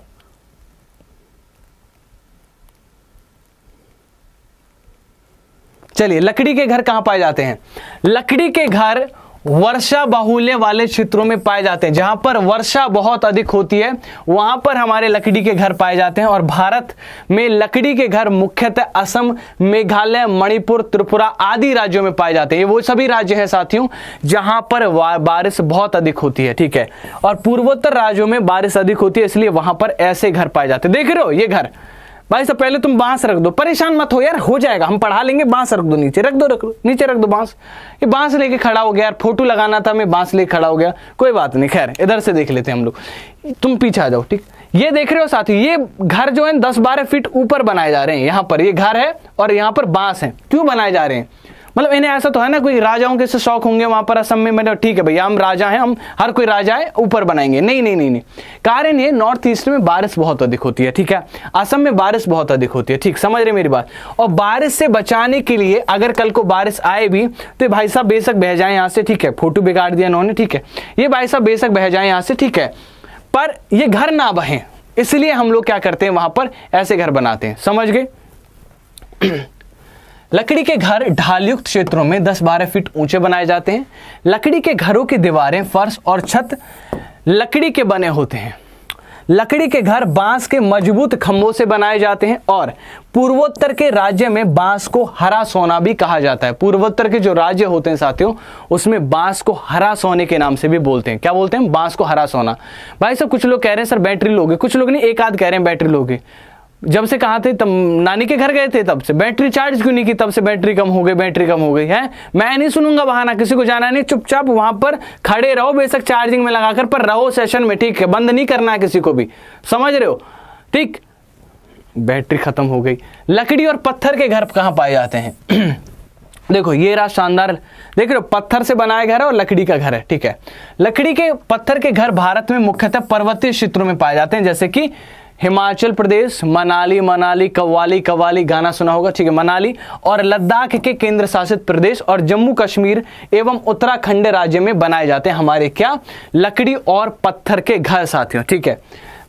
A: चलिए, लकड़ी के घर कहाँ पाए जाते हैं? लकड़ी के घर वर्षा बाहुल्य वाले क्षेत्रों में पाए जाते हैं। जहाँ पर वर्षा बहुत अधिक होती है, वहाँ पर हमारे लकड़ी के घर पाए जाते हैं और भारत में लकड़ी के घर मुख्यतः असम, मेघालय, मणिपुर, त्रिपुरा आदि राज्यों में पाए जाते हैं। ये वो सभी राज्य हैं साथियों, जहाँ पर बारिश बहुत अधिक होती है, ठीक है? और पूर्वोत्तर राज्यों में बारिश अधिक होती है, इसलिए वहाँ पर ऐसे घर पाए जाते हैं। देख रहे हो, ये घर। भाई साहब, पहले तुम बाँस रख दो। परेशान मत हो यार, हो जाएगा। हम पढ़ा लेंगे, बाँस रख दो नीचे। रख दो रख दो नीचे रख दो बाँस। ये बाँस लेके खड़ा हो गया यार, फ़ोटो लगाना था मैं, बाँस लेके खड़ा हो गया। कोई बात नहीं, खैर, इधर से देख लेते हैं हम लोग। तुम पीछे आ जाओ, ठीक? ये देख रहे हो साथी, ये घर जो है, दस बारह फीट ऊपर बनाए जा रहे हैं। यहाँ पर ये घर है और यहाँ पर बाँस है। क्यों बनाए जा रहे हैं? मतलब इन्हें ऐसा तो है ना, कोई राजाओं के से शौक होंगे, वहाँ पर असम में मतलब ठीक है भैया, हम राजा हैं, हम हर कोई राजा है, ऊपर बनाएँगे। नहीं नहीं नहीं नहीं। कारण ये नॉर्थ ईस्ट में बारिश बहुत अधिक होती है, ठीक है? असम में बारिश बहुत अधिक होती है, ठीक, समझ रहे मेरी बात? और बारिश से बचाने के लिए, अगर कल को बारिश आए भी तो भाई साहब बेशक बह जाए यहाँ से, ठीक है? फ़ोटो बिगाड़ दिया इन्होंने, ठीक है? ये भाई साहब बेशक बह जाए यहाँ से, ठीक है? पर ये घर ना बहें, इसलिए हम लोग क्या करते हैं वहाँ पर, ऐसे घर बनाते हैं, समझ गए? लकड़ी के घर ढालयुक्त क्षेत्रों में 10-12 फीट ऊँचे बनाए जाते हैं। लकड़ी के घरों की दीवारें फर्श और छत लकड़ी के बने होते हैं। लकड़ी के घर बाँस के मज़बूत खंभों से बनाए जाते हैं और पूर्वोत्तर के राज्य में बाँस को हरा सोना भी कहा जाता है। पूर्वोत्तर के जो राज्य होते हैं साथियों, उसमें बाँस को हरा सोने के नाम से भी बोलते हैं। क्या बोलते हैं? बाँस को हरा सोना। भाई सब कुछ लोग कह रहे हैं, सर, बैटरी लोगे। कुछ लोग नहीं, एक आध कह रहे हैं, बैटरी लोगे। जब से कहा थे, तब नानी के घर गए थे तब से। बैटरी चार्ज क्यों नहीं की? तब से बैटरी कम हो गई बैटरी कम हो गई, है? मैं नहीं सुनूँगा बहाना, किसी को जाना नहीं। चुपचाप वहाँ पर खड़े रहो, बेशक चार्जिंग में लगाकर, पर रहो सेशन में, ठीक है? बंद नहीं करना है किसी को भी। समझ रहे हो? ठीक? बैटरी खत्म हो गई। लकड़ी और पत्थर के घर कहाँ पाए जाते हैं? देखो, ये रहा शानदार। देख रहे हो, पत्थर से बनाया घर है और लकड़ी का घर है, ठीक है? लकड़ी के, पत्थर के घर भारत में मुख्यतः पर्वतीय क्षेत्रों में पाए जाते हैं, जैसे कि हिमाचल प्रदेश, मनाली मनाली, कव्वाली कव्वाली, गाना सुना होगा, ठीक है, मनाली और लद्दाख के केंद्र शासित प्रदेश और जम्मू कश्मीर एवं उत्तराखंड राज्य में बनाए जाते हैं हमारे क्या? लकड़ी और पत्थर के घर साथियों, ठीक है।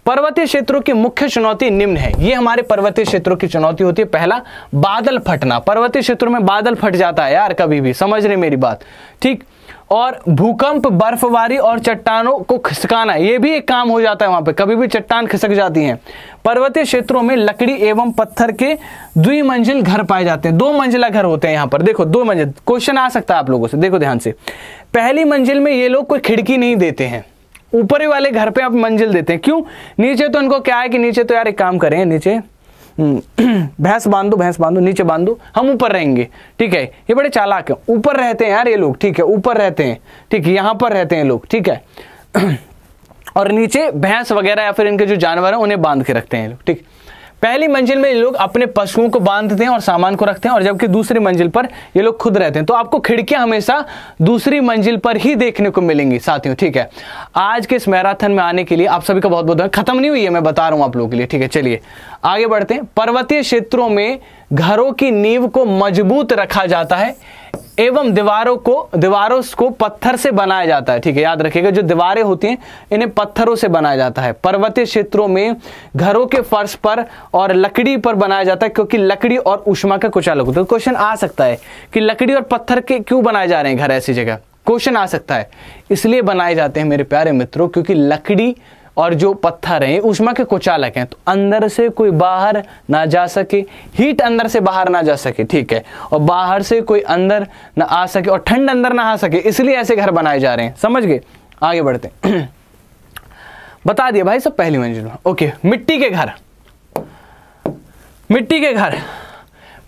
A: पर्वतीय क्षेत्रों की मुख्य चुनौती निम्न है। ये हमारे पर्वतीय क्षेत्रों की चुनौती होती है। पहला, बादल फटना। पर्वतीय क्षेत्रों में बादल फट जाता है यार, कभी भी, समझ रहे मेरी बात? ठीक और भूकंप, बर्फबारी और चट्टानों को खिसकाना, ये भी एक काम हो जाता है वहाँ पे। कभी भी चट्टान खिसक जाती हैं। पर्वतीय क्षेत्रों में लकड़ी एवं पत्थर के द्विमंजिल घर पाए जाते हैं। दो मंजिला घर होते हैं यहाँ पर। देखो, दो मंजिल। क्वेश्चन आ सकता है आप लोगों से। देखो ध्यान से। पहली मंजिल में ये लोग कोई खिड़की नहीं देते हैं। ऊपर वाले घर पे आप मंजिल देते हैं। क्यों? नीचे तो इनको क्या है कि नीचे तो यार एक काम करें, नीचे भैंस बाँध दो भैंस बांधो, नीचे बांधो, हम ऊपर रहेंगे, ठीक है? ये बड़े चालाक है। ऊपर रहते हैं यार ये लोग, ठीक है? ऊपर रहते हैं, ठीक है? यहाँ पर रहते हैं लोग, ठीक है? और नीचे भैंस वगैरह या फिर इनके जो जानवर हैं, उन्हें बाँध के रखते हैं लोग, ठीक? पहली मंजिल में ये लोग अपने पशुओं को बांधते हैं और सामान को रखते हैं, और जबकि दूसरी मंजिल पर ये लोग खुद रहते हैं। तो आपको खिड़कियाँ हमेशा दूसरी मंजिल पर ही देखने को मिलेंगी, साथियों, ठीक है? आज के इस मैराथन में आने के लिए आप सभी का बहुत बहुत खत्म नहीं हुई है, मैं बता रहा हूँ आप लोगों के लिए, ठीक है? चलिए, आगे बढ़ते हैं। पर्वतीय क्षेत्रों में घरों की नींव को मज़बूत रखा जाता है। एवं दीवारों को दीवारों को पत्थर से बनाया जाता है, ठीक है, याद रखिएगा, जो दीवारें होती हैं, इन्हें पत्थरों से बनाया जाता है। पर्वतीय क्षेत्रों में घरों के फर्श पर और लकड़ी पर बनाया जाता है, क्योंकि लकड़ी और उष्मा का अलग होता है। तो क्वेश्चन आ सकता है कि लकड़ी और पत्थर के क्यों बनाए जा रहे हैं घर ऐसी जगह? क्वेश्चन आ सकता है। इसलिए बनाए जाते हैं मेरे प्यारे मित्रों, क्योंकि लकड़ी और जो पत्थर हैं उष्मा के कुचालक हैं तो अंदर से कोई बाहर ना जा सके हीट अंदर से बाहर ना जा सके, ठीक है? और बाहर से कोई अंदर ना आ सके और ठंड अंदर ना आ सके, इसलिए ऐसे घर बनाए जा रहे हैं। समझ गए? आगे बढ़ते बता दिया भाई सब पहली मंजिल में। ओके, मिट्टी के घर। मिट्टी के घर।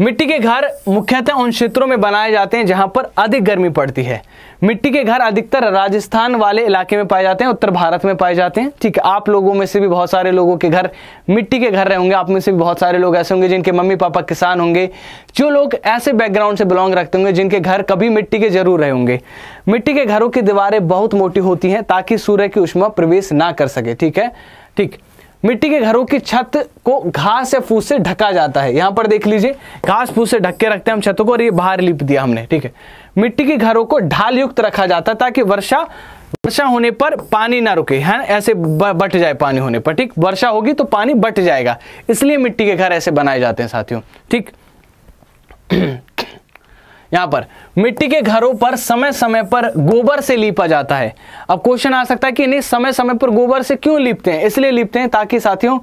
A: मिट्टी के घर मुख्यतः उन क्षेत्रों में बनाए जाते हैं जहाँ पर अधिक गर्मी पड़ती है। मिट्टी के घर अधिकतर राजस्थान वाले इलाके में पाए जाते हैं, उत्तर भारत में पाए जाते हैं। ठीक है आप लोगों में से भी बहुत सारे लोगों के घर, मिट्टी के घर रहे होंगे, आप में से भी बहुत सारे लोग ऐसे होंगे जिनके मम्मी पापा किसान होंगे, जो लोग ऐसे बैकग्राउंड से बिलोंग रखते होंगे, जिनके घर कभी मिट्टी के ज़रूर रहे होंगे। मिट्टी के घरों की दीवारें बहुत मोटी होती हैं ताकि सूर्य की उष्मा प्रवेश ना कर सके। ठीक है? ठीक मिट्टी के घरों की छत को घास या फूस से ढका जाता है। यहाँ पर देख लीजिए, घास फूस से ढक के रखते हैं हम छतों को और ये बाहर लिप दिया हमने, ठीक है। मिट्टी के घरों को ढाल युक्त रखा जाता है ताकि वर्षा वर्षा होने पर पानी ना रुके, है ऐसे बट जाए पानी होने पर, ठीक? वर्षा होगी तो पानी बट जाएगा, इसलिए मिट्टी के घर ऐसे बनाए जाते हैं साथियों, ठीक? यहाँ पर मिट्टी के घरों पर समय समय पर गोबर से लीपा जाता है। अब क्वेश्चन आ सकता है कि नहीं समय समय पर गोबर से क्यों लीपते हैं? इसलिए लीपते हैं ताकि साथियों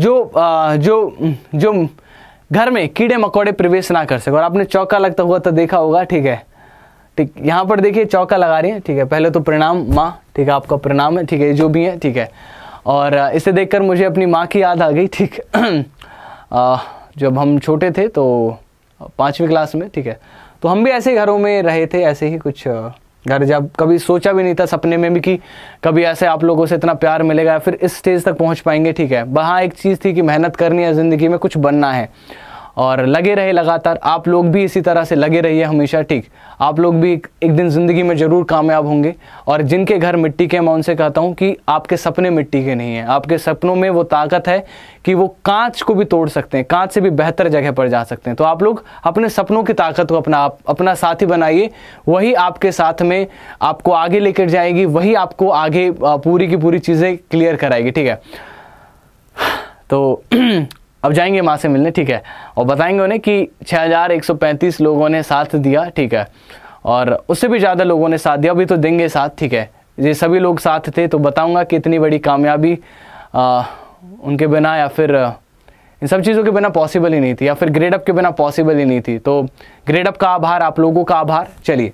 A: जो आ, जो जो घर में कीड़े मकोड़े प्रवेश ना कर सके। और आपने चौका लगता हुआ तो देखा होगा ठीक है। ठीक यहाँ पर देखिए चौका लगा रही है ठीक है। पहले तो प्रणाम माँ ठीक है आपका प्रणाम है ठीक है जो भी है ठीक है। और इसे देखकर मुझे अपनी माँ की याद आ गई ठीक। जब हम छोटे थे तो पांचवी क्लास में ठीक है तो हम भी ऐसे घरों में रहे थे, ऐसे ही कुछ घर जब कभी सोचा भी नहीं था सपने में भी कि कभी ऐसे आप लोगों से इतना प्यार मिलेगा, फिर इस स्टेज तक पहुँच पाएँगे, ठीक है। वहाँ एक चीज़ थी कि मेहनत करनी है ज़िंदगी में कुछ बनना है। और लगे रहे लगातार। आप लोग भी इसी तरह से लगे रहिए हमेशा, ठीक? आप लोग भी एक दिन ज़िंदगी में ज़रूर कामयाब होंगे। और जिनके घर मिट्टी के मैं उनसे कहता हूँ कि आपके सपने मिट्टी के नहीं हैं। आपके सपनों में वो ताकत है कि वो कांच को भी तोड़ सकते हैं, कांच से भी बेहतर जगह पर जा सकते हैं। तो आप लोग अपने सपनों की ताकत को अपना, आप, अपना साथी बनाइए। वही आपके साथ में आपको आगे लेकर जाएगी, वही आपको आगे पूरी की पूरी चीज़ें क्लियर कराएगी, ठीक है? तो अब जाएँगे माँ से मिलने, ठीक है। और बताएँगे उन्हें कि 6135 लोगों ने साथ दिया, ठीक है। और उससे भी ज़्यादा लोगों ने साथ दिया, अभी तो देंगे साथ, ठीक है। ये सभी लोग साथ थे तो बताऊँगा कि इतनी बड़ी कामयाबी उनके बिना या फिर, इन सब चीज़ों के बिना पॉसिबल ही नहीं थी, या फिर ग्रेड अप के बिना पॉसिबल ही नहीं थी। तो ग्रेड अप का आभार, आप लोगों का आभार। चलिए,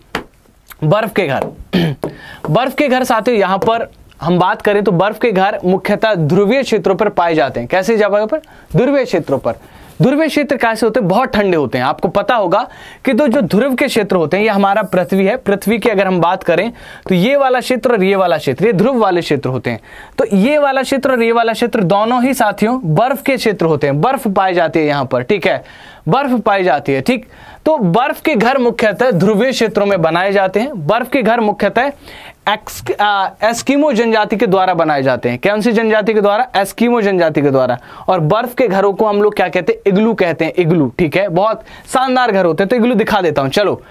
A: बर्फ़ के घर। बर्फ़ के घर साथियों, यहाँ पर हम बात करें तो बर्फ़ के घर मुख्यतः ध्रुवीय क्षेत्रों पर पाए जाते हैं। कैसे जगह पर ध्रुवीय क्षेत्रों पर। ध्रुवीय क्षेत्र कैसे होते हैं? बहुत ठंडे होते हैं। आपको पता होगा कि तो जो ध्रुव के क्षेत्र होते हैं, ये हमारा पृथ्वी है। पृथ्वी की अगर हम बात करें तो ये वाला क्षेत्र और ये वाला क्षेत्र, ये ध्रुव वाले क्षेत्र होते हैं। तो ये वाला क्षेत्र और ये वाला क्षेत्र दोनों ही साथियों बर्फ़ के क्षेत्र होते हैं। बर्फ़ पाई जाती है यहाँ पर, ठीक है? बर्फ़ पाई जाती है, ठीक? तो बर्फ़ के घर मुख्यतः ध्रुवीय क्षेत्रों में बनाए जाते हैं। बर्फ़ के घर मुख्यतः एस्कीमो जनजाति के द्वारा बनाए जाते हैं। कौन सी जनजाति के द्वारा? एस्कीमो जनजाति के द्वारा। और बर्फ़ के घरों को हम लोग क्या कहते हैं? इग्लू कहते हैं, इग्लू, ठीक है? बहुत शानदार घर होते हैं तो इग्लू दिखा देता हूँ। चलो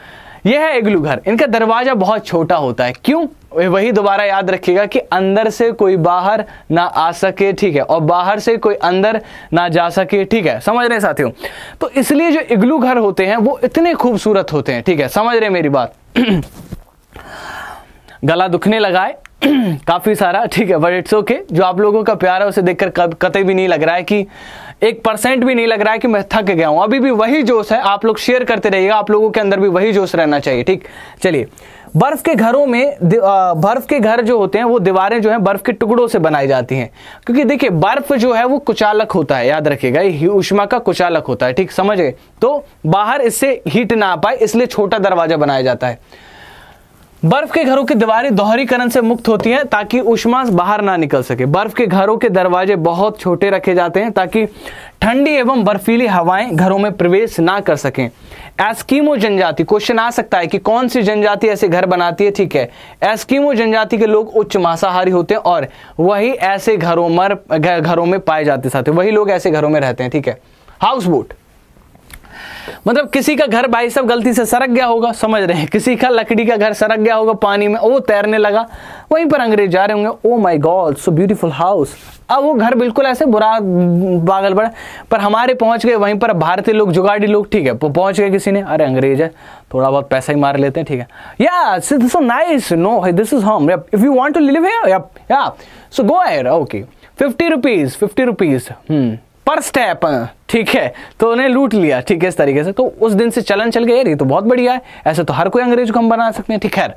A: यह है इग्लू घर। इनका दरवाज़ा बहुत छोटा होता है। क्यों? वही दोबारा याद रखिएगा कि अंदर से कोई बाहर ना आ सके, ठीक है? और बाहर से कोई अंदर ना जा सके, ठीक है? समझ रहे साथियों? तो इसलिए जो इग्लू घर होते हैं, वो इतने खूबसूरत होते हैं, ठीक है? समझ रहे मेरी बात? गला दुखने लगा है। काफ़ी सारा, ठीक है बट इट्स ओके जो आप लोगों का प्यार है, उसे देखकर कतई भी नहीं लग रहा है कि एक परसेंट भी नहीं लग रहा है कि मैं थक गया हूँ। अभी भी वही जोश है, आप लोग शेयर करते रहिएगा, आप लोगों के अंदर भी वही जोश रहना चाहिए, ठीक? चलिए, बर्फ़ के घरों में बर्फ़ के घर जो होते हैं, वो दीवारें जो है, बर्फ़ के टुकड़ों से बनाई जाती हैं। क्योंकि देखिए, बर्फ़ जो है, वो कुचालक होता है, याद रखिएगा, ये उष्मा का कुचालक होता है, ठीक? समझ? गए तो बाहर इससे हीट ना आ पाए, इसलिए छोटा दरवाज़ा बनाया जाता है। बर्फ़ के घरों की दीवारें दोहरीकरण से मुक्त होती हैं ताकि उष्मा बाहर ना निकल सके। बर्फ़ के घरों के दरवाजे बहुत छोटे रखे जाते हैं ताकि ठंडी एवं बर्फीली हवाएँ घरों में प्रवेश ना कर सकें। एस्कीमो जनजाति क्वेश्चन आ सकता है कि कौन सी जनजाति ऐसे घर बनाती है? ठीक है। एस्कीमो जनजाति के लोग उच्च मांसाहारी होते हैं और वही ऐसे घरों मर घरों में पाए जाते साथ। वही लोग ऐसे घरों में रहते हैं, ठीक है। हाउस बोट मतलब किसी का घर भाई सब गलती से सरक गया होगा, समझ रहे हैं। किसी का लकड़ी का घर सरक गया होगा पानी में, वो तैरने लगा। वहीं पर अंग्रेज़ जा रहे होंगे ओ my god so beautiful house अब वो घर बिल्कुल ऐसे बुरा बागल बड़ा। पर हमारे पहुँच गए, वहीं पर भारतीय लोग, जुगाड़ी लोग, ठीक है, पहुँच गए किसी ने। अरे अंग्रेज़ है, थोड़ा बहुत पैसा ही मार लेते हैं, ठीक है। Yeah so nice no this is home if you want to live here yeah so go ahead okay fifty rupees fifty rupees hmm पर स्टेप ठीक है। तो उन्हें लूट लिया, ठीक है, इस तरीके से। तो उस दिन से चलन चल गया, ये तो बहुत बढ़िया है। ऐसे तो हर कोई अंग्रेज़ को हम बना सकते हैं, ठीक है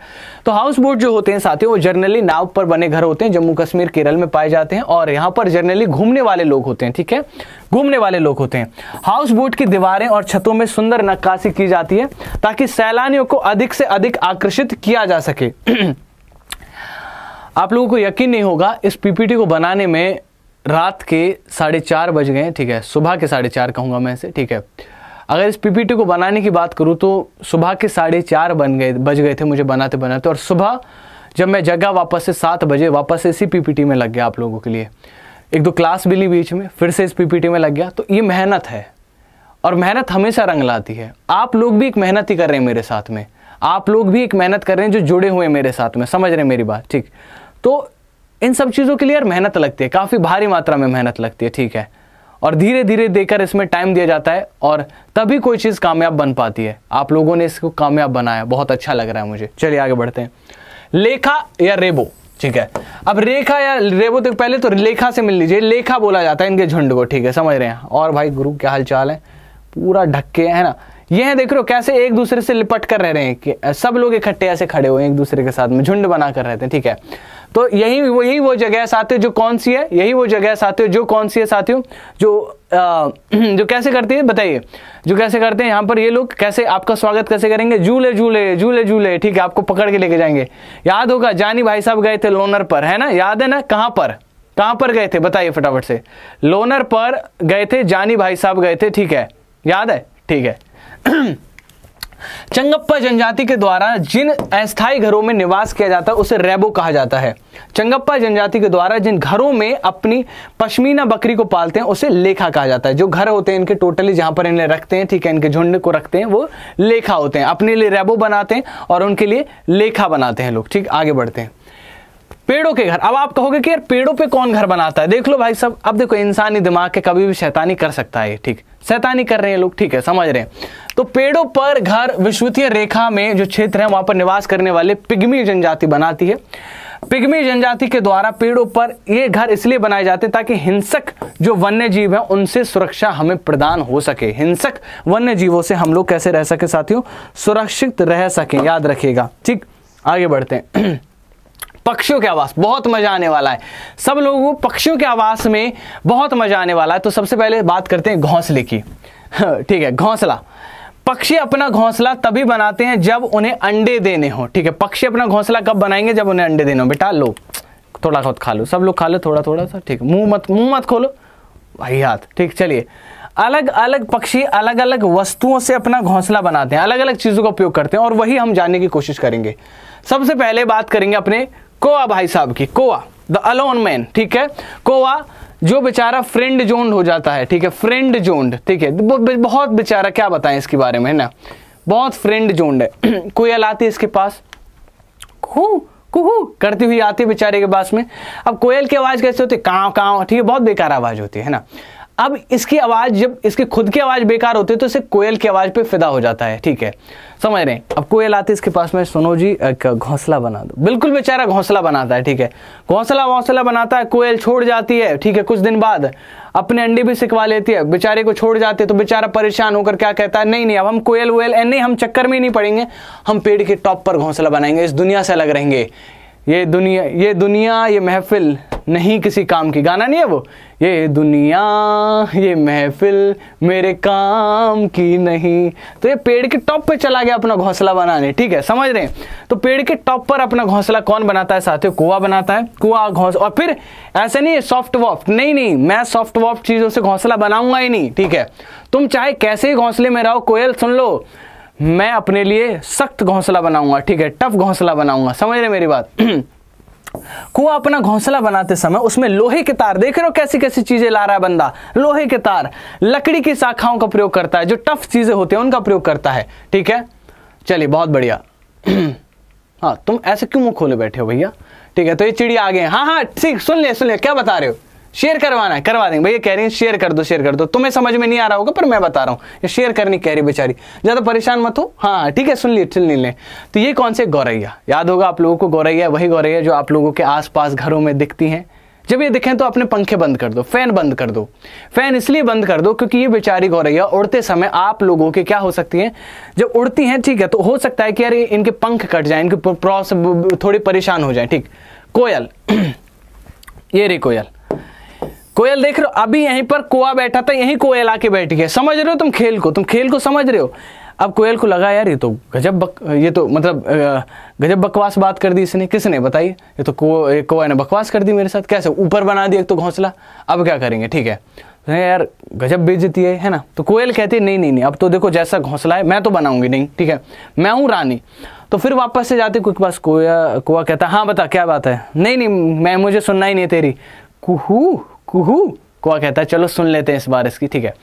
A: तो हाउस बोट जो होते हैं साथियों, वो जर्नली नाव पर बने घर होते हैं, जम्मू कश्मीर, केरल में पाए जाते हैं, और यहाँ पर जर्नली घूमने वाले लोग होते हैं, ठीक है? घूमने वाले लोग होते हैं। हाउस बोट की दीवारें और छतों में सुंदर नक्काशी की जाती है, ताकि सैलानियों को अधिक से अधिक आकर्षित किया जा सके। आप लोगों को यकीन नहीं होगा, इस पीपीटी को बनाने में रात के साढ़े चार बज गए, ठीक है? सुबह के साढ़े चार कहूँगा मैं इसे, ठीक है? अगर इस पीपीटी को बनाने की बात करूँ तो सुबह के साढ़े चार बन गए, बज गए थे मुझे बनाते बनाते, और सुबह जब मैं जगह वापस से सात बजे, वापस से इसी पीपीटी में लग गया आप लोगों के लिए। एक दो क्लास भी ली बीच में, फिर से इस पीपीटी में लग गया। तो ये मेहनत है, और मेहनत हमेशा रंग लाती है। आप लोग भी एक मेहनत ही कर रहे हैं मेरे साथ में। आप लोग भी एक मेहनत कर रहे हैं जो जुड़े हुए हैं मेरे साथ में, समझ रहे हैं मेरी बात, ठीक? तो इन सब चीज़ों के लिए मेहनत लगती है, काफ़ी भारी मात्रा में मेहनत लगती है, ठीक है। और धीरे धीरे देकर इसमें टाइम दिया जाता है और तभी कोई चीज़ कामयाब बन पाती है। आप लोगों ने इसको कामयाब बनाया, बहुत अच्छा लग रहा है मुझे। चलिए आगे बढ़ते हैं। लेखा या रेबो, ठीक है। अब रेखा या रेबो तो पहले तो लेखा से मिल लीजिए लेखा बोला जाता है इनके झुंड को, ठीक है, समझ रहे हैं। और भाई गुरु, क्या हाल चाल है? पूरा ढक्के है ना? ये है, देख रहे हो, कैसे एक दूसरे से लिपट कर रह रहे हैं कि सब लोग इकट्ठे ऐसे खड़े हुए हैं एक दूसरे के साथ में, झुंड बना कर रहते हैं, ठीक है। तो यही वो यही वो जगह है साथियों जो कौन सी है? यही वो जगह है साथियों जो कौन सी है साथियों? जो आ, जो कैसे करती है? बताइए। जो कैसे करते हैं? यहाँ पर ये लोग कैसे आपका स्वागत कैसे करेंगे? झूले झूले झूले झूले। ठीक है आपको पकड़ के लेके जाएँगे। याद होगा जानी भाई साहब गए थे लोनर पर है ना? याद है ना? कहाँ पर? कहाँ पर गए थे? बताइए फटाफट से। लोनर पर गए थे जानी भाई साहब गए थे ठीक है? याद है? ठीक है। चंगप्पा जनजाति के द्वारा जिन अस्थायी घरों में निवास किया जाता है, उसे रेबो कहा जाता है। चंगप्पा जनजाति के द्वारा जिन घरों में अपनी पश्मीना बकरी को पालते हैं, उसे लेखा कहा जाता है। जो घर होते हैं, इनके टोटली जहाँ पर इन्हें रखते हैं, ठीक है, इनके झुंड को रखते हैं, वो लेखा होते हैं। अपने लिए रेबो बनाते हैं और उनके लिए लेखा बनाते हैं लोग, ठीक, आगे बढ़ते हैं। पेड़ों के घर। अब आप कहोगे कि यार, पेड़ों पे कौन घर बनाता है? देख लो भाई सब अब देखो, इंसानी दिमाग के कभी भी शैतानी कर सकता है, ठीक? शैतानी कर रहे हैं लोग, ठीक है, समझ रहे हैं। तो पेड़ों पर घर विश्वतीय रेखा में जो क्षेत्र है, वहाँ पर निवास करने वाले पिग्मी जनजाति बनाती है। पिग्मी जनजाति के द्वारा पेड़ों पर ये घर इसलिए बनाए जाते हैं ताकि हिंसक जो वन्य जीव है, उनसे सुरक्षा हमें प्रदान हो सके। हिंसक वन्य जीवों से हम लोग कैसे रह सके साथियों? सुरक्षित रह सके, याद रखिएगा, ठीक? आगे बढ़ते हैं। पक्षियों के आवास बहुत मज़ा आने वाला है। सब लोगों को पक्षियों के आवास में बहुत मज़ा आने वाला है। तो सबसे पहले बात करते हैं घोंसले की। ठीक है, घोंसला। पक्षी अपना घोंसला तभी बनाते हैं जब उन्हें अंडे देने हो। ठीक है, पक्षी अपना घोंसला कब बनाएँगे? जब उन्हें अंडे देने हो। बेटा, लो। थोड़ा बहुत खा लो। सब लोग खा लो थोड़ा थोड़ा सा। ठीक है, मुँह मत मुँह मत खोलो। भाई हाथ ठीक, चलिए। अलग अलग पक्षी अलग अलग वस्तुओं से अपना घोंसला बनाते हैं। अलग अलग चीज़ों का उपयोग करते हैं और वही हम जानने की कोशिश करेंगे। सबसे पहले बात करेंगे अपने कोआ भाई साहब की, कोआ द अलोन मैन ठीक है? कोआ, जो बेचारा फ्रेंड जोन्ड हो जाता है, ठीक है? फ्रेंड जोन्ड ठीक है? बहुत बेचारा, क्या बताएँ इसके बारे में ना? बहुत फ्रेंड जोन्ड है। कोयल आती है इसके पास? कुहू कुहू, करती हुई आती है बेचारे के पास में। अब कोयल की आवाज़ कैसे होती है? काव काव, ठीक है? बहुत बेकार आवाज़ होती है ना? अब इसकी आवाज़ जब, इसकी खुद की आवाज़ बेकार होती है तो इसे कोयल की आवाज़ पे फिदा हो जाता है, ठीक है? समझ रहे हैं? अब कोयल आती है, इसके पास में, सुनो जी घोंसला बना दो। बिल्कुल बेचारा घोंसला बनाता है, ठीक है? घोंसला घोंसला बनाता है, कोयल छोड़ जाती है, ठीक है? कुछ दिन बाद अपने अंडे भी सिखवा लेती है, बेचारे को छोड़ जाते हैं तो बेचारा परेशान होकर क्या कहता है, नहीं नहीं, अब हम कोयल वोयल नहीं, हम चक्कर में ही नहीं पड़ेंगे, हम पेड़ के टॉप पर घोंसला बनाएँगे, इस दुनिया से अलग रहेंगे। ये दुनिया ये दुनिया, ये महफिल नहीं किसी काम की। गाना नहीं है वो? ये दुनिया, ये महफिल मेरे काम की नहीं। तो ये पेड़ के टॉप पे चला गया अपना घोंसला बनाने, ठीक है? समझ रहे हैं? तो पेड़ के टॉप पर अपना घोंसला कौन बनाता है साथियों? कुआ बनाता है। कुआ, घोंस और फिर ऐसे नहीं सॉफ्ट वॉफ्ट नहीं नहीं, मैं सॉफ्ट वॉफ्ट चीज़ों से घोंसला बनाऊँगा ही नहीं, ठीक है? तुम चाहे कैसे ही घोंसले में रहो, कोयल, सुन लो। मैं अपने लिए सख्त घोंसला बनाऊँगा, ठीक है? टफ घोंसला बनाऊँगा, समझ रहे मेरी बात? कुआ अपना घोंसला बनाते समय उसमें लोहे के तार, देख रहे हो कैसी कैसी चीज़ें ला रहा है बंदा? लोहे के तार। लकड़ी की शाखाओं का प्रयोग करता है, जो टफ चीज़ें होती है, उनका प्रयोग करता है। ठीक है? चलिए, बहुत बढ़िया। हाँ तुम ऐसे क्यों मुँह खोले बैठे हो भैया? ठीक है तो ये चिड़िया आ गए हाँ हाँ ठीक, सुन लिया सुन लिया क्या बता रहे हो? शेयर करवाना है करवा देंगे। भैया कह रही है शेयर कर दो शेयर कर दो। तुम्हें समझ में नहीं आ रहा होगा पर मैं बता रहा हूँ। ये शेयर करनी कह रही बेचारी। ज़्यादा परेशान मत हो। हाँ, ठीक है सुन लिए सुन ले। तो ये कौन से गौरैया? याद होगा आप लोगों को गौरैया वही गौरैया जो आप लोगों के आसपास घरों में दिखती हैं। जब ये दिखें तो अपने पंखे बंद कर दो फ़ैन बंद कर दो। फ़ैन इसलिए बंद कर दो क्योंकि ये बेचारी गौरैया उड़ते समय आप लोगों के क्या हो सकती हैं? जब उड़ती हैं ठीक है तो हो सकता है कि यार इनके पंख कट जाए इनके थोड़ी परेशान हो जाए ठीक। कोयल। ये रे कोयल। कोयल देख रहे हो, अभी यहीं पर कुआ बैठा था, यहीं कोयल आके बैठ गया। समझ रहे हो तुम खेल को? तुम खेल को समझ रहे हो? अब कोयल को लगा, यार, ये तो गजब बक, ये तो मतलब गजब बकवास बात कर दी इसने। किसने, बताइए? ये तो को कोया ने बकवास कर दी मेरे साथ। कैसे? ऊपर बना दिया एक तो घोंसला। अब क्या करेंगे? ठीक है। तो यार, गजब बेजती है है ना? तो कोयल कहती है, नहीं नहीं नहीं, अब तो देखो जैसा घोंसला है, मैं तो बनाऊँगी नहीं, ठीक है? मैं हूँ रानी। तो फिर वापस से जाते कोई पास कोया कोआ कहता हाँ बता, क्या बात है? नहीं नहीं, मैं, मुझे सुनना ही नहीं तेरी। कुहू कुहू? कुआ कहता है, चलो सुन लेते हैं इस बार इसकी ठीक है।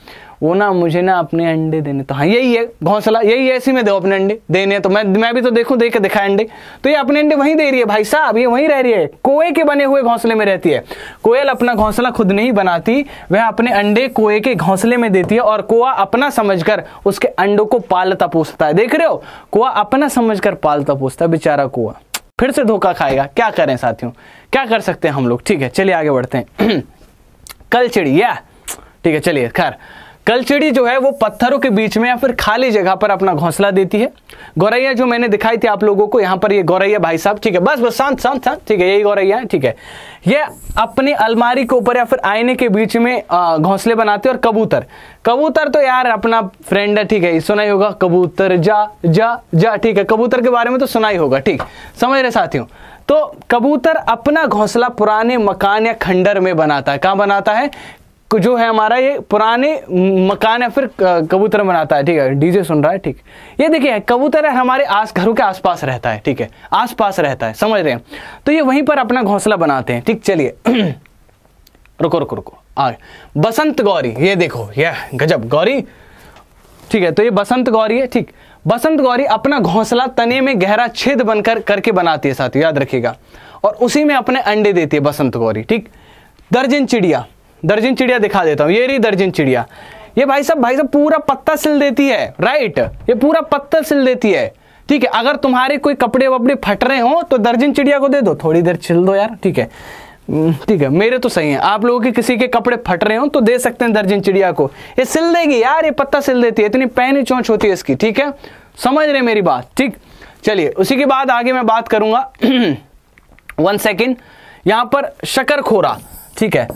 A: वो ना मुझे ना अपने अंडे देने तो हाँ यही है, घोंसला, यही है, इसी में दो अपने अंडे देने तो मैं मैं भी तो देखूँ, देख के दिखाए अंडे। तो ये अपने अंडे वहीं दे रही है, भाई साहब, ये वहीं रह रही है। कोए के बने हुए घोंसले में रहती है। कोयल अपना घोंसला खुद नहीं बनाती, वह अपने अंडे कोए के घोंसले में देती है, और कोआ अपना समझकर उसके अंडों को पालता पोसता है। देख रहे हो? कोआ अपना समझकर पालता पोसता है, बेचारा कुआ। फिर से धोखा खाएगा। क्या करें साथियों? क्या कर सकते हैं हम लोग? ठीक है, चलिए आगे बढ़ते हैं। कलचिड़ी या। ठीक है, चलिए, खैर। कलचिड़ी जो है, वो पत्थरों के बीच में या फिर खाली जगह पर अपना घोंसला देती है। गौरैया जो मैंने दिखाई थी आप लोगों को, यहाँ पर ये गौरैया भाई साहब, ठीक है, बस बस, शांत शांत शांत, ठीक है, यही गौरैया है, ठीक है। ये अपने अलमारी के ऊपर या फिर आईने के बीच में घोंसले बनाते और कबूतर। कबूतर तो यार अपना फ्रेंड है, ठीक है सुना ही होगा, कबूतर जा जा जा, ठीक है, कबूतर के बारे में तो सुना ही होगा, ठीक। समझ रहे साथियों? तो कबूतर अपना घोंसला पुराने मकान या खंडर में बनाता है। कहाँ बनाता है? जो है हमारा ये पुराने मकान या फिर कबूतर बनाता है। ठीक है, डीजे सुन रहा है, ठीक। ये देखिए, कबूतर है हमारे आस घरों के आसपास रहता है, ठीक है। आसपास रहता है, समझ रहे हैं? तो ये वहीं पर अपना घोंसला बनाते हैं, ठीक, चलिए। रुको रुको रुको आगे बसंत गौरी, ये देखो ये गजब, गौरी। ठीक है तो ये बसंत गौरी है, ठीक। बसंत गौरी अपना घोंसला तने में गहरा छेद बनकर करके बनाती है साथियों, याद रखिएगा। और उसी में अपने अंडे देती है बसंत गौरी, ठीक? दर्जन चिड़िया दर्जन चिड़िया दिखा देता हूँ। ये रही दर्जन चिड़िया। ये भाई साहब भाई साहब, पूरा पत्ता सिल देती है राइट ये पूरा पत्ता सिल देती है, ठीक है? अगर तुम्हारे कोई कपड़े वपड़े फट रहे हो तो दर्जन चिड़िया को दे दो। थोड़ी देर छिल दो यार, ठीक है? ठीक है, मेरे तो सही है। आप लोगों के किसी के कपड़े फट रहे हो तो दे सकते हैं दर्जन चिड़िया को। ये सिल देगी यार, ये पत्ता सिल देती है, इतनी पैनी चौंच होती है इसकी, ठीक है? समझ रहे मेरी बात, ठीक? चलिए, उसी के बाद आगे मैं बात करूँगा। वन सेकेंड यहाँ पर शकर खोरा ठीक है?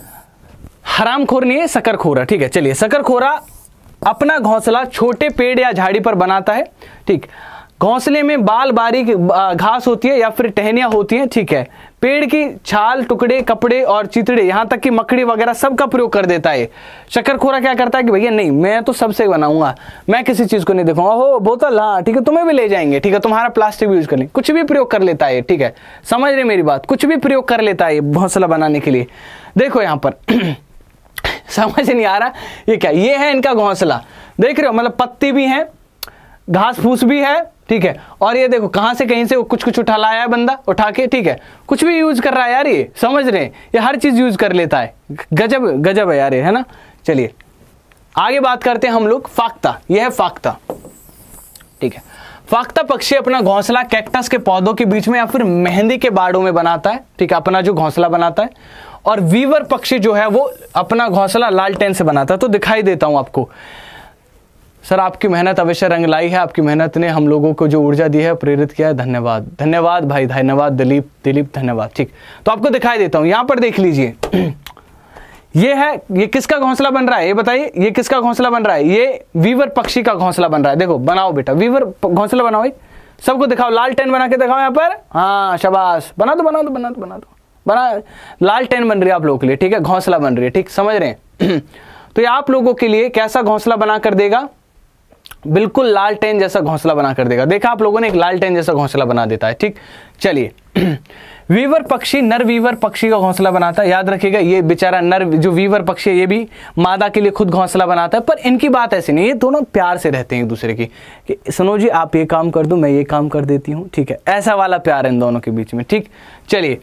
A: हराम खोर नहीं है शकर खोरा ठीक है? चलिए शकर खोरा अपना घोंसला छोटे पेड़ या झाड़ी पर बनाता है, ठीक? घोंसले में बाल बारीक घास होती है या फिर टहनियाँ होती हैं, ठीक है? पेड़ की छाल, टुकड़े, कपड़े और चितड़े, यहाँ तक कि मकड़ी वगैरह सबका प्रयोग कर देता है। शक्करखोरा क्या करता है कि भैया, नहीं, मैं तो सबसे बनाऊँगा। मैं किसी चीज़ को नहीं देखूँगा। हो बोतल हाँ ठीक है, तुम्हें भी ले जाएँगे, ठीक है, तुम्हारा प्लास्टिक भी यूज़ कर लेंगे कुछ भी प्रयोग कर लेता है, ठीक है। समझ रहे मेरी बात? कुछ भी प्रयोग कर लेता है घोंसला बनाने के लिए। देखो यहाँ पर, समझ नहीं आ रहा, ये क्या? ये है इनका घोंसला देख रहे हो मतलब पत्ती भी है, घास फूस भी है ठीक है? और ये देखो, कहाँ से कहीं से वो कुछ कुछ उठा लाया है बंदा, उठा के, ठीक है? कुछ भी यूज़ कर रहा है यार ये, समझ रहे हैं? ये हर चीज़ यूज़ कर लेता है। गजब गजब है यार ये, है ना? चलिए, आगे बात करते हैं हम लोग फाख्ता यह है फाख्ता ठीक है? फाख्ता पक्षी अपना घोंसला कैक्टस के पौधों के बीच में या फिर मेहंदी के बाड़ों में बनाता है। ठीक है, अपना जो घोंसला बनाता है। और वीवर पक्षी जो है, वो अपना घोंसला लालटेन से बनाता है। तो दिखाई देता हूँ आपको। सर, आपकी मेहनत अवश्य रंग लाई है। आपकी मेहनत ने हम लोगों को जो ऊर्जा दी है, प्रेरित किया है। धन्यवाद। धन्यवाद भाई, धन्यवाद दिलीप दिलीप, धन्यवाद। ठीक तो आपको दिखाई देता हूँ। यहाँ पर देख लीजिए। ये है, ये किसका घोंसला बन रहा है? ये बताइए, ये किसका घोंसला बन रहा है? ये वीवर पक्षी का घोंसला बन रहा है। देखो, बनाओ बेटा, वीवर घोंसला बनाओ सबको दिखाओ, लाल टेन बना के दिखाओ यहाँ पर। हाँ शबाश। बना दो बना दो बना दो बना दो। बना, लाल टेन बन रही है आप लोगों के लिए, ठीक है? घोंसला बन रही है, ठीक? समझ रहे हैं। तो ये आप लोगों के लिए कैसा घोंसला बना कर देगा? बिल्कुल लाल टेन जैसा घोंसला बना कर देगा। देखा आप लोगों ने, एक लाल टेन जैसा घोंसला बना देता है, ठीक? चलिए। वीवर पक्षी, नर वीवर पक्षी का घोंसला बनाता है। याद रखिएगा, ये बेचारा नर, जो वीवर पक्षी है, ये भी मादा के लिए खुद घोंसला बनाता है, पर इनकी बात ऐसी नहीं ये दोनों प्यार से रहते हैं एक दूसरे की। कि सुनो जी, आप ये काम कर दो, मैं ये काम कर देती हूँ, ठीक है? ऐसा वाला प्यार है इन दोनों के बीच में, ठीक? चलिए।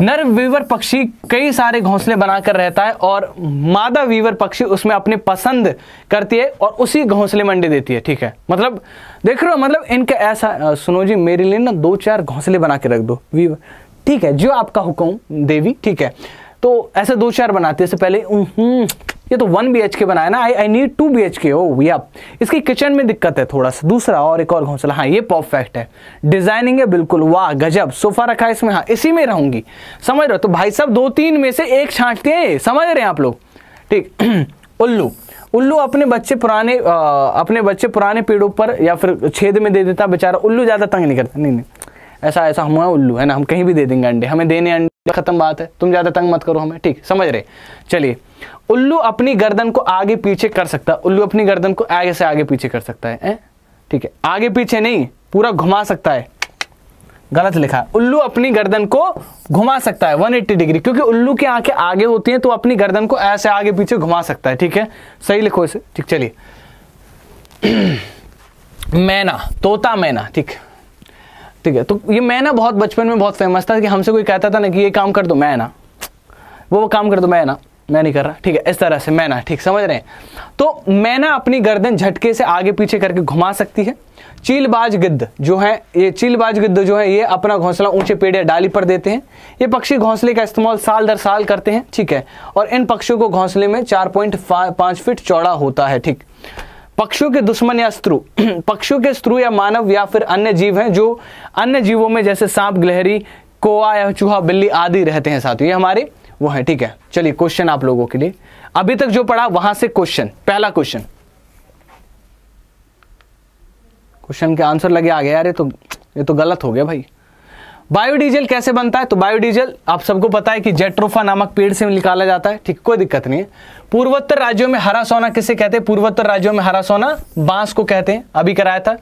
A: नर वीवर पक्षी कई सारे घोंसले बनाकर रहता है और मादा वीवर पक्षी उसमें अपने पसंद करती है और उसी घोंसले में अंडे देती है, ठीक है? मतलब देख रहे हो मतलब इनका ऐसा सुनो जी, मेरे लिए ना दो चार घोंसले बना के रख दो, वीवर। ठीक है, जो आपका हुक्म, देवी, ठीक है? तो ऐसे दो चार बनाते हैं पहले ये तो वन बी एच के बनाया ना I I need to be H K ओ भैया इसकी किचन में दिक्कत है थोड़ा सा दूसरा और एक और घोंसला। हाँ ये परफेक्ट है। डिज़ाइनिंग है बिल्कुल वाह गजब। सोफा रखा है इसमें हाँ इसी में रहूँगी। समझ रहे हो? तो भाई साहब दो तीन में से एक छांटते हैं समझ रहे हैं आप लोग? ठीक उल्लू। उल्लू अपने बच्चे पुराने आ, अपने बच्चे पुराने पेड़ों पर या फिर छेद में दे देता बेचारा। उल्लू ज़्यादा तंग नहीं करता। नहीं नहीं। ऐसा ऐसा हम उल्लू है ना? हम कहीं भी दे देंगे अंडे। हमें देने अंडे खत्म बात है, तुम ज़्यादा तंग मत करो हमें, ठीक, समझ रहे? चलिए, उल्लू अपनी गर्दन को आगे पीछे कर सकता है उल्लू अपनी गर्दन को आगे से आगे पीछे कर सकता है ठीक है, आगे पीछे नहीं, पूरा घुमा सकता है। गलत लिखा, उल्लू अपनी गर्दन को घुमा सकता है 180 डिग्री, क्योंकि उल्लू की आँखें आगे होती हैं तो अपनी गर्दन को ऐसे आगे पीछे घुमा सकता है, ठीक है? सही लिखो इसे, ठीक, चलिए। मैना, तोता मैना, ठीक। ठीक है तो ये मैना बहुत बचपन में बहुत फ़ेमस था कि हमसे कोई कहता था ना कि ये काम कर दो मैना वो काम कर दो मैना मैं नहीं कर रहा, ठीक है, इस तरह से मैना ठीक, समझ रहे हैं। तो मैना अपनी गर्दन झटके से आगे पीछे करके घुमा सकती है। चीलबाज गिद्ध जो है, ये चीलबाज गिद्ध जो है, ये अपना घोंसला ऊँचे पेड़ या डाली पर देते हैं। ये पक्षी घोंसले का इस्तेमाल साल दर साल करते हैं, ठीक है। और इन पक्षियों को घोंसले में चार पॉइंट फीट चौड़ा होता है, ठीक। पक्षियों के दुश्मन या स्त्रु पक्षियों के स्त्रु या मानव या फिर अन्य जीव हैं जो अन्य जीवों में जैसे सांप, गिलहरी, कोआ या चूहा, बिल्ली आदि रहते हैं साथियों। ये हमारे, वो है, ठीक है। चलिए क्वेश्चन आप लोगों के लिए। अभी तक जो पढ़ा, वहाँ से क्वेश्चन पहला क्वेश्चन क्वेश्चन के आंसर लगे आ गया ये तो ये तो गलत हो गया भाई। बायोडीजल कैसे बनता है? तो बायोडीजल, आप सबको पता है कि जेट्रोफा नामक पेड़ से निकाला जाता है। ठीक, कोई दिक्कत नहीं है। पूर्वोत्तर राज्यों में हरा सोना किसे कहते हैं? पूर्वोत्तर राज्यों में हरा सोना बाँस को कहते हैं। अभी कराया था।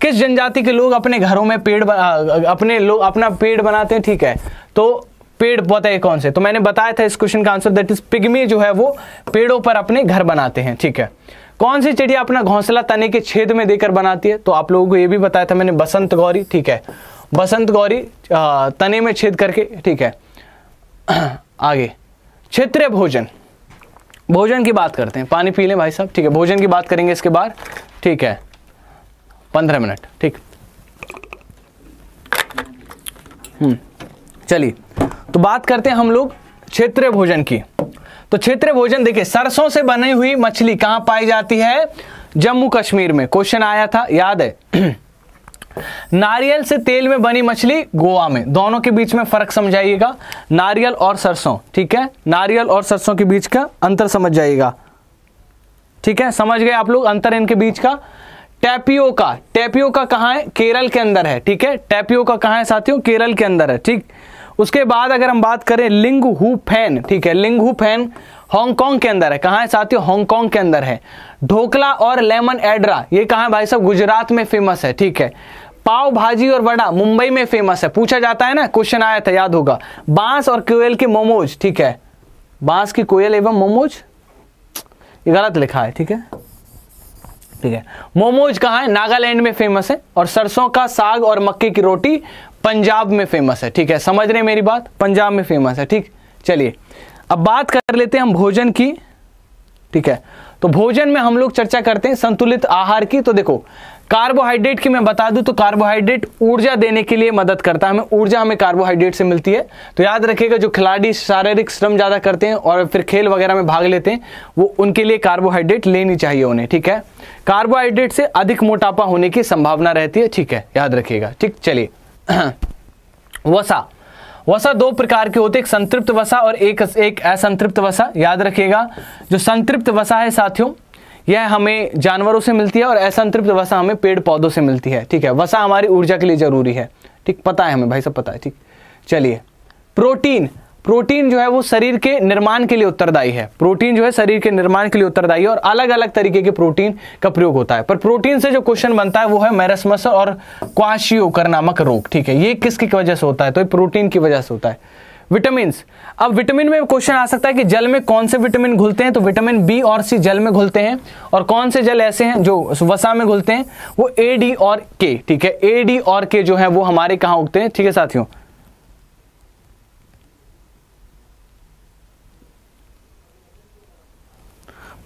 A: किस जनजाति के लोग अपने घरों में पेड़ अपने लोग अपना पेड़ बनाते हैं? ठीक है। तो पेड़ पौधे कौन से? तो मैंने बताया था इस क्वेश्चन का आंसर दैट इज़ पिग्मी जो है वो पेड़ों पर अपने घर बनाते हैं। ठीक है। कौन सी चिड़िया अपना घोंसला तने के छेद में देकर बनाती है? तो आप लोगों को ये भी बताया था मैंने, बसंत गौरी। ठीक है। बसंत गौरी तने में छेद करके, ठीक है। आगे, क्षेत्रीय भोजन। भोजन की बात करते हैं। पानी पी लें भाई साहब, ठीक है। भोजन की बात करेंगे इसके बाद, ठीक है। पंद्रह मिनट, ठीक। हम्म चलिए। तो बात करते हैं हम लोग क्षेत्रीय भोजन की। तो क्षेत्रीय भोजन, देखिए, सरसों से बनी हुई मछली कहाँ पाई जाती है? जम्मू कश्मीर में। क्वेश्चन आया था, याद है? नारियल से तेल में बनी मछली गोवा में। दोनों के बीच में फ़र्क समझाइएगा। नारियल और सरसों, ठीक है? नारियल और सरसों के बीच का अंतर समझ जाइएगा ठीक है? समझ गए आप लोग? अंतर इनके बीच का। टैपियो का टैपियो का कहाँ है? केरल के अंदर है, ठीक है? टैपियो का कहाँ है साथियों? केरल के अंदर है, ठीक? उसके बाद अगर हम बात करें लिंग हु फ़ैन, ठीक है? लिंग हु फ़ैन हांगकांग के अंदर है। कहाँ है साथियों? हांगकांग के अंदर है। ढोकला और लेमन एड्रा, ये कहाँ है भाई साहब? गुजरात में फ़ेमस है, ठीक है? पाव भाजी और वड़ा मुंबई में फ़ेमस है। पूछा जाता है ना क्वेश्चन आया था, याद होगा। बाँस और कोयल के मोमोज, ठीक है? बाँस की कोयल एवं मोमोज? ये गलत लिखा है, ठीक है? ठीक है। मोमोज कहाँ है? नागालैंड में फ़ेमस है और सरसों का साग और मक्के की रोटी पंजाब में फ़ेमस है, ठीक है? समझ रहे मेरी बात? पंजाब में फ़ेमस है, ठीक? चलिए, अब बात कर लेते हैं हम भोजन की, ठीक है? तो भोजन में हम लोग चर्चा करते हैं संतुलित आहार की। तो देखो कार्बोहाइड्रेट की मैं बता दूँ तो कार्बोहाइड्रेट ऊर्जा देने के लिए मदद करता है। हमें ऊर्जा हमें कार्बोहाइड्रेट से मिलती है। तो याद रखिएगा, जो खिलाड़ी शारीरिक श्रम ज़्यादा करते हैं और फिर खेल वगैरह में भाग लेते हैं, वो उनके लिए कार्बोहाइड्रेट लेनी चाहिए उन्हें, ठीक है? कार्बोहाइड्रेट से अधिक मोटापा होने की संभावना रहती है, ठीक है? याद रखिएगा, ठीक? चलिए। वसा। वसा दो प्रकार के होते एक संतृप्त वसा और एक एक असंतृप्त वसा। याद रखिएगा, जो संतृप्त वसा है साथियों यह हमें जानवरों से मिलती है और असंतृप्त वसा हमें पेड़ पौधों से मिलती है, ठीक है? वसा हमारी ऊर्जा के लिए ज़रूरी है, ठीक? पता है हमें, भाई सब पता है, ठीक? चलिए, प्रोटीन प्रोटीन जो है वो शरीर के निर्माण के लिए उत्तरदायी है। प्रोटीन जो है शरीर के निर्माण के लिए उत्तरदायी है और अलग अलग तरीके के प्रोटीन का प्रयोग होता है। पर प्रोटीन से जो क्वेश्चन बनता है वो है मैरसमस और क्वाशियोकर नामक रोग, ठीक है? ये किसकी वजह से होता है? तो प्रोटीन की वजह से होता है। विटामिन अब विटामिन में क्वेश्चन आ सकता है कि जल में कौन से विटामिन घुलते हैं? तो विटामिन बी और सी जल में घुलते हैं। और कौन से जल ऐसे हैं जो वसा में घुलते हैं? वो ए, डी और के, ठीक है? ए, डी और के जो है, वो हमारे कहाँ उगते हैं? ठीक है साथियों?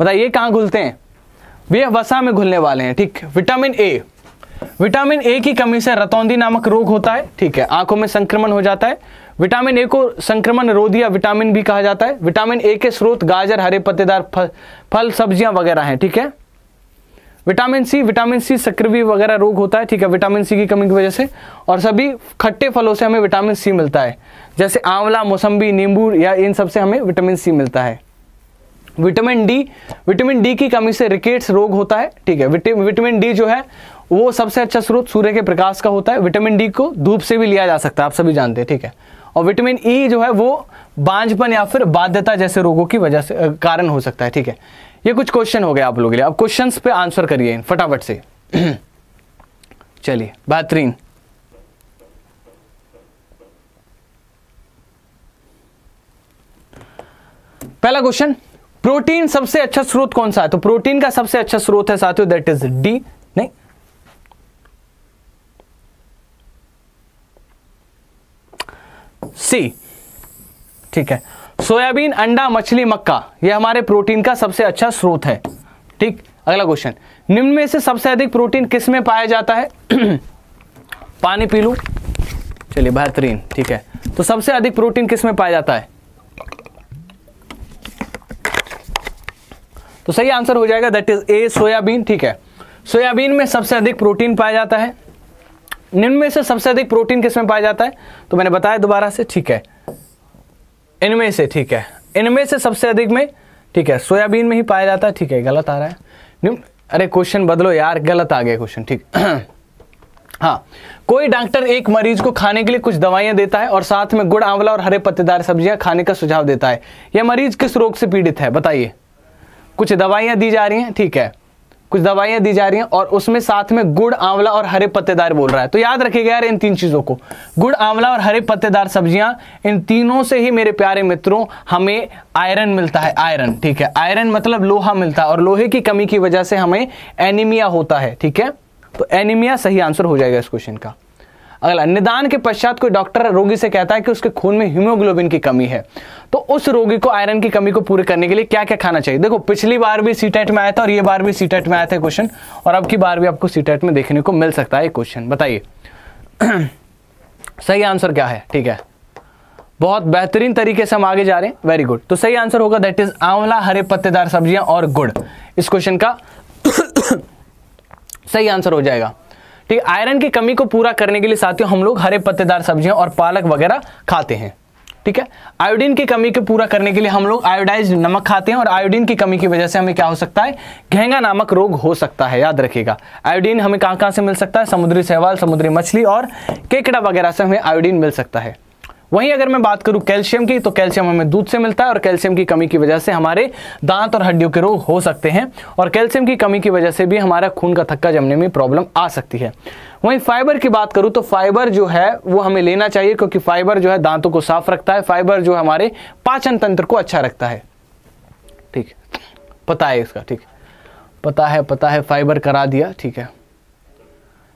A: बताइए, कहाँ घुलते हैं? वे वसा में घुलने वाले हैं, ठीक? Vitamin A. विटामिन ए की कमी से रतौंदी नामक रोग होता है, ठीक है? आँखों में संक्रमण हो जाता है। विटामिन ए को संक्रमण रोधी या विटामिन बी कहा जाता है। विटामिन ए के स्रोत गाजर, हरे पत्तेदार फल सब्ज़ियाँ वगैरह हैं, ठीक है? विटामिन सी विटामिन सी सक्रिय वगैरह रोग होता है, ठीक है? विटामिन सी की कमी की वजह से। और सभी खट्टे फलों से हमें विटामिन सी मिलता है। जैसे आंवला मौसम्बी नींबू या इन सबसे हमें विटामिन सी मिलता है। विटामिन डी विटामिन डी की कमी से रिकेट्स रोग होता है, ठीक है? विटामिन डी जो है, वो सबसे अच्छा स्रोत सूर्य के प्रकाश का होता है। विटामिन डी को धूप से भी लिया जा सकता है, आप सभी जानते हैं, ठीक है? और विटामिन ई e जो है वो बांझपन या फिर बाध्यता जैसे रोगों की वजह से कारण हो सकता है, ठीक है? ये कुछ क्वेश्चन हो गए आप लोगों के लिए। अब क्वेश्चंस पे आंसर करिए, फटाफट से। चलिए, बेहतरीन। पहला क्वेश्चन प्रोटीन सबसे अच्छा स्रोत कौन सा है? तो प्रोटीन का सबसे अच्छा स्रोत है साथियों दैट इज़ डी नहीं सी। ठीक है। सोयाबीन, अंडा, मछली, मक्का यह हमारे प्रोटीन का सबसे अच्छा स्रोत है। ठीक? अगला क्वेश्चन निम्न में से सबसे अधिक प्रोटीन किसमें पाया जाता है? पानी पी लू। चलिए, बेहतरीन। ठीक है। तो सबसे अधिक प्रोटीन किसमें पाया जाता है? तो सही आंसर हो जाएगा, दैट इज़ ए, सोयाबीन। ठीक है। सोयाबीन में सबसे अधिक प्रोटीन पाया जाता है? निम्न में से सबसे अधिक प्रोटीन किसमें पाया जाता है? तो मैंने बताया दोबारा से, ठीक है। इनमें से, ठीक है। इनमें से सबसे अधिक में, ठीक है, सोयाबीन में ही पाया जाता है, ठीक है, गलत आ रहा है। निम्न अरे क्वेश्चन बदलो यार, गलत आ गया क्वेश्चन, ठीक। हाँ कोई डॉक्टर एक मरीज़ को खाने के लिए कुछ दवाइयाँ देता है और साथ में गुड़, आंवला और हरे पत्तेदार सब्ज़ियाँ खाने का सुझाव देता है। यह मरीज़ किस रोग से पीड़ित है, बताइए। कुछ दवाइयाँ दी जा रही हैं, ठीक है। कुछ दवाइयाँ दी जा रही हैं और उसमें साथ में गुड़, आंवला और हरे पत्तेदार बोल रहा है। तो याद रखिएगा यार इन तीन चीज़ों को। गुड़, आंवला और हरे पत्तेदार सब्ज़ियाँ, इन तीनों से ही मेरे प्यारे मित्रों, हमें आयरन मिलता है, आयरन, ठीक है? आयरन मतलब लोहा मिलता है और लोहे की कमी की वजह से हमें एनीमिया होता है, ठीक है? तो एनीमिया सही आंसर हो जाएगा इस क्वेश्चन का। अगला, निदान के पश्चात कोई डॉक्टर रोगी से कहता है कि उसके खून में हीमोग्लोबिन की कमी है। तो उस रोगी को आयरन की कमी को पूरे करने के लिए क्या क्या खाना चाहिए? देखो, पिछली बार भी सी में आया था और ये बार भी सी में आया था क्वेश्चन, और अब की बार भी आपको सी में देखने को मिल सकता है क्वेश्चन। बताइए। सही आंसर क्या है? ठीक है। बहुत बेहतरीन तरीके से हम आगे जा रहे हैं। वेरी गुड तो सही आंसर होगा दैट इज़ आंवला, हरे पत्तेदार सब्ज़ियाँ और गुड़। इस क्वेश्चन का सही आंसर हो जाएगा। ठीक आयरन की कमी को पूरा करने के लिए साथियों, हम लोग हरे पत्तेदार सब्ज़ियाँ और पालक वगैरह खाते हैं, ठीक है? आयोडीन की कमी को पूरा करने के लिए हम लोग आयोडाइज नमक खाते हैं और आयोडीन की कमी की वजह से हमें क्या हो सकता है? घेंगा नामक रोग हो सकता है, याद रखिएगा। आयोडीन हमें कहाँ कहाँ से मिल सकता है? समुद्री सहवाल समुद्री मछली और केकड़ा वगैरह से हमें आयोडीन मिल सकता है। वहीं अगर मैं बात करूँ कैल्शियम की तो कैल्शियम हमें दूध से मिलता है और कैल्शियम की कमी की वजह से हमारे दांत और हड्डियों के रोग हो सकते हैं और कैल्शियम की कमी की वजह से भी हमारा खून का थक्का जमने में प्रॉब्लम आ सकती है। वहीं फाइबर की बात करूँ तो फाइबर जो है, वो हमें लेना चाहिए क्योंकि फाइबर जो है दांतों को साफ़ रखता है, फाइबर जो हमारे पाचन तंत्र को अच्छा रखता है। ठीक, पता है इसका, ठीक। पता है पता है, फाइबर करा दिया, ठीक है।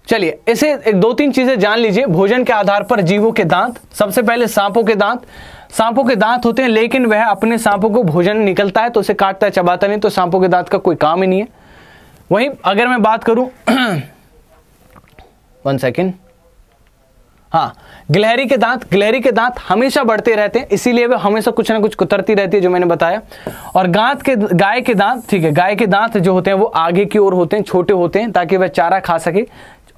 A: चलिए, इसे एक दो तीन चीज़ें जान लीजिए। भोजन के आधार पर जीवों के दांत, सबसे पहले सांपों के दांत। सांपों के दांत होते हैं, लेकिन वह अपने सांपों को भोजन निकलता है तो उसे काटता है, चबाता नहीं तो सांपों के दांत का कोई काम ही नहीं है। वहीं अगर मैं बात करूँ वन सेकेंड हाँ गिलहरी के दांत, गिलहरी के दांत हमेशा बढ़ते रहते हैं, इसीलिए वे हमेशा कुछ ना कुछ कुतरती रहती है, जो मैंने बताया। और गांत के, गाय के दांत, ठीक है, गाय के दांत जो होते हैं, वो आगे की ओर होते हैं, छोटे होते हैं, ताकि वह चारा खा सके।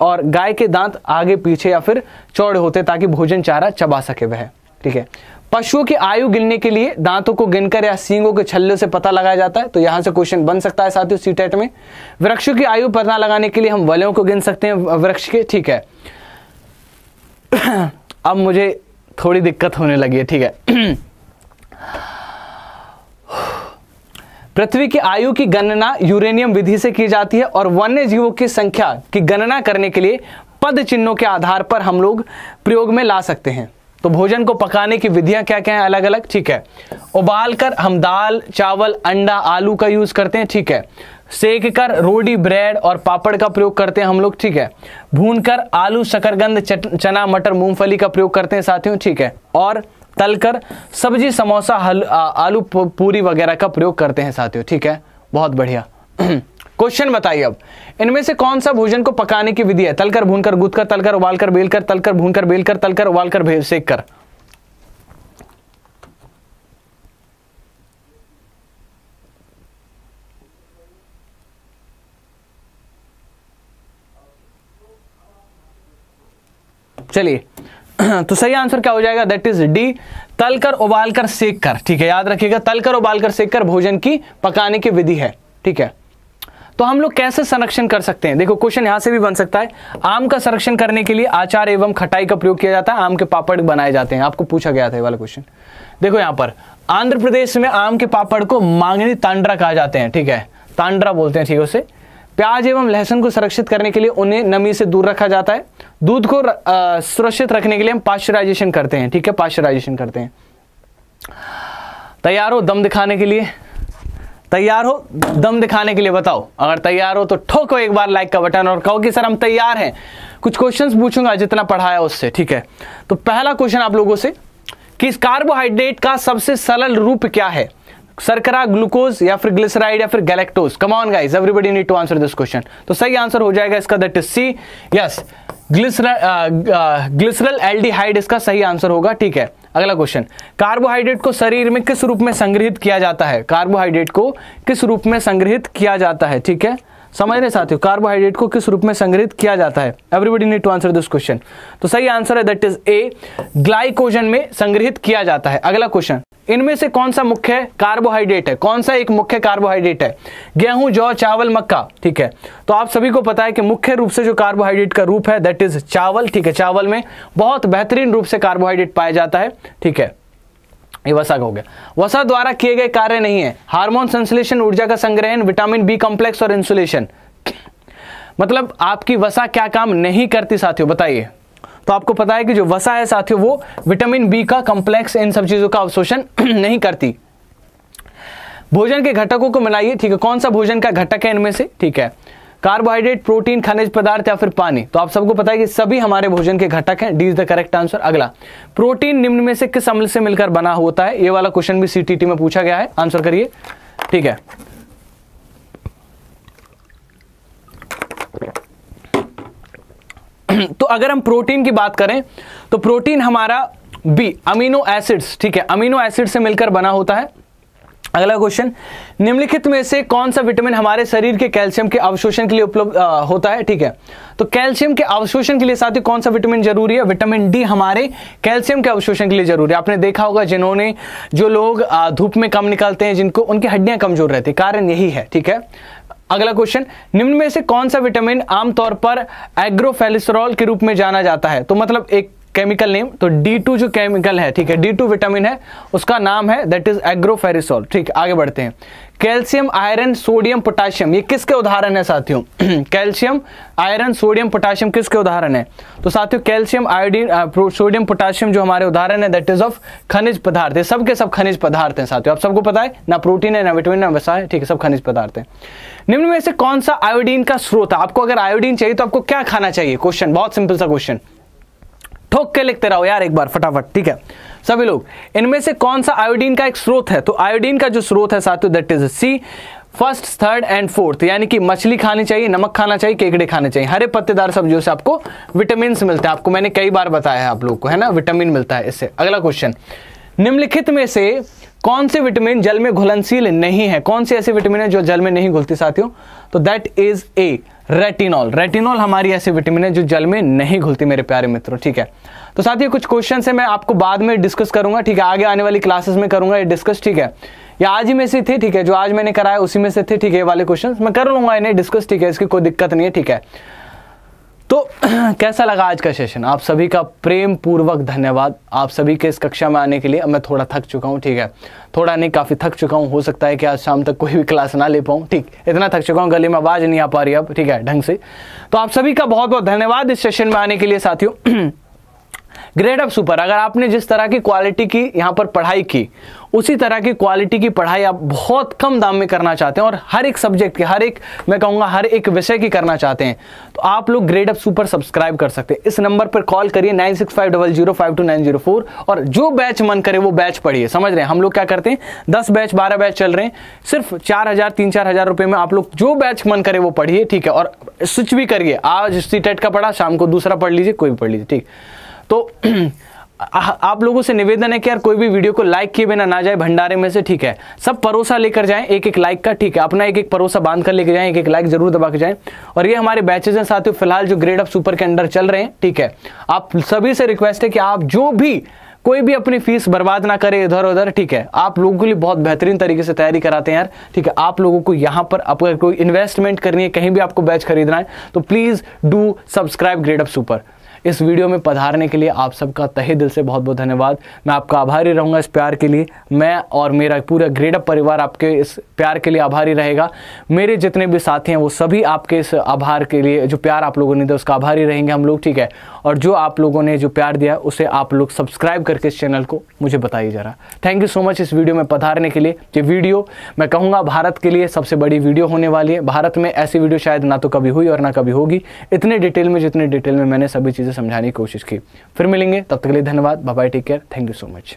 A: और गाय के दांत आगे पीछे या फिर चौड़े होते ताकि भोजन चारा चबा सके वह। ठीक है? पशुओं की आयु गिनने के लिए दांतों को गिनकर या सींगों के छल्ले से पता लगाया जाता है। तो यहाँ से क्वेश्चन बन सकता है साथियों सीटेट में। वृक्षों की आयु पता लगाने के लिए हम वलयों को गिन सकते हैं वृक्ष के। ठीक है? अब मुझे थोड़ी दिक्कत होने लगी है। ठीक है? पृथ्वी की आयु की गणना यूरेनियम विधि से की जाती है और वन्य जीवों की संख्या की गणना करने के लिए पद चिन्हों के आधार पर हम लोग प्रयोग में ला सकते हैं। तो भोजन को पकाने की विधियाँ क्या क्या हैं अलग अलग ठीक है। उबाल कर हम दाल, चावल, अंडा, आलू का यूज़ करते हैं, ठीक है। सेक कर रोटी, ब्रेड और पापड़ का प्रयोग करते हैं हम लोग, ठीक है। भून कर आलू शकरगंद चना, मटर, मूंगफली का प्रयोग करते हैं साथियों, ठीक है। और तलकर सब्ज़ी समोसा हल आ, आलू पूरी वगैरह का प्रयोग करते हैं साथियों ठीक है? बहुत बढ़िया। क्वेश्चन बताइए अब। इनमें से कौन सा भोजन को पकाने की विधि है? तलकर भूनकर गुदकर तलकर उबालकर बेलकर तलकर भूनकर बेलकर तलकर उबालकर सेक कर चलिए। तो सही आंसर क्या हो जाएगा? दैट इज़ डी तलकर, उबालकर सेक कर ठीक है, याद रखिएगा, तलकर, उबालकर सेक कर भोजन की पकाने की विधि है। ठीक है? तो हम लोग कैसे संरक्षण कर सकते हैं? देखो क्वेश्चन यहाँ से भी बन सकता है। आम का संरक्षण करने के लिए आचार एवं खटाई का प्रयोग किया जाता है। आम के पापड़ बनाए जाते हैं। आपको पूछा गया था ये वाला क्वेश्चन देखो यहाँ पर, आंध्र प्रदेश में आम के पापड़ को मांगनी तांड्रा कहा जाते हैं। ठीक है? तांड्रा बोलते हैं, ठीक है उसे। प्याज एवं लहसुन को सुरक्षित करने के लिए उन्हें नमी से दूर रखा जाता है। दूध को सुरक्षित रखने के लिए हम पाश्चराइजेशन करते हैं, ठीक है? पाश्चराइजेशन करते हैं। तैयार हो दम दिखाने के लिए? तैयार हो दम दिखाने के लिए बताओ। अगर तैयार हो तो ठोको एक बार लाइक का बटन और कहो कि सर हम तैयार हैं। कुछ क्वेश्चंस पूछूँगा, जितना पढ़ाया उससे, ठीक है? तो पहला क्वेश्चन आप लोगों से कि इस कार्बोहाइड्रेट का सबसे सरल रूप क्या है? सरकरा ग्लूकोज या फिर ग्लिसराइड या फिर galactose. Come on guys everybody need to answer this question तो सही आंसर हो जाएगा इसका that is C yes glyceraldehyde इसका सही आंसर होगा, ठीक है। अगला क्वेश्चन कार्बोहाइड्रेट को शरीर में किस रूप में संग्रहित किया जाता है? कार्बोहाइड्रेट को किस रूप में संग्रहित किया जाता है? ठीक है? समझ रहे साथियों कार्बोहाइड्रेट को किस रूप में संग्रहित किया जाता है? Everybody need to answer this question तो सही आंसर है दैट इज़ ए ग्लाइकोजन में संग्रहित किया जाता है। अगला क्वेश्चन इनमें से कौन सा मुख्य कार्बोहाइड्रेट है। कौन सा एक मुख्य कार्बोहाइड्रेट है? गेहूँ, जौ, चावल, मक्का, ठीक है? तो आप सभी को पता है कि मुख्य रूप से जो कार्बोहाइड्रेट का रूप है दैट इज़ चावल, ठीक है? चावल में बहुत बेहतरीन रूप से कार्बोहाइड्रेट पाया जाता है, ठीक है? ये वसा का हो गया। वसा द्वारा किए गए कार्य नहीं है। हार्मोन संश्लेषण, ऊर्जा का संग्रहण, विटामिन बी कॉम्प्लेक्स और इंसुलेशन। मतलब आपकी वसा क्या काम नहीं करती साथियों, बताइए। तो आपको पता है कि जो वसा है साथियों, वो विटामिन बी का कॉम्प्लेक्स, इन सब चीज़ों का अवशोषण नहीं करती। भोजन के घटकों को मिलाइए, ठीक है? कौन सा भोजन का घटक है इनमें से? ठीक है। कार्बोहाइड्रेट, प्रोटीन, खनिज पदार्थ या फिर पानी? तो आप सबको पता है कि सभी हमारे भोजन के घटक हैं। D is the correct answer अगला। प्रोटीन निम्न में से किस अम्ल से मिलकर बना होता है? ये वाला क्वेश्चन भी सीटीटी में पूछा गया है। आंसर करिए। ठीक है। तो अगर हम प्रोटीन की बात करें तो प्रोटीन हमारा बी अमीनो एसिड्स ठीक है अमीनो एसिड से मिलकर बना होता है। अगला क्वेश्चन निम्नलिखित में से कौन सा विटामिन हमारे शरीर के कैल्शियम के अवशोषण के लिए उपलब्ध होता है? ठीक है। तो कैल्शियम के अवशोषण के लिए साथ ही कौन सा विटामिन ज़रूरी है? विटामिन डी हमारे कैल्शियम के अवशोषण के लिए ज़रूरी है। आपने देखा होगा जिन्होंने, जो लोग धूप में कम निकलते हैं, जिनको, उनकी हड्डियाँ कमज़ोर रहती है। कारण यही है, ठीक है? अगला क्वेश्चन निम्न में से कौन सा विटामिन आमतौर पर एग्रोफेलिसरॉल के रूप में जाना जाता है? तो मतलब एक केमिकल नेम तो D2 जो केमिकल है, ठीक है D2 विटामिन है, उसका नाम है दैट इज़ एग्रोफेरिसोल ठीक, आगे बढ़ते हैं। कैल्शियम आयरन सोडियम पोटाशियम ये किसके उदाहरण है साथियों? कैल्शियम आयरन सोडियम पोटाशियम किसके उदाहरण है? तो साथियों कैल्शियम आयोडीन सोडियम पोटाशियम जो हमारे उदाहरण है दैट इज़ ऑफ़ खनिज पदार्थ है सबके सब खनिज पदार्थ हैं साथियों। आप सबको पता है, ना प्रोटीन है, ना विटामिन ना वसा है, ठीक है, सब खनिज पदार्थ है। निम्न में से कौन सा आयोडीन का स्रोत है? आपको अगर आयोडीन चाहिए तो आपको क्या खाना चाहिए? क्वेश्चन बहुत सिंपल सा क्वेश्चन ठोक के लिखते रहो यार एक बार, फटाफट, ठीक है? सभी लोग, इनमें से कौन सा आयोडीन का एक स्रोत है? तो आयोडीन का जो स्रोत है साथियों that is C first third and fourth यानी कि मछली खानी चाहिए, नमक खाना चाहिए, केकड़े खाने चाहिए। हरे पत्तेदार सब्जियों से आपको विटामिन मिलते हैं। आपको मैंने कई बार बताया है आप लोग को, है ना? विटामिन मिलता है इससे। अगला क्वेश्चन निम्नलिखित में से कौन से विटामिन जल में घुलनशील नहीं है? कौन से ऐसे विटामिन है जो जल में नहीं घुलती साथियों? तो that is A retinol retinol हमारी ऐसी विटामिन है जो जल में नहीं घुलती मेरे प्यारे मित्रों, ठीक है? तो साथ ही कुछ क्वेश्चन है, मैं आपको बाद में डिस्कस करूँगा, ठीक है? आगे आने वाली क्लासेस में करूँगा ये डिस्कस ठीक है? या आज ही में से थे, ठीक है? जो आज मैंने कराया उसी में से थे, ठीक है? वाले क्वेश्चन मैं कर लूँगा इन्हें डिस्कस ठीक है? इसकी कोई दिक्कत नहीं है, ठीक है? तो कैसा लगा आज का सेशन आप सभी का प्रेम पूर्वक धन्यवाद। आप सभी के इस कक्षा में आने के लिए अब मैं थोड़ा थक चुका हूँ, ठीक है? थोड़ा नहीं, काफ़ी थक चुका हूँ। हो सकता है कि आज शाम तक कोई भी क्लास ना ले पाऊँ। ठीक, इतना थक चुका हूँ, गले में आवाज़ नहीं आ पा रही अब, ठीक है? ढंग से। तो आप सभी का बहुत बहुत धन्यवाद इस सेशन में आने के लिए, साथियों। ग्रेड ऑफ़ सुपर अगर आपने जिस तरह की क्वालिटी की यहाँ पर पढ़ाई की, उसी तरह की क्वालिटी की पढ़ाई आप बहुत कम दाम में करना चाहते हैं और हर एक सब्जेक्ट की, हर एक, मैं कहूँगा हर एक विषय की करना चाहते हैं तो आप लोग ग्रेड ऑफ़ सुपर सब्सक्राइब कर सकते हैं। इस नंबर पर कॉल करिए nine six five double zero five two nine zero four और जो बैच मन करे वो बैच पढ़िए। समझ रहे हैं? हम लोग क्या करते हैं? दस बैच बारह बैच चल रहे हैं। सिर्फ़ चार हज़ार, तीन चार हज़ार रुपये में आप लोग जो बैच मन करे वो पढ़िए, ठीक है? और स्विच भी करिए। आज सी टेट का पढ़ा, शाम को दूसरा पढ़ लीजिए, कोई भी पढ़ लीजिए, ठीक। तो आप लोगों से निवेदन है कि यार कोई भी वीडियो को लाइक किए बिना ना जाए, भंडारे में से ठीक है। सब परोसा लेकर जाएँ एक एक लाइक का ठीक है। अपना एक एक परोसा बाँध कर लेकर जाएँ एक एक लाइक ज़रूर दबा के जाएँ। और ये हमारे बैचेज हैं साथियों, फ़िलहाल जो ग्रेड ऑफ़ सुपर के अंडर चल रहे हैं, ठीक है। आप सभी से रिक्वेस्ट है कि आप जो भी, कोई भी अपनी फ़ीस बर्बाद ना करे इधर उधर, ठीक है। आप लोगों के लिए बहुत बेहतरीन तरीके से तैयारी कराते हैं यार, ठीक है। आप लोगों को यहाँ पर अगर कोई इन्वेस्टमेंट करनी है, कहीं भी आपको बैच खरीदना है तो please do subscribe grade of super इस वीडियो में पधारने के लिए आप सबका तहे दिल से बहुत बहुत धन्यवाद। मैं आपका आभारी रहूँगा इस प्यार के लिए। मैं और मेरा पूरा ग्रेडअप परिवार आपके इस प्यार के लिए आभारी रहेगा। मेरे जितने भी साथी हैं, वो सभी आपके इस आभार के लिए, जो प्यार आप लोगों ने दिया, उसका आभारी रहेंगे हम लोग, ठीक है? और जो आप लोगों ने जो प्यार दिया उसे आप लोग सब्सक्राइब करके इस चैनल को मुझे बताइए जरा। थैंक यू सो मच इस वीडियो में पधारने के लिए। ये वीडियो मैं कहूँगा भारत के लिए सबसे बड़ी वीडियो होने वाली है। भारत में ऐसी वीडियो शायद ना तो कभी हुई और ना कभी होगी। इतने डिटेल में, जितने डिटेल में मैंने सभी चीज़ें समझाने की कोशिश की। फिर मिलेंगे, तब तक के लिए धन्यवाद। Bye take care thank you so much